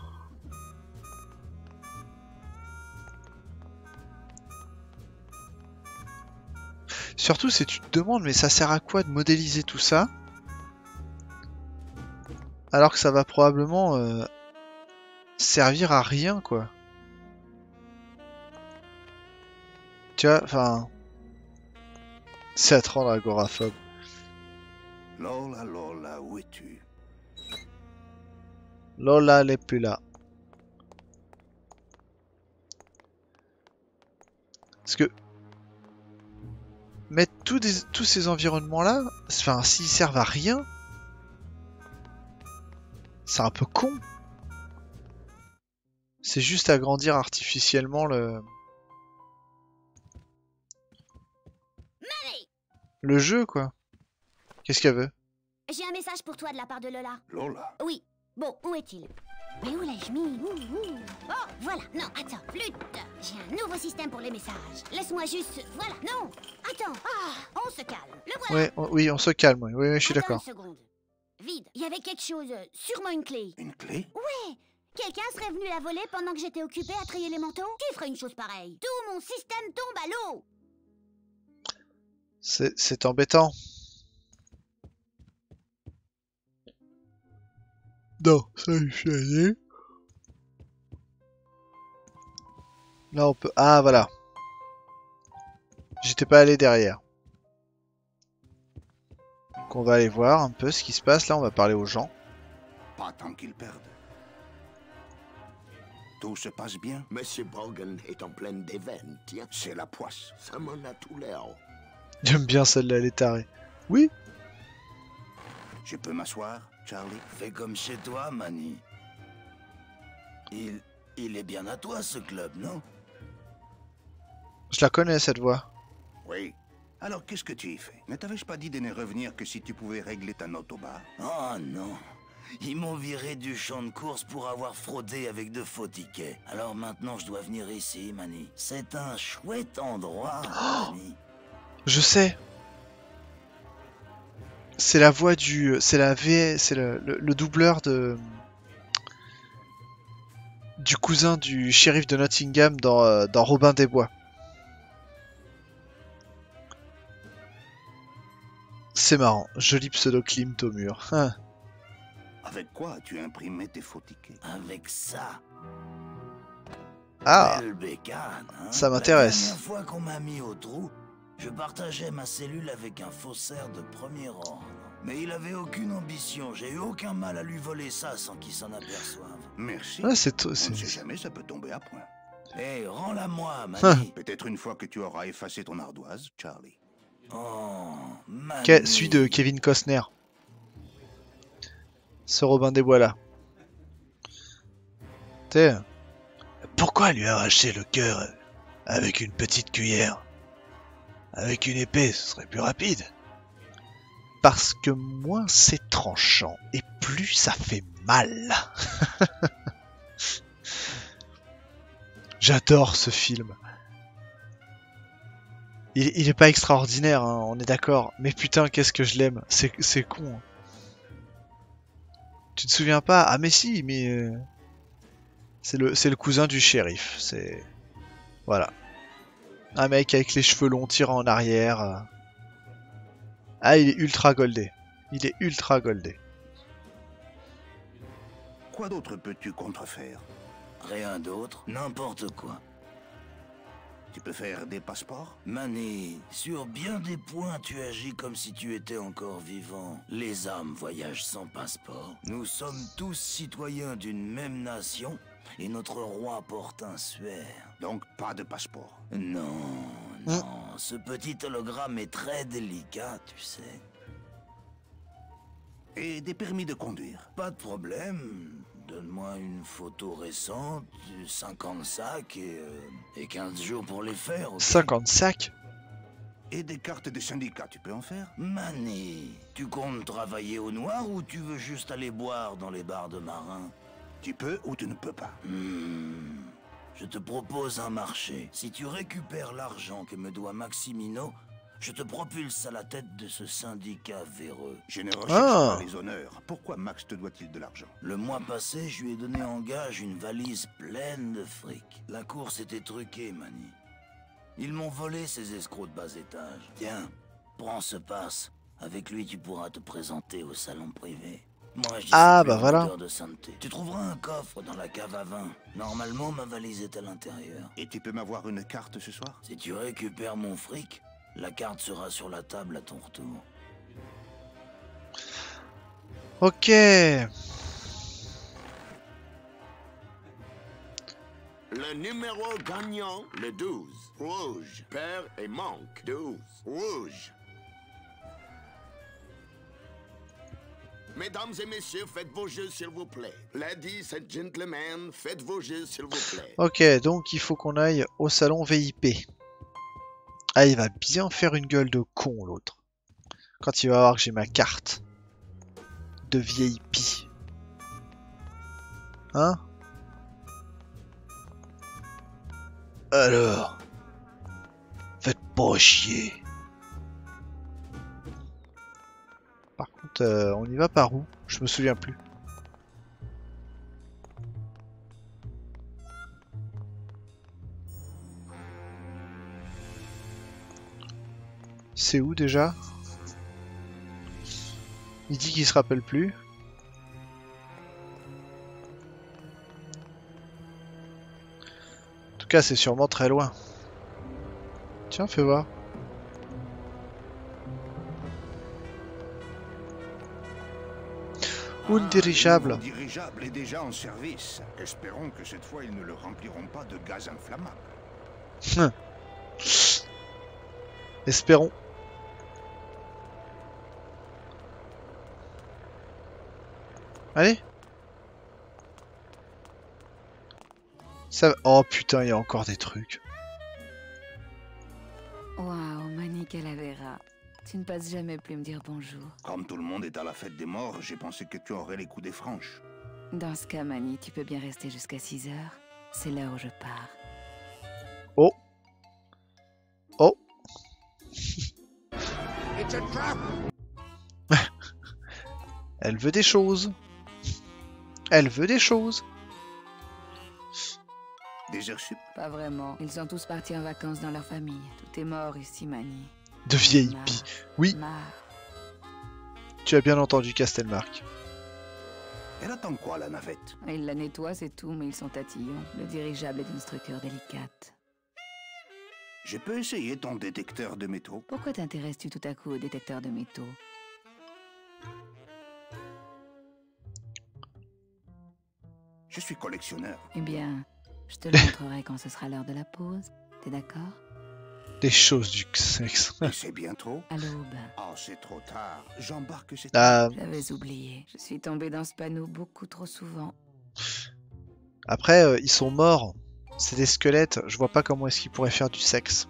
Surtout si tu te demandes mais ça sert à quoi de modéliser tout ça? Alors que ça va probablement euh, servir à rien quoi. Tu vois, enfin... C'est à te rendre agoraphobe. Lola, Lola, où es-tu? Lola elle est plus là. Parce que... Mettre tous, des- tous ces environnements-là, enfin, s'ils servent à rien, c'est un peu con. C'est juste agrandir artificiellement le... Le jeu, quoi. Qu'est-ce qu'elle veut? J'ai un message pour toi de la part de Lola. Lola? Oui. Bon, où est-il? Mais où l'ai-je mis? Oh, voilà. Non, attends, flûte. J'ai un nouveau système pour les messages. Laisse-moi juste... Voilà, non. Attends. Ah, on se calme. Le voilà. Ouais, on- oui, on se calme, oui, oui, oui, je suis d'accord. Il y avait quelque chose, euh, sûrement une clé. Une clé Ouais Quelqu'un serait venu la voler pendant que j'étais occupée à trier les manteaux Qui ferait une chose pareille? Tout mon système tombe à l'eau C'est embêtant. Non, ça y est. Là on peut... Ah voilà. J'étais pas allé derrière. Donc on va aller voir un peu ce qui se passe. Là, on va parler aux gens. Pas tant qu'ils perdent. Tout se passe bien Monsieur Brogan est en pleine déveine, tiens. C'est la poisse. Ça m'en a tout l'air. J'aime bien celle-là, elle est tarée. Oui Je peux m'asseoir, Charlie? Fais comme chez toi, Manny. Il... il est bien à toi, ce club, non? Je la connais, cette voix. Oui. Alors, qu'est-ce que tu y fais Ne t'avais-je pas dit de ne revenir que si tu pouvais régler ta note au bar Oh non. Ils m'ont viré du champ de course pour avoir fraudé avec de faux tickets. Alors maintenant, je dois venir ici, Manny. C'est un chouette endroit, Manny. Je sais. C'est la voix du... C'est la V... C'est le, le- le doubleur de... Du cousin du shérif de Nottingham dans, euh, dans Robin des Bois. C'est marrant. Joli pseudo Klimt au mur. Hein. Avec quoi as-tu imprimé tes faux tickets? Avec ça. Ah Belle bécane, hein? Ça m'intéresse. La dernière fois qu'on m'a mis au trou, je partageais ma cellule avec un faussaire de premier ordre. Mais il avait aucune ambition, j'ai eu aucun mal à lui voler ça sans qu'il s'en aperçoive. Merci. Ouais, c'est... On ne c'est- sait jamais, ça peut tomber à point. Hé, rends-la moi, Hein. Manny. Peut-être une fois que tu auras effacé ton ardoise, Charlie. Oh, Celui de Kevin Costner. Ce Robin des Bois là. T'es... Pourquoi lui arracher le cœur avec une petite cuillère? Avec une épée, ce serait plus rapide. Parce que moins c'est tranchant et plus ça fait mal. [laughs] J'adore ce film. Il, est pas extraordinaire, hein, on est d'accord. Mais putain, qu'est-ce que je l'aime. C'est con. hein. Tu te souviens pas? Ah mais si, mais... euh, C'est le, c'est le cousin du shérif. C'est... Voilà. Un mec avec les cheveux longs tirant en arrière. euh. Ah, il est ultra goldé. Il est ultra goldé. Quoi d'autre peux-tu contrefaire Rien d'autre, n'importe quoi. Tu peux faire des passeports Manny, sur bien des points, tu agis comme si tu étais encore vivant. Les âmes voyagent sans passeport. Nous sommes tous citoyens d'une même nation et notre roi porte un suaire. Donc pas de passeport. Non, non, ce petit hologramme est très délicat, tu sais. Et des permis de conduire Pas de problème. Donne-moi une photo récente, 50 sacs et, euh, et 15 jours pour les faire. ok 50 sacs Et des cartes de syndicat, tu peux en faire Manny, tu comptes travailler au noir ou tu veux juste aller boire dans les bars de marins Tu peux ou tu ne peux pas Hmm, Je te propose un marché. Si tu récupères l'argent que me doit Maximino, je te propulse à la tête de ce syndicat véreux. Je ne recherche Ah. pas les honneurs. Pourquoi Max te doit-il de l'argent? Le mois passé, je lui ai donné en gage une valise pleine de fric. La course était truquée, Manny. Ils m'ont volé ces escrocs de bas étage. Tiens, prends ce passe. Avec lui, tu pourras te présenter au salon privé. Moi, j'y Ah, bah voilà. de sainteté. Tu trouveras un coffre dans la cave à vin. Normalement, ma valise est à l'intérieur. Et tu peux m'avoir une carte ce soir? Si tu récupères mon fric, la carte sera sur la table à ton retour. Ok. Le numéro gagnant, le 12. Rouge. Père et manque. 12. Rouge. Mesdames et messieurs, faites vos jeux, s'il vous plaît. Ladies and gentlemen, faites vos jeux, s'il vous plaît. Ok, donc il faut qu'on aille au salon VIP. Ah, il va bien faire une gueule de con, l'autre. Quand il va voir que j'ai ma carte de VIP. Hein? Alors, faites pas chier. Par contre, euh, on y va par où? Je me souviens plus. C'est où déjà? Il dit qu'il se rappelle plus. En tout cas, c'est sûrement très loin. Tiens, fais voir. Un dirigeable. Le dirigeable est déjà en service. Espérons que cette fois, ils ne le rempliront pas de gaz inflammable. Hum. Espérons. Allez. Ça... Oh putain, il y a encore des trucs. Waouh, Mani Calavera. Tu ne passes jamais plus me dire bonjour. Comme tout le monde est à la fête des morts, j'ai pensé que tu aurais les coups des franches. Dans ce cas, Mani, tu peux bien rester jusqu'à 6 heures. C'est l'heure où je pars. Oh. Oh. It's a trap! [laughs] Elle veut des choses. Elle veut des choses. Des heures sup? Pas vraiment. Ils sont tous partis en vacances dans leur famille. Tout est mort ici, Mani. De vieilles pie. Oui, tu as bien entendu Castelmark. Elle attend quoi, la navette? Ils la nettoient, c'est tout, mais ils sont tatillons. Le dirigeable est d'une structure délicate. Je peux essayer ton détecteur de métaux? Pourquoi t'intéresses-tu tout à coup au détecteur de métaux? Je suis collectionneur. Eh bien, je te le montrerai quand ce sera l'heure de la pause. T'es d'accord? Des choses du sexe. C'est bien trop? À l'aube. Oh, c'est trop tard. J'embarque cette Ah, J'avais oublié. Je suis tombée dans ce panneau beaucoup trop souvent. après, euh, ils sont morts. C'est des squelettes. Je vois pas comment est-ce qu'ils pourraient faire du sexe.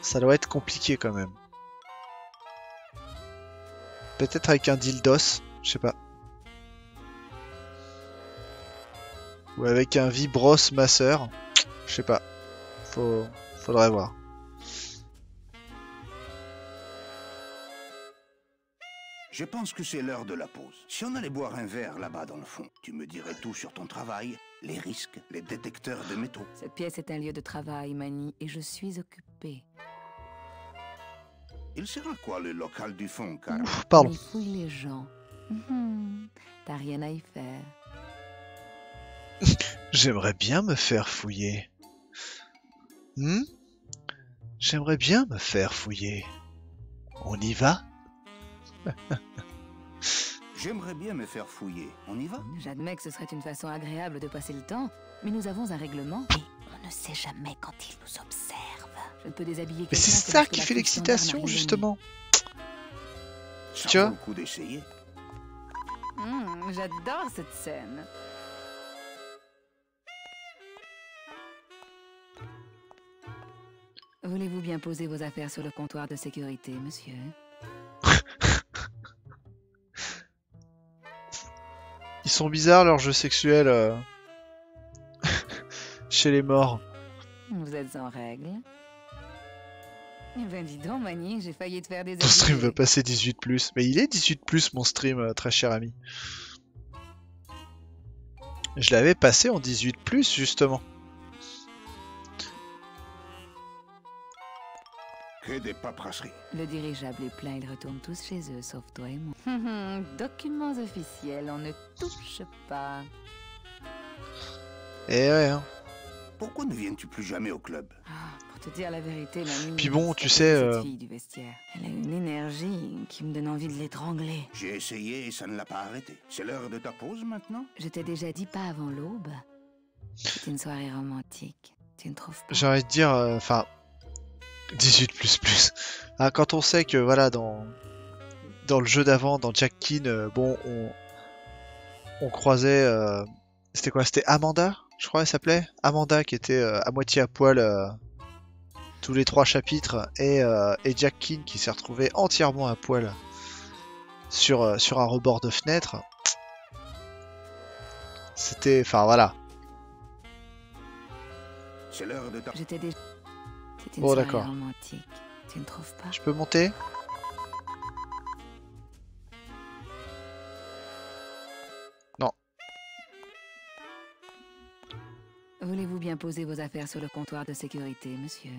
Ça doit être compliqué quand même. Peut-être avec un dildos, je sais pas. Ou avec un vibros masseur, je sais pas. Faut... Faudrait voir. Je pense que c'est l'heure de la pause. Si on allait boire un verre là-bas dans le fond, tu me dirais tout sur ton travail, les risques, les détecteurs de métaux. Cette pièce est un lieu de travail, Mani, et je suis occupée. Il sera quoi le local du fond, car Pardon. Il fouille les gens. Mhm. T'as rien à y faire. J'aimerais bien me faire fouiller. Hmm? J'aimerais bien me faire fouiller. On y va? [laughs] J'aimerais bien me faire fouiller. On y va? J'admets que ce serait une façon agréable de passer le temps, mais nous avons un règlement et on ne sait jamais quand il nous observe. Je ne peux déshabiller Mais c'est ça qui fait l'excitation, justement. Ça Tu vois? le coup d'essayer. donné. Hmm, J'adore cette scène. Voulez-vous bien poser vos affaires sur le comptoir de sécurité, monsieur [laughs] Ils sont bizarres leurs jeux sexuels euh, [laughs] chez les morts. Vous êtes en règle Eh ben dis donc, Mani, j'ai failli te faire des Ton stream va passer 18+. Mais il est 18+, mon stream, euh, très cher ami. Je l'avais passé en 18+, justement. Que des paperasseries. Le dirigeable est plein, ils retournent tous chez eux, sauf toi et moi. Hum, hum, Documents officiels, on ne touche pas. Eh ouais, hein. Pourquoi ne viens-tu plus jamais au club? Pour te dire la vérité, Mani... Puis bon, tu sais, euh, fille du vestiaire. Elle a une énergie qui me donne envie de l'étrangler. J'ai essayé et ça ne l'a pas arrêté. C'est l'heure de ta pause maintenant? Je t'ai déjà dit pas avant l'aube. C'est une soirée romantique. Tu ne trouves pas? J'ai envie de dire, euh, enfin, 18++. Ah, quand on sait que, voilà, dans, dans le jeu d'avant, dans Jack Keen, euh, bon, on, on croisait, euh, c'était quoi? C'était Amanda, je crois, elle s'appelait? Amanda, qui était euh, à moitié à poil euh, tous les trois chapitres, et, euh, et Jack Keen qui s'est retrouvé entièrement à poil sur, euh, sur un rebord de fenêtre. C'était, enfin voilà. C'est l'heure de ta... Je t'ai déjà... C'est une Bon, soirée d'accord. romantique. Tu ne trouves pas Je peux monter? Non. Voulez-vous bien poser vos affaires sur le comptoir de sécurité, monsieur?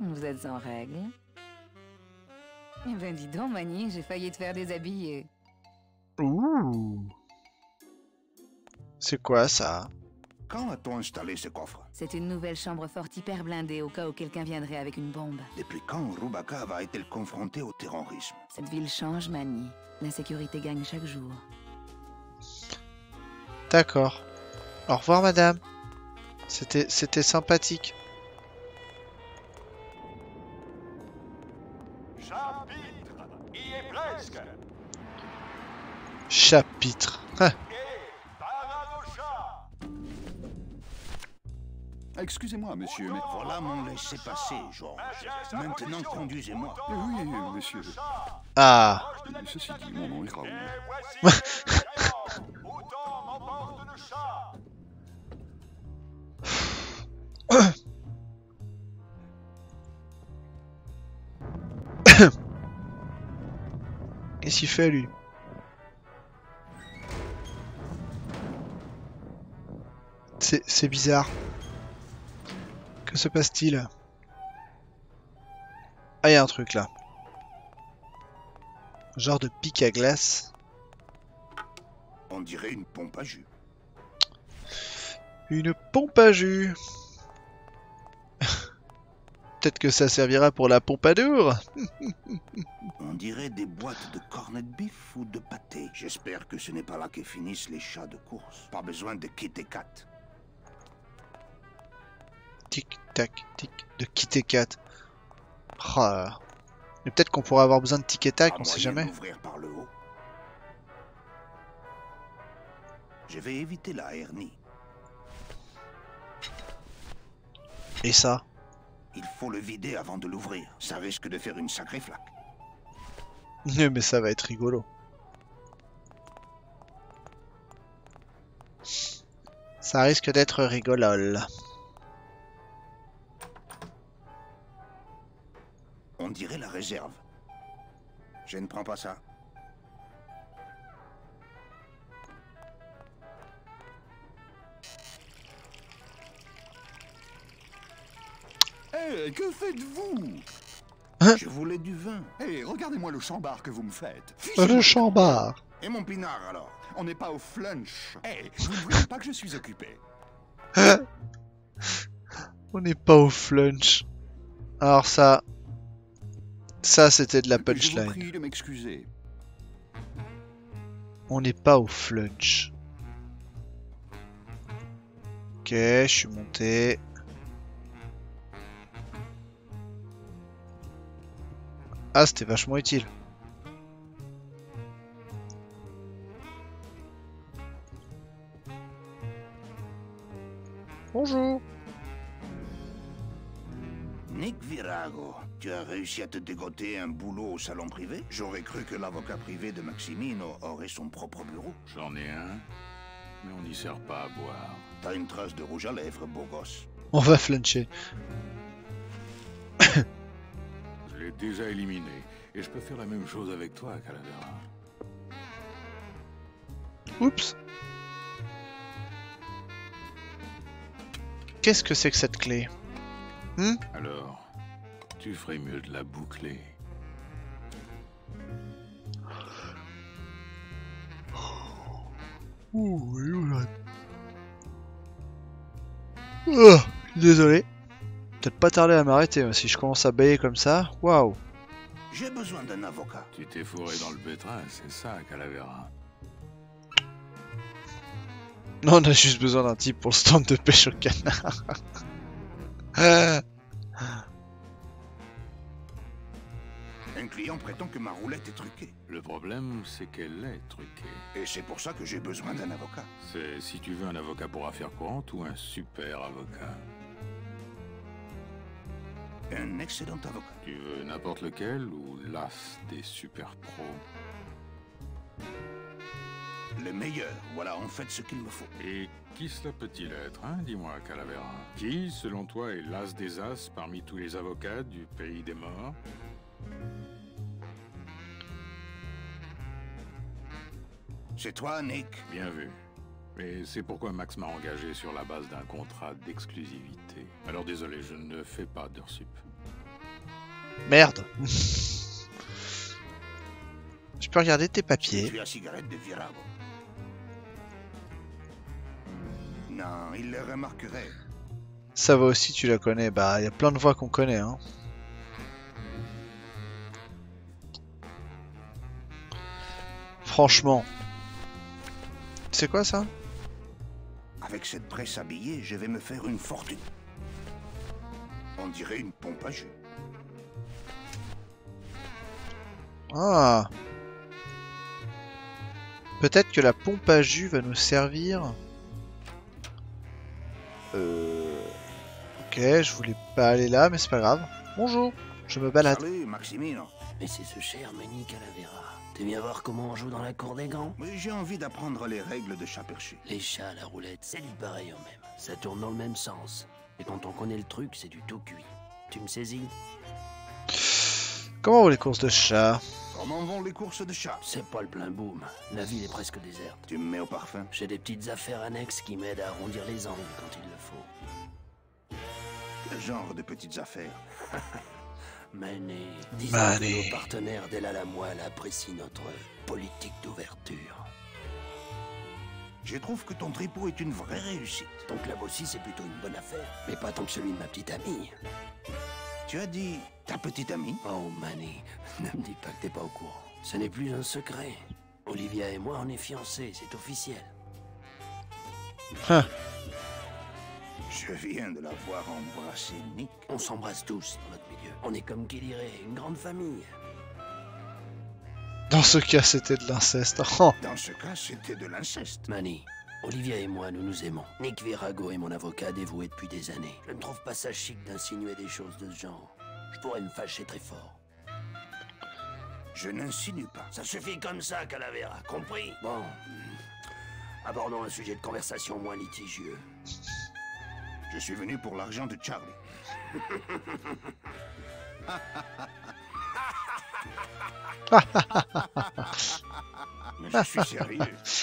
Vous êtes en règle Eh ben dis donc, Mani, j'ai failli te faire déshabiller. Ouh. C'est quoi ça? Quand a-t-on installé ce coffre? C'est une nouvelle chambre forte hyper blindée au cas où quelqu'un viendrait avec une bombe. Depuis quand Rubaka va-t-elle confrontée au terrorisme? Cette ville change, Mani. La sécurité gagne chaque jour. D'accord. Au revoir, madame. C'était, c'était sympathique. Chapitre Y est presque Chapitre. Hein. Excusez-moi, monsieur, mais... Voilà mon laissez-passer, Georges. Maintenant, conduisez-moi. Eh Oui, monsieur. Ah. Ceci dit, mon nom est Raoul. [laughs] Qu'est-ce qu'il fait, lui? C'est bizarre. Que se passe-t-il? Ah, il y a un truc là. Genre de pic à glace. On dirait une pompe à jus. Une pompe à jus. Peut-être que ça servira pour la pompadour. On dirait des boîtes de cornets de bif ou de pâté. J'espère que ce n'est pas là que finissent les chats de course. Pas besoin de quitter 4. Tic tac tic de quitter 4. Oh là là. Mais peut-être qu'on pourrait avoir besoin de tic et tac, on sait jamais. Ouvrir par le haut. Je vais éviter la hernie. Et ça? Il faut le vider avant de l'ouvrir. Ça risque de faire une sacrée flaque. Mais ça va être rigolo. Ça risque d'être rigolol. On dirait la réserve. Je ne prends pas ça. Eh, que faites-vous Je voulais du vin. Eh, regardez-moi le chambard que vous me faites. Le chambard. Et mon pinard alors On n'est pas au flunch. Eh, vous ne voulez pas que je suis occupé On n'est pas au flunch. Alors ça... Ça, c'était de la Je vous punchline. prie de m'excuser. On n'est pas au flunch. Ok, je suis monté. Ah, c'était vachement utile. Bonjour. Nick Virago, tu as réussi à te dégoter un boulot au salon privé? J'aurais cru que l'avocat privé de Maximino aurait son propre bureau. J'en ai un, mais on n'y sert pas à boire. T'as une trace de rouge à lèvres, beau gosse. On va fluncher. L'ai déjà éliminé, et je peux faire la même chose avec toi, Calavera. Oups. Qu'est-ce que c'est que cette clé? Hmm? Alors, tu ferais mieux de la boucler. Ouh, Oh, désolé. Peut-être pas tarder à m'arrêter, mais si je commence à bailler comme ça, waouh. J'ai besoin d'un avocat. Tu t'es fourré dans le pétrin, c'est ça, Calavera. Non, on a juste besoin d'un type pour le stand de pêche au canard. Un client prétend que ma roulette est truquée. Le problème, c'est qu'elle est truquée. Et c'est pour ça que j'ai besoin d'un avocat. C'est si tu veux un avocat pour affaires courantes ou un super avocat. Un excellent avocat. Tu veux n'importe lequel ou l'as des super pros? Le meilleur, voilà en fait ce qu'il me faut. Et qui cela peut-il être, hein Dis-moi, Calavera? Qui, selon toi, est l'as des as parmi tous les avocats du pays des morts? C'est toi, Nick Bien vu. Mais c'est pourquoi Max m'a engagé sur la base d'un contrat d'exclusivité. Alors désolé, je ne fais pas d'heures sup. Merde. Je peux regarder tes Je papiers. la cigarette de Virago. Non, il le remarquerait. Ça va aussi, tu la connais. Bah, il y a plein de voix qu'on connaît, hein. Franchement. C'est quoi ça? Avec cette presse habillée, je vais me faire une fortune. On dirait une pompe à jus. Ah. Peut-être que la pompe à jus va nous servir. Euh... Ok, je voulais pas aller là, mais c'est pas grave. Bonjour, je me balade. Salut, Maximino. Mais c'est ce cher Manny Calavera. Tu viens voir comment on joue dans la cour des grands Mais j'ai envie d'apprendre les règles de chat perché. Les chats à la roulette, c'est du pareil au même. Ça tourne dans le même sens. Et quand on connaît le truc, c'est du tout cuit. Tu me saisis Comment vont les courses de chat Comment vont les courses de chat C'est pas le plein boom. La ville est presque déserte. Tu me mets au parfum J'ai des petites affaires annexes qui m'aident à arrondir les angles quand il le faut. Quel genre de petites affaires [laughs] Mané, disons Mané. que nos partenaires d'El à la Moelle apprécient notre politique d'ouverture. Je trouve que ton tripot est une vraie réussite. Ton club aussi, c'est plutôt une bonne affaire. Mais pas tant que celui de ma petite amie. Tu as dit ta petite amie Oh, Manny, [laughs] ne me dis pas que t'es pas au courant. Ce n'est plus un secret. Olivia et moi, on est fiancés, c'est officiel. Hein. Je viens de la voir embrasser Nick. On s'embrasse tous dans notre milieu. On est comme qui dirait, une grande famille. Dans ce cas, c'était de l'inceste. [laughs] Oh. Dans ce cas, c'était de l'inceste. Manny, Olivia et moi, nous nous aimons. Nick Virago est mon avocat dévoué depuis des années. Je ne trouve pas ça chic d'insinuer des choses de ce genre. Je pourrais me fâcher très fort. Je n'insinue pas. Ça suffit comme ça, Calavera, compris? Bon. Abordons un sujet de conversation moins litigieux. Je suis venu pour l'argent de Charlie. [laughs] [laughs] Mais je suis sérieux.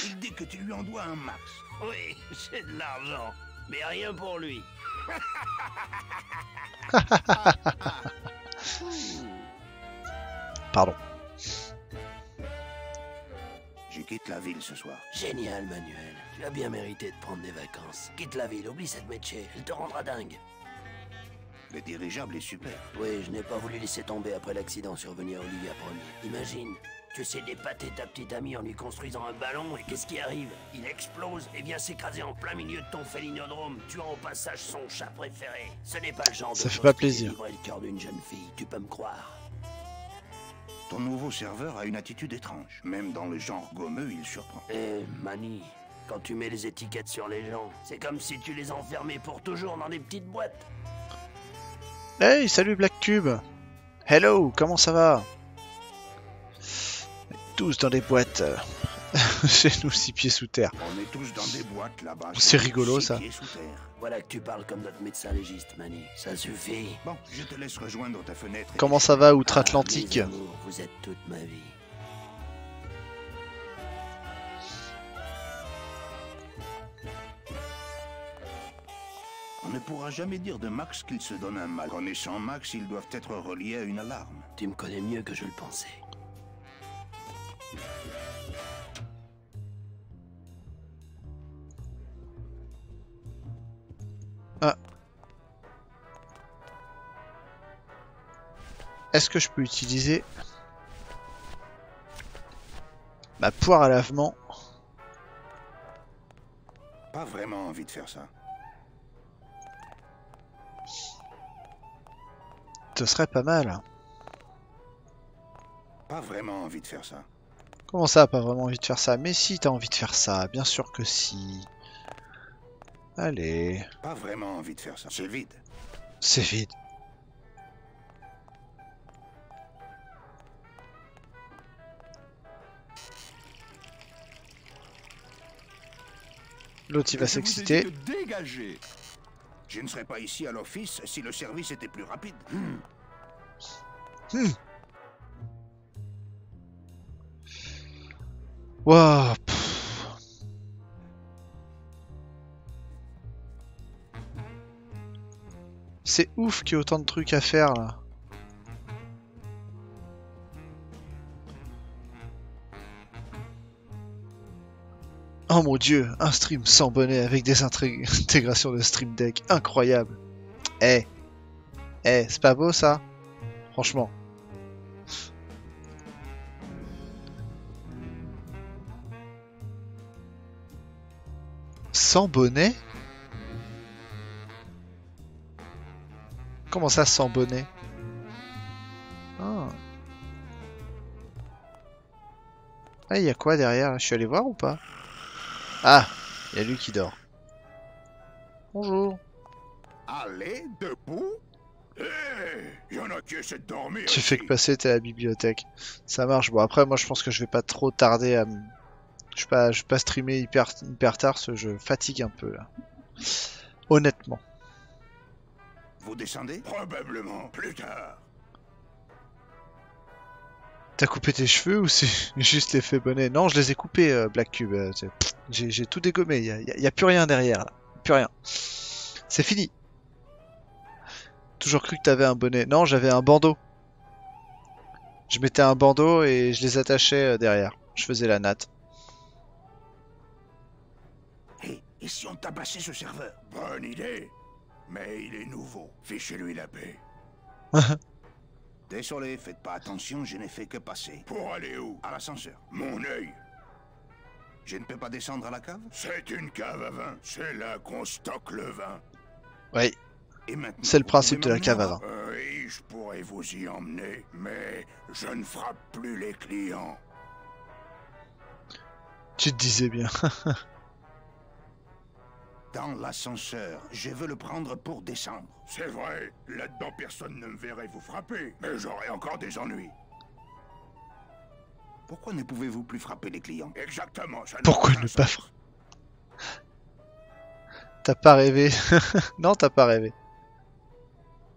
Il dit que tu lui en dois un max. Oui, j'ai de l'argent, mais rien pour lui. [laughs] Pardon. Je quitte la ville ce soir. Génial, Manuel. Tu as bien mérité de prendre des vacances. Quitte la ville, oublie cette métier, elle te rendra dingue. Le dirigeable est super. Oui, je n'ai pas voulu laisser tomber après l'accident survenu à Olivia Premier. Imagine, tu essaies d'épater ta petite amie en lui construisant un ballon et qu'est-ce qui arrive? Il explose et vient s'écraser en plein milieu de ton félinodrome, tuant au passage son chat préféré. Ce n'est pas le genre Ça de fait chose pas qui plaisir. délivrerait le cœur d'une jeune fille, tu peux me croire. Ton nouveau serveur a une attitude étrange. Même dans le genre gommeux, il surprend. Eh, Manny, quand tu mets les étiquettes sur les gens, c'est comme si tu les enfermais pour toujours dans des petites boîtes. Hey, salut Black Cube Hello, comment ça va? Tous dans des boîtes. [laughs] Chez nous, six pieds sous terre. On est tous dans des boîtes là-bas. C'est rigolo, Six ça. pieds sous terre. Voilà que tu parles comme notre médecin légiste, Manny. Ça suffit. Bon, je te laisse rejoindre ta fenêtre. et- Comment ça va outre-Atlantique? mes amours, vous êtes toute ma vie. On ne pourra jamais dire de Max qu'il se donne un mal. Connaissant Max, ils doivent être reliés à une alarme. Tu me connais mieux que je le pensais. Est-ce que je peux utiliser ma poire à lavement? Pas vraiment envie de faire ça. Ce serait pas mal. Pas vraiment envie de faire ça. Comment ça, pas vraiment envie de faire ça? Mais si, t'as envie de faire ça, bien sûr que si. Allez, Pas vraiment envie de faire ça. C'est vide. c'est vide. L'autre il va s'exciter. Je ne serais pas ici à l'office si le service était plus rapide. Hmm. C'est ouf qu'il y ait autant de trucs à faire là. Oh mon dieu, un stream sans bonnet avec des [laughs] intégrations de Stream Deck, incroyable. Eh, eh, c'est pas beau ça? Franchement. Sans bonnet? Comment ça sans bonnet? Ah. Ah, il y a quoi derrière? Je suis allé voir ou pas? Ah, il y a lui qui dort. Bonjour. Allez, debout Eh, y en a qui essaient de dormir. Tu fais que passer, t'es à la bibliothèque. Ça marche. Bon, après, moi, je pense que je vais pas trop tarder à me... Je vais pas, je vais pas streamer hyper, hyper tard, ce jeu fatigue un peu, là. Honnêtement. Vous descendez? Probablement plus tard. T'as coupé tes cheveux ou c'est [laughs] juste l'effet bonnet? Non, je les ai coupés, euh, Black Cube. euh, J'ai tout dégommé. Y a, y a- y a plus rien derrière, là. Plus rien. C'est fini. Toujours cru que t'avais un bonnet. Non, j'avais un bandeau. Je mettais un bandeau et je les attachais euh, derrière. Je faisais la natte. Et, et si on tabassait ce serveur? Bonne idée. Mais il est nouveau. Fichez-lui la paix. [laughs] Désolé, faites pas attention, je n'ai fait que passer. Pour aller où? À l'ascenseur. Mon œil. Je ne peux pas descendre à la cave? C'est une cave à vin. C'est là qu'on stocke le vin. Oui. Et maintenant, C'est le principe de la cave à vin. Euh, Oui, je pourrais vous y emmener, mais je ne frappe plus les clients. Tu te disais bien. [laughs] Dans l'ascenseur, je veux le prendre pour descendre. C'est vrai, là-dedans personne ne me verrait vous frapper, mais j'aurais encore des ennuis. Pourquoi ne pouvez-vous plus frapper les clients? Exactement, ça Pourquoi ne pas fra- T'as pas rêvé? [laughs] Non, t'as pas rêvé.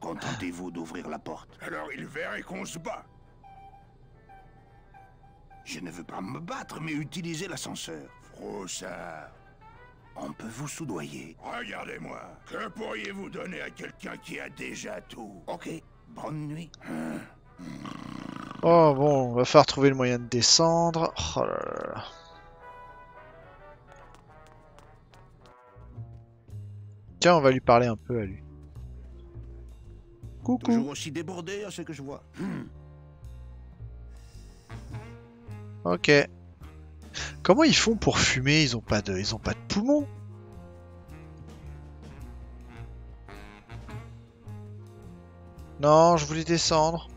Contentez-vous d'ouvrir la porte. Alors il verrait qu'on se bat. Je ne veux pas me battre, mais utiliser l'ascenseur. Froussard, On peut vous soudoyer. regardez-moi. Que pourriez-vous donner à quelqu'un qui a déjà tout? Ok, bonne nuit. Oh bon, on va falloir trouver le moyen de descendre. Oh là là là. Tiens, on va lui parler un peu à lui. Toujours Coucou. aussi débordé à ce que je vois. Hmm. Ok. Comment ils font pour fumer? Ils ont pas de, ils poumons. Non, je voulais descendre.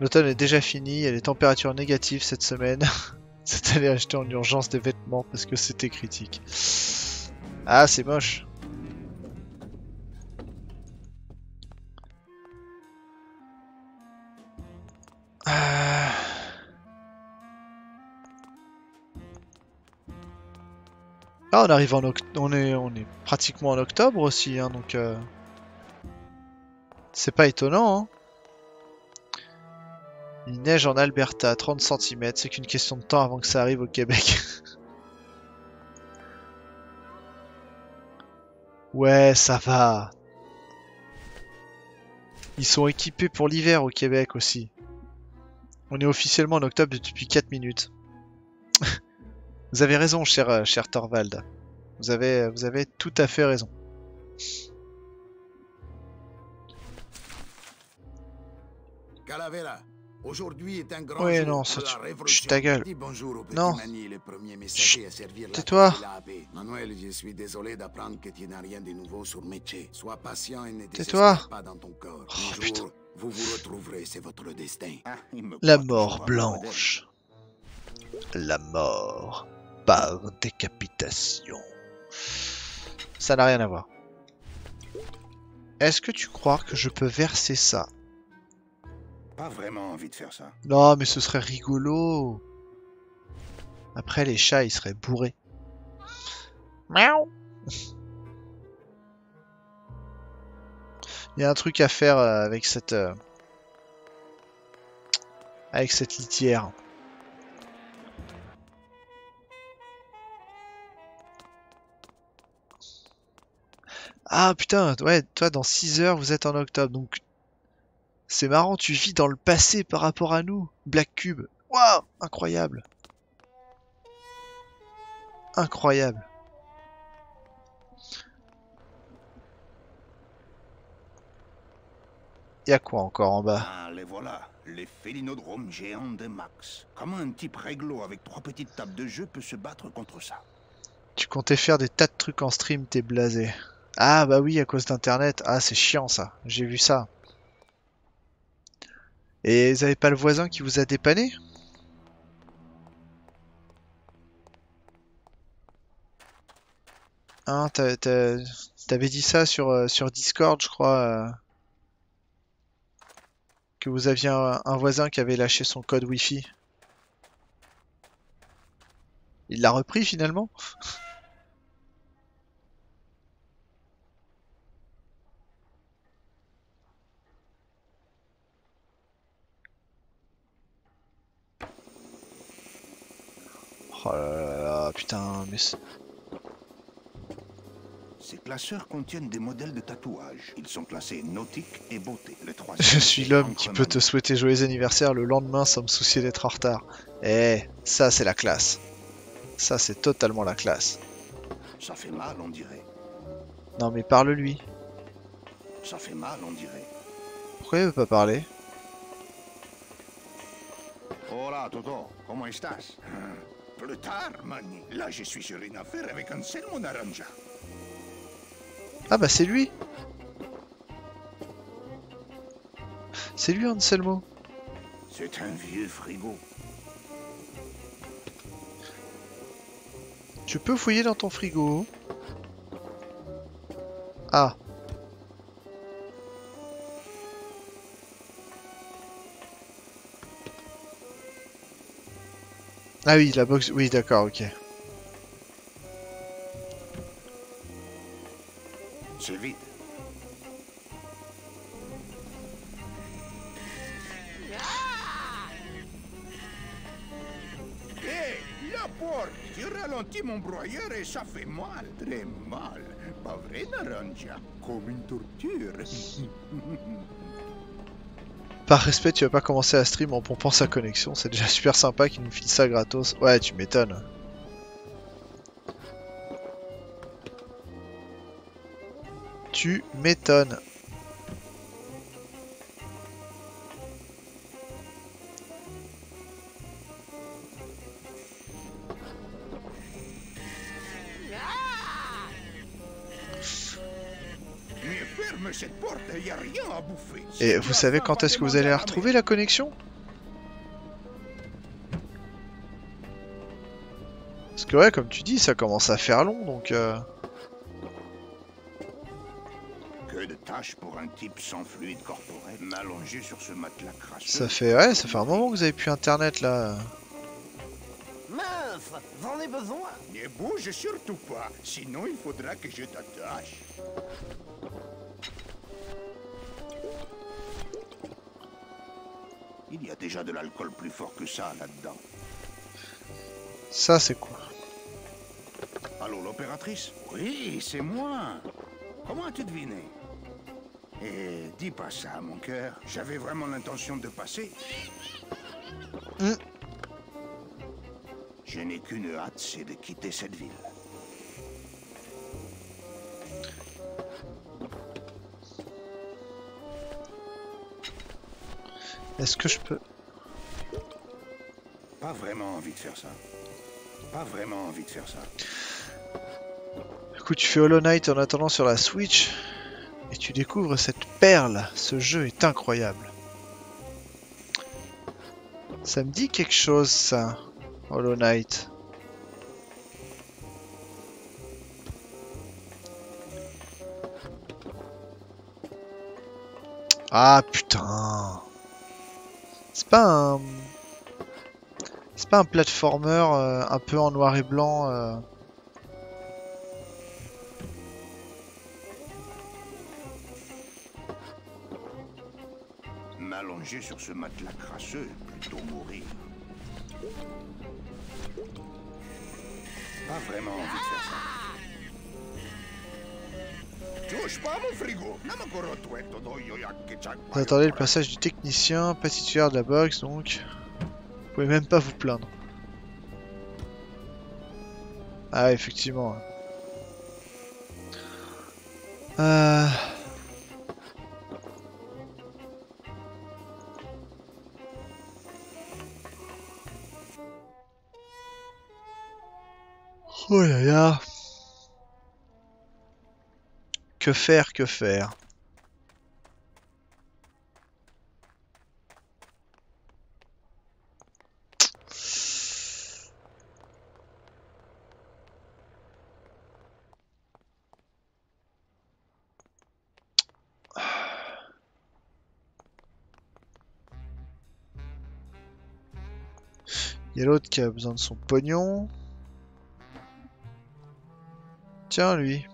L'automne est déjà fini, il y a des températures négatives cette semaine. [laughs] C'est allé acheter en urgence des vêtements parce que c'était critique. Ah, c'est moche. Ah. On arrive en on est on est pratiquement en octobre aussi, hein, donc euh, c'est pas étonnant. Hein. Il neige en Alberta, 30 cm, c'est qu'une question de temps avant que ça arrive au Québec. [laughs] ouais, ça va. Ils sont équipés pour l'hiver au Québec aussi. On est officiellement en octobre depuis 4 minutes. [laughs] vous avez raison, cher, euh, cher Thorvald. Vous avez, vous avez tout à fait raison. Calavera, aujourd'hui est un grand Ouais, jour non, pour ça, la tu- révolution. chut, ta gueule. Dis bonjour au petit Non. Mani, le premier messager à servir la tais-toi. cause de la paix. Manuel, je suis désolé d'apprendre que tu n'as rien de nouveau sur Métier. Sois patient et ne Tais-toi. désespère pas dans ton corps. Oh, Un putain. jour, vous vous retrouverez, c'est votre destin. Ah, La mort blanche. La mort par décapitation. Ça n'a rien à voir. Est-ce que tu crois que je peux verser ça? Pas vraiment envie de faire ça. Non, mais ce serait rigolo. Après, les chats, ils seraient bourrés. Miaou. Il y a un truc à faire euh, avec cette... euh, Avec cette litière. Ah putain, ouais, toi dans 6 heures vous êtes en octobre, donc c'est marrant, tu vis dans le passé par rapport à nous, Black Cube. Waouh, incroyable. incroyable. Y a quoi encore en bas? Ah, les voilà, les félinodromes géants de Max. Comment un type réglo avec trois petites tables de jeu peut se battre contre ça Tu comptais faire des tas de trucs en stream, t'es blasé. Ah bah oui, à cause d'internet. Ah, c'est chiant ça. J'ai vu ça. Et vous avez pas le voisin qui vous a dépanné? Hein, t'avais dit ça sur, euh, sur Discord, je crois. euh, que vous aviez un voisin qui avait lâché son code Wi-Fi. Il l'a repris finalement? [laughs] Oh là là là, putain, mais... Ces classeurs contiennent des modèles de tatouages. Ils sont classés nautique et beauté. Le Je suis l'homme qui peut te souhaiter joyeux anniversaire le lendemain sans me soucier d'être en retard. Eh, ça c'est la classe. Ça c'est totalement la classe. Ça fait mal, on dirait. Non mais parle-lui. Ça fait mal, on dirait. Pourquoi il veut pas parler? Hola, Toto. Comment estás? Plus tard, Manny. Là, je suis sur une affaire avec Anselmo Naranja. Ah bah c'est lui C'est lui Anselmo C'est un vieux frigo. Tu peux fouiller dans ton frigo Ah Ah oui, la box... Oui, d'accord, ok. C'est vide. Hé, la porte Tu ralentis mon broyeur et ça fait mal, très mal. Pas vrai, Naranja? Comme une torture. [laughs] Par respect, tu vas pas commencer à stream en pompant sa connexion, c'est déjà super sympa qu'il nous file ça gratos. Ouais, tu m'étonnes. Tu m'étonnes. Et vous savez quand est-ce que vous allez la retrouver la connexion? Parce que ouais, comme tu dis, ça commence à faire long, donc... euh, Que de tâches pour un type sans fluide corporel, allongé sur ce matelas crasseux. Ça fait... Ouais, ça fait un moment que vous avez plus internet, là. Meuf, j'en ai besoin. Ne bouge surtout pas, sinon il faudra que je t'attache. Il y a déjà de l'alcool plus fort que ça là-dedans. Ça, c'est quoi? Allô, l'opératrice? Oui, c'est moi. Comment as-tu deviné? Eh, dis pas ça, mon cœur. J'avais vraiment l'intention de passer. Hmm. Je n'ai qu'une hâte, c'est de quitter cette ville. Est-ce que je peux... Pas vraiment envie de faire ça. Pas vraiment envie de faire ça. Écoute, tu fais Hollow Knight en attendant sur la Switch, et tu découvres cette perle. Ce jeu est incroyable. Ça me dit quelque chose, ça. Hollow Knight. Ah putain. C'est pas un... C'est pas un platformer euh, un peu en noir et blanc euh, M'allonger sur ce matelas crasseux, plutôt mourir. Pas vraiment envie de faire ça. Vous attendez le passage du technicien, pas titulaire de la box, donc... Vous pouvez même pas vous plaindre. Ah, effectivement. Euh... Oh là là. Que faire, que faire Il y a l'autre qui a besoin de son pognon. Tiens, lui.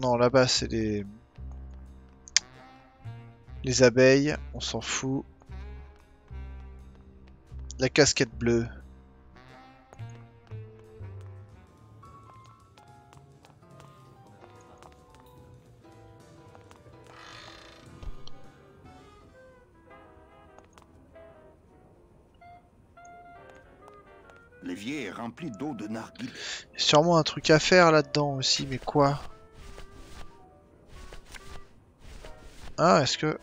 Non, là-bas, c'est les... Les abeilles, on s'en fout. La casquette bleue. L'évier est rempli d'eau de narguilé. Sûrement un truc à faire là-dedans aussi, mais quoi? Ah, est-ce que...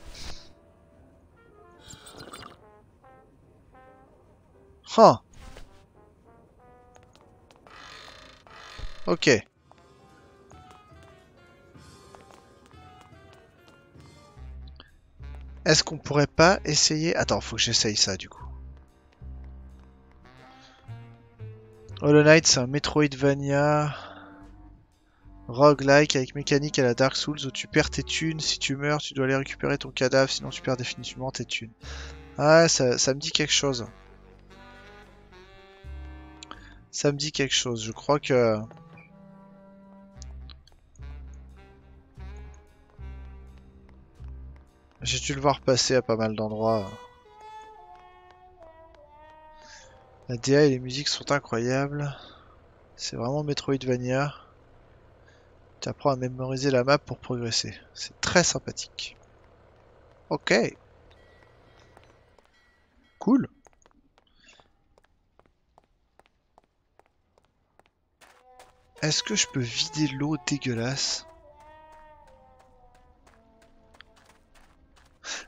Ok. Est-ce qu'on pourrait pas essayer... Attends, faut que j'essaye ça du coup. Hollow Knight, c'est un Metroidvania roguelike avec mécanique à la Dark Souls où tu perds tes thunes. Si tu meurs, tu dois aller récupérer ton cadavre, sinon tu perds définitivement tes thunes. Ah, ça, ça me dit quelque chose. Ça me dit quelque chose. Je crois que... J'ai dû le voir passer à pas mal d'endroits. La DA et les musiques sont incroyables. C'est vraiment Metroidvania. Apprends à mémoriser la map pour progresser. C'est très sympathique. Ok. Cool. Est-ce que je peux vider l'eau dégueulasse?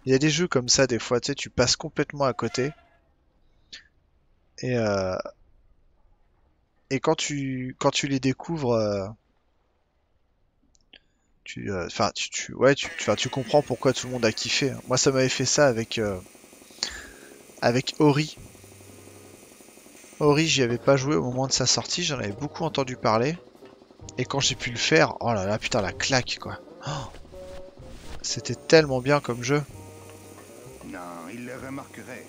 Il y a des jeux comme ça des fois, tu sais, tu passes complètement à côté. Et, euh, et quand tu quand tu les découvres, euh, tu, euh, enfin, tu, tu, ouais, tu, comprends pourquoi tout le monde a kiffé. hein. Moi, ça m'avait fait ça avec euh, avec Ori. Ori, j'y avais pas joué au moment de sa sortie, j'en avais beaucoup entendu parler. Et quand j'ai pu le faire, oh là là, putain, la claque, quoi. Oh C'était tellement bien comme jeu. Non, il le remarquerait.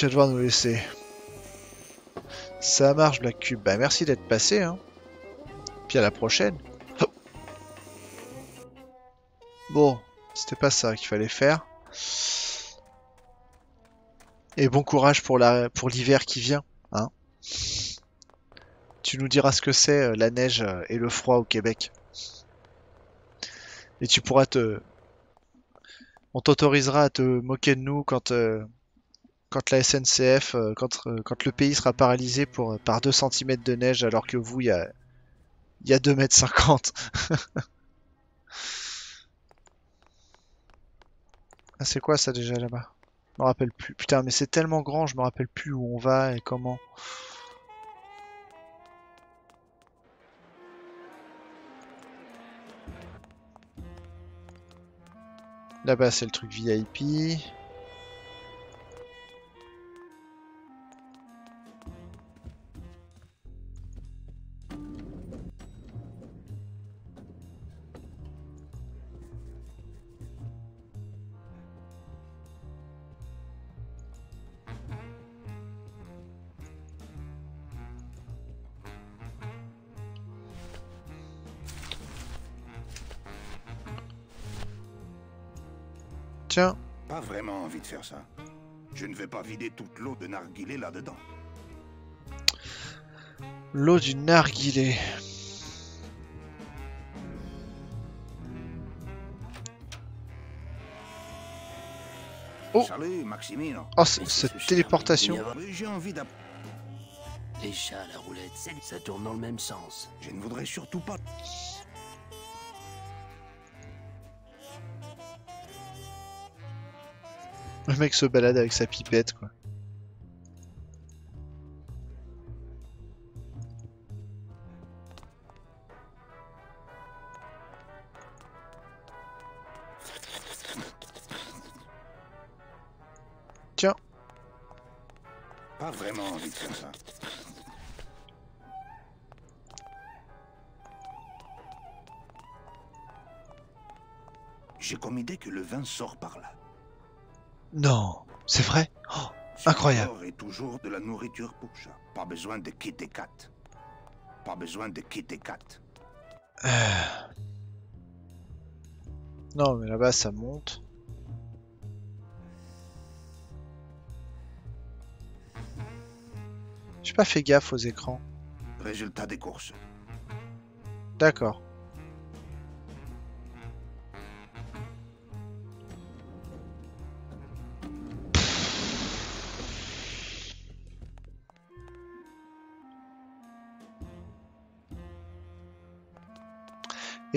Tu vas devoir nous laisser. Ça marche, Black Cube. Bah, merci d'être passé, hein. Puis à la prochaine. Bon, c'était pas ça qu'il fallait faire. Et bon courage pour la pour l'hiver qui vient, hein. Tu nous diras ce que c'est euh, la neige euh, et le froid au Québec. Et tu pourras te on t'autorisera à te moquer de nous quand euh, quand la SNCF euh, quand euh, quand le pays sera paralysé pour par 2 cm de neige alors que vous il y a y a 2 mètres 50. [laughs] Ah, c'est quoi ça déjà là-bas? Je me rappelle plus. Putain, mais c'est tellement grand, je me rappelle plus où on va et comment. Là-bas, c'est le truc VIP. Faire ça. Je ne vais pas vider toute l'eau de narguilé là-dedans. L'eau du narguilé. Oh. Salut, Maximino. Oh, cette téléportation. J'ai envie d'app... Les chats, la roulette, ça tourne dans le même sens. Je ne voudrais surtout pas... Le mec se balade avec sa pipette, quoi. Tiens, Pas vraiment envie de faire ça. J'ai comme idée que le vin sort par là. Non, c'est vrai Oh, Incroyable. Et toujours de la nourriture pour chat. Pas besoin de Kit et Kat. Pas besoin de Kit et Kat. Non, mais là-bas, ça monte. J'ai pas fait gaffe aux écrans. Résultat des courses. D'accord.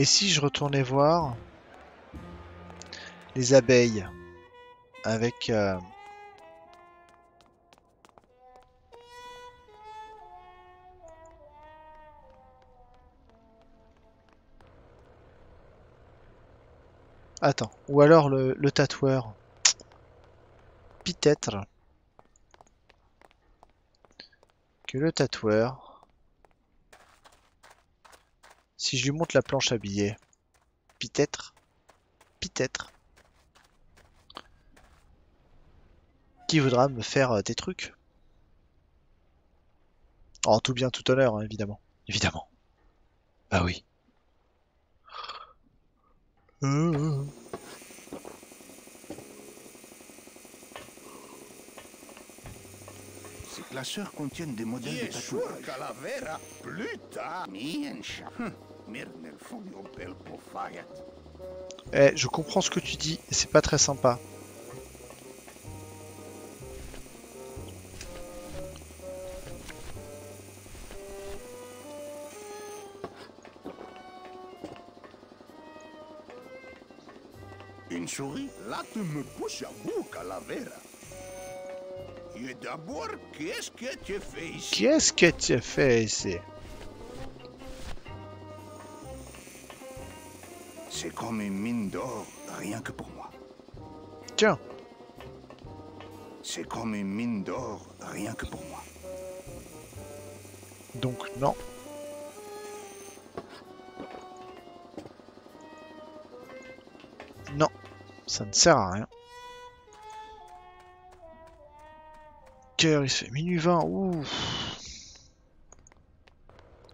Et si je retournais voir les abeilles avec euh, Attends, ou alors le, le tatoueur. Peut-être que le tatoueur, si je lui montre la planche à billets, peut-être, peut-être, qui voudra me faire euh, des trucs. En tout bien, tout honneur, hein, évidemment. Évidemment. Bah oui. Euh. Ces classeurs contiennent des modèles de Bien sûr, tatouage. Calavera, plus tard. Eh, je comprends ce que tu dis, c'est pas très sympa. Une souris Là, tu me pousses à bout, Calavera. Et d'abord, qu'est-ce que tu fais ici? Qu'est-ce que tu fais ici? Comme une mine d'or, rien que pour moi. Tiens, C'est comme une mine d'or, rien que pour moi. donc non. Non, ça ne sert à rien. Heure il se fait minuit 20, ouh.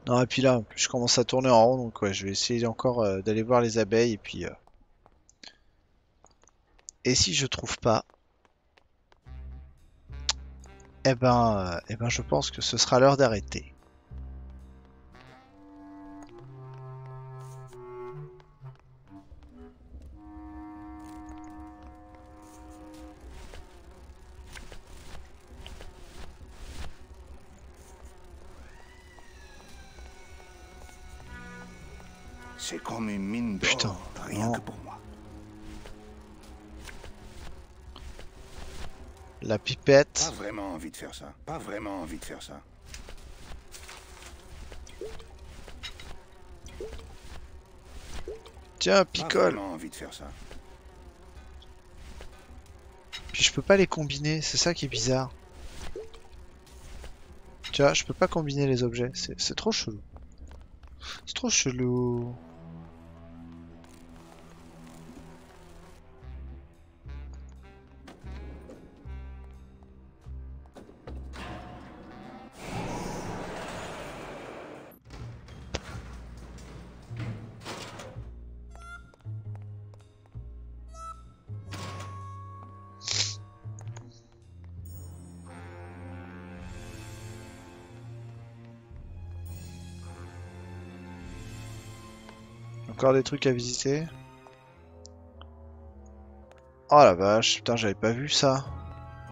Non, et puis là, je commence à tourner en rond, donc je vais essayer encore euh, d'aller voir les abeilles, et puis... euh, Et si je trouve pas... Eh ben, euh, eh ben, je pense que ce sera l'heure d'arrêter. Pas vraiment envie de faire ça. Pas vraiment envie de faire ça. Tiens, Pas picole. vraiment envie de faire ça. Puis je peux pas les combiner, c'est ça qui est bizarre. Vois, je peux pas combiner les objets, c'est c'est trop chelou. C'est trop chelou. Des trucs à visiter. Oh la vache, putain, j'avais pas vu ça.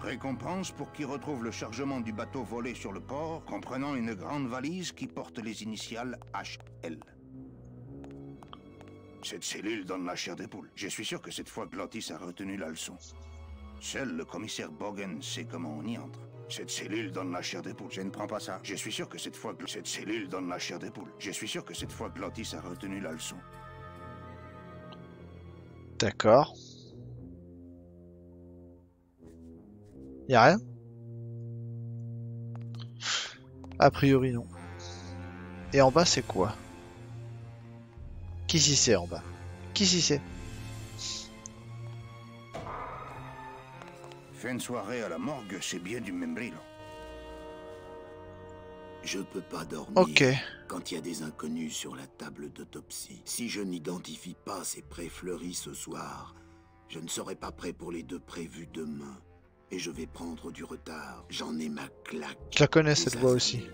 Récompense pour qui retrouve le chargement du bateau volé sur le port, comprenant une grande valise qui porte les initiales HL. Cette cellule donne la chair des poules. Je suis sûr que cette fois Glottis a retenu la leçon. Seul le commissaire Bogen sait comment on y entre. Cette cellule donne la chair des poules. Je ne prends pas ça. Je suis sûr que cette fois cette cellule donne la chair des poules. Je suis sûr que cette fois Glottis a retenu la leçon. D'accord. Y a rien? A priori non. Et en bas c'est quoi? Qui s'y sait en bas? Qui s'y sait? Fin de soirée à la morgue, c'est bien du membrilo. Je peux pas dormir Ok. quand il y a des inconnus sur la table d'autopsie. Si je n'identifie pas ces prêts fleuris ce soir, je ne serai pas prêt pour les deux prévus demain. Et je vais prendre du retard. J'en ai ma claque. Je la connais cette voix aussi.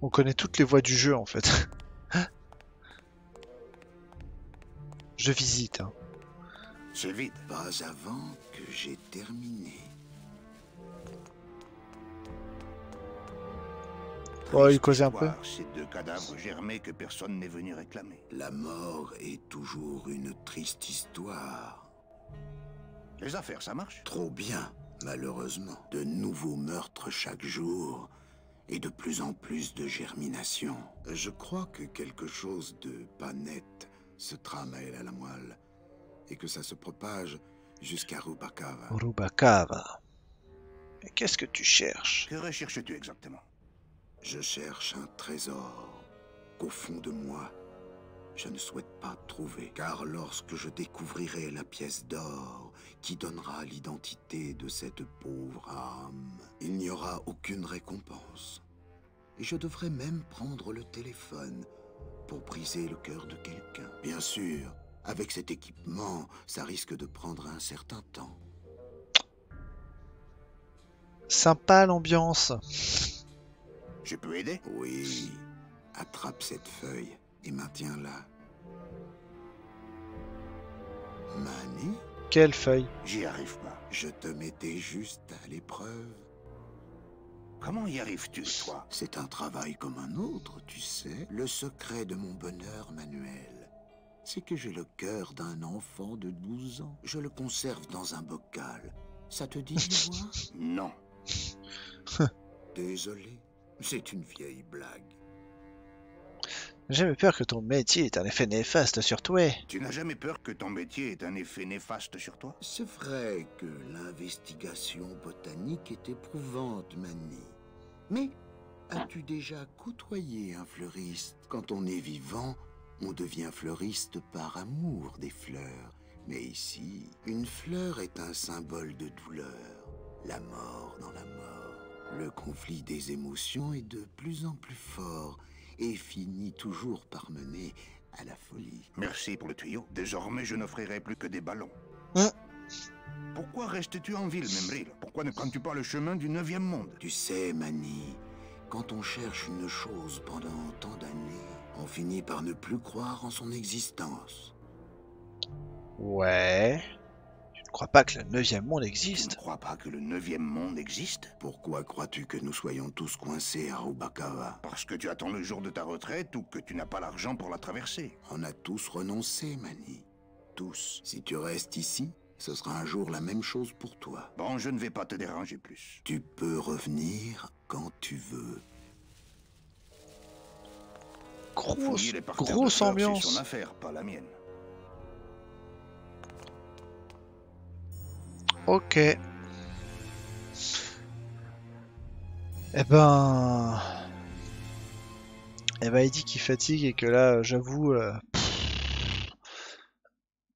On connaît toutes les voix du jeu en fait. [laughs] Je visite. hein. C'est vide. Pas avant que j'ai terminé. Bon, il causait un peu. Ces deux cadavres germés que personne n'est venu réclamer. La mort est toujours une triste histoire. Les affaires, ça marche? Trop bien, malheureusement. De nouveaux meurtres chaque jour et de plus en plus de germination. Je crois que quelque chose de pas net se trame à elle à la moelle et que ça se propage jusqu'à Rubacava. Rubacava. Mais qu'est-ce que tu cherches? Que recherches-tu exactement? Je cherche un trésor qu'au fond de moi, je ne souhaite pas trouver. Car lorsque je découvrirai la pièce d'or qui donnera l'identité de cette pauvre âme, il n'y aura aucune récompense. Et je devrais même prendre le téléphone pour briser le cœur de quelqu'un. Bien sûr, avec cet équipement, ça risque de prendre un certain temps. Sympa l'ambiance. Je peux aider Oui. Attrape cette feuille et maintiens-la. Mani Quelle feuille J'y arrive pas. Je te mettais juste à l'épreuve. Comment y arrives-tu, toi C'est un travail comme un autre, tu sais. Le secret de mon bonheur manuel, c'est que j'ai le cœur d'un enfant de 12 ans. Je le conserve dans un bocal. Ça te dit de [laughs] voir? Non. Désolé, c'est une vieille blague. J'ai jamais peur que ton métier ait un effet néfaste sur toi. Tu n'as jamais peur que ton métier ait un effet néfaste sur toi? C'est vrai que l'investigation botanique est éprouvante, Mani. Mais as-tu déjà côtoyé un fleuriste? Quand on est vivant, on devient fleuriste par amour des fleurs. Mais ici, une fleur est un symbole de douleur. La mort dans la mort. Le conflit des émotions est de plus en plus fort et finit toujours par mener à la folie. Merci pour le tuyau. Désormais, je n'offrirai plus que des ballons. Hein Pourquoi restes-tu en ville, Membril Pourquoi ne prends-tu pas le chemin du neuvième monde? Tu sais, Mani, quand on cherche une chose pendant tant d'années, on finit par ne plus croire en son existence. Ouais. Je ne crois pas que le neuvième monde Tu existe. ne crois pas que le neuvième monde existe? Pourquoi crois-tu que nous soyons tous coincés à Rubacava Parce que tu attends le jour de ta retraite ou que tu n'as pas l'argent pour la traverser. On a tous renoncé, Mani. Tous. Si tu restes ici, ce sera un jour la même chose pour toi. Bon, je ne vais pas te déranger plus. Tu peux revenir quand tu veux. Grosse, grosse fleurs, C'est ambiance. son affaire, pas la mienne. Ok. Eh ben... Eh ben, il dit qu'il fatigue et que là, j'avoue, euh,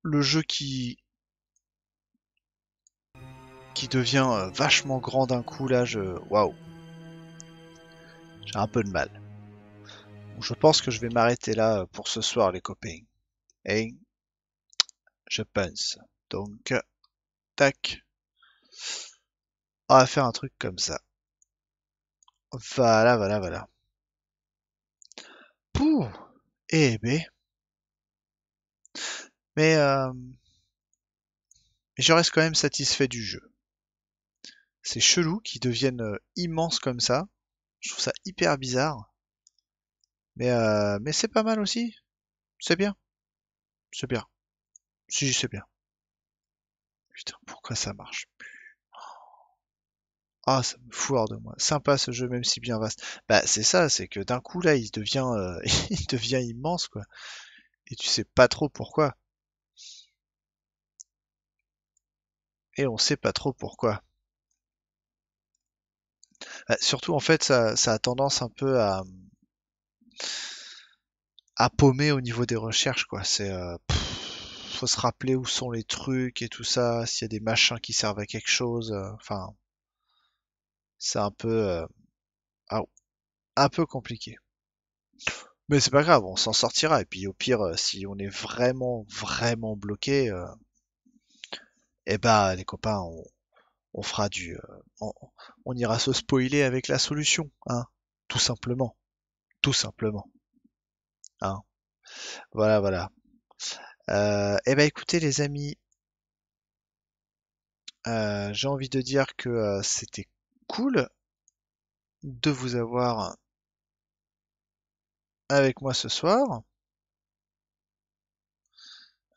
le jeu qui qui devient euh, vachement grand d'un coup là, je waouh, j'ai un peu de mal. Je pense que je vais m'arrêter là euh, pour ce soir, les copains. Et je pense. Donc, tac. On va faire un truc comme ça. Voilà, voilà, voilà. Pouh Eh ben. Mais, euh, je reste quand même satisfait du jeu. C'est chelou qu'ils deviennent euh, immenses comme ça. Je trouve ça hyper bizarre. Mais, euh, mais c'est pas mal aussi. C'est bien. C'est bien. Si, c'est bien. Putain, pourquoi ça marche plus? Ah, ça me fout hors de moi. Sympa ce jeu, même si bien vaste. Bah, c'est ça, c'est que d'un coup, là, il devient, euh, [laughs] immense, quoi. Et tu sais pas trop pourquoi. Et on sait pas trop pourquoi. Bah, surtout, en fait, ça, ça a tendance un peu à, à paumer au niveau des recherches, quoi. C'est, euh, faut se rappeler où sont les trucs et tout ça, s'il y a des machins qui servent à quelque chose. euh, Enfin, c'est un peu, euh, ah, un peu compliqué. Mais c'est pas grave, on s'en sortira. Et puis au pire, euh, si on est vraiment, vraiment bloqué, euh, eh ben les copains, on, fera du, on, on ira se spoiler avec la solution, hein, tout simplement, tout simplement, hein. Voilà, voilà. Euh, eh ben écoutez les amis, euh, j'ai envie de dire que euh, c'était cool de vous avoir avec moi ce soir.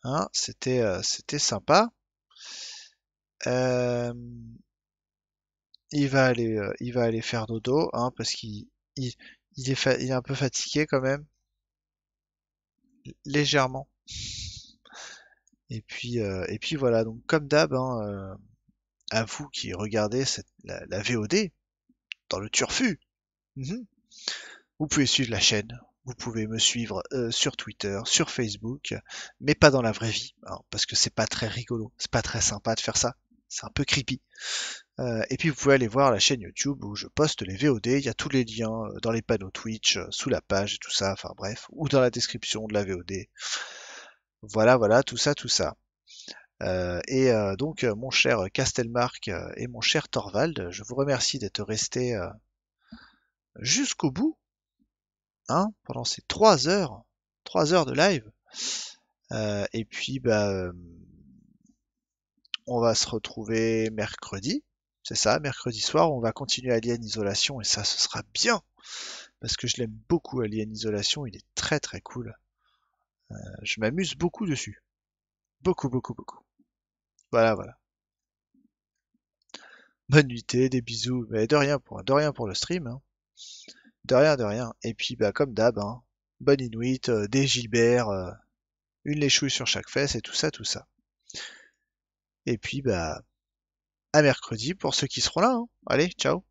Hein, c'était euh, c'était sympa. Euh, il va aller euh, il va aller faire dodo hein, parce qu'il il, il est il est un peu fatigué quand même légèrement. Et puis euh, et puis voilà donc comme d'hab hein, euh, à vous qui regardez cette, la, la VOD dans le turfu. Mhm. Vous pouvez suivre la chaîne, vous pouvez me suivre euh, sur Twitter, sur Facebook, mais pas dans la vraie vie, hein, parce que c'est pas très rigolo, c'est pas très sympa de faire ça, c'est un peu creepy. Euh, et puis vous pouvez aller voir la chaîne YouTube où je poste les VOD, il y a tous les liens euh, dans les panneaux Twitch, sous la page et tout ça, enfin bref, ou dans la description de la VOD. Voilà, voilà, tout ça, tout ça. Euh, et euh, donc, euh, mon cher Castelmark et mon cher Torvald, je vous remercie d'être restés jusqu'au bout, hein, pendant ces trois heures, trois heures de live. Et puis, bah, on va se retrouver mercredi, c'est ça, mercredi soir, on va continuer Alien Isolation, et ça, ce sera bien, parce que je l'aime beaucoup, Alien Isolation, il est très très cool. Euh, je m'amuse beaucoup dessus. Beaucoup, beaucoup, beaucoup. Voilà, voilà. Bonne nuitée, des bisous, mais de rien pour, de rien pour le stream. hein. De rien, de rien. Et puis, bah, comme d'hab, hein, bonne Inuit, euh, des Gilbert, euh, une léchouille sur chaque fesse et tout ça, tout ça. Et puis, bah, à mercredi pour ceux qui seront là. hein. Allez, ciao.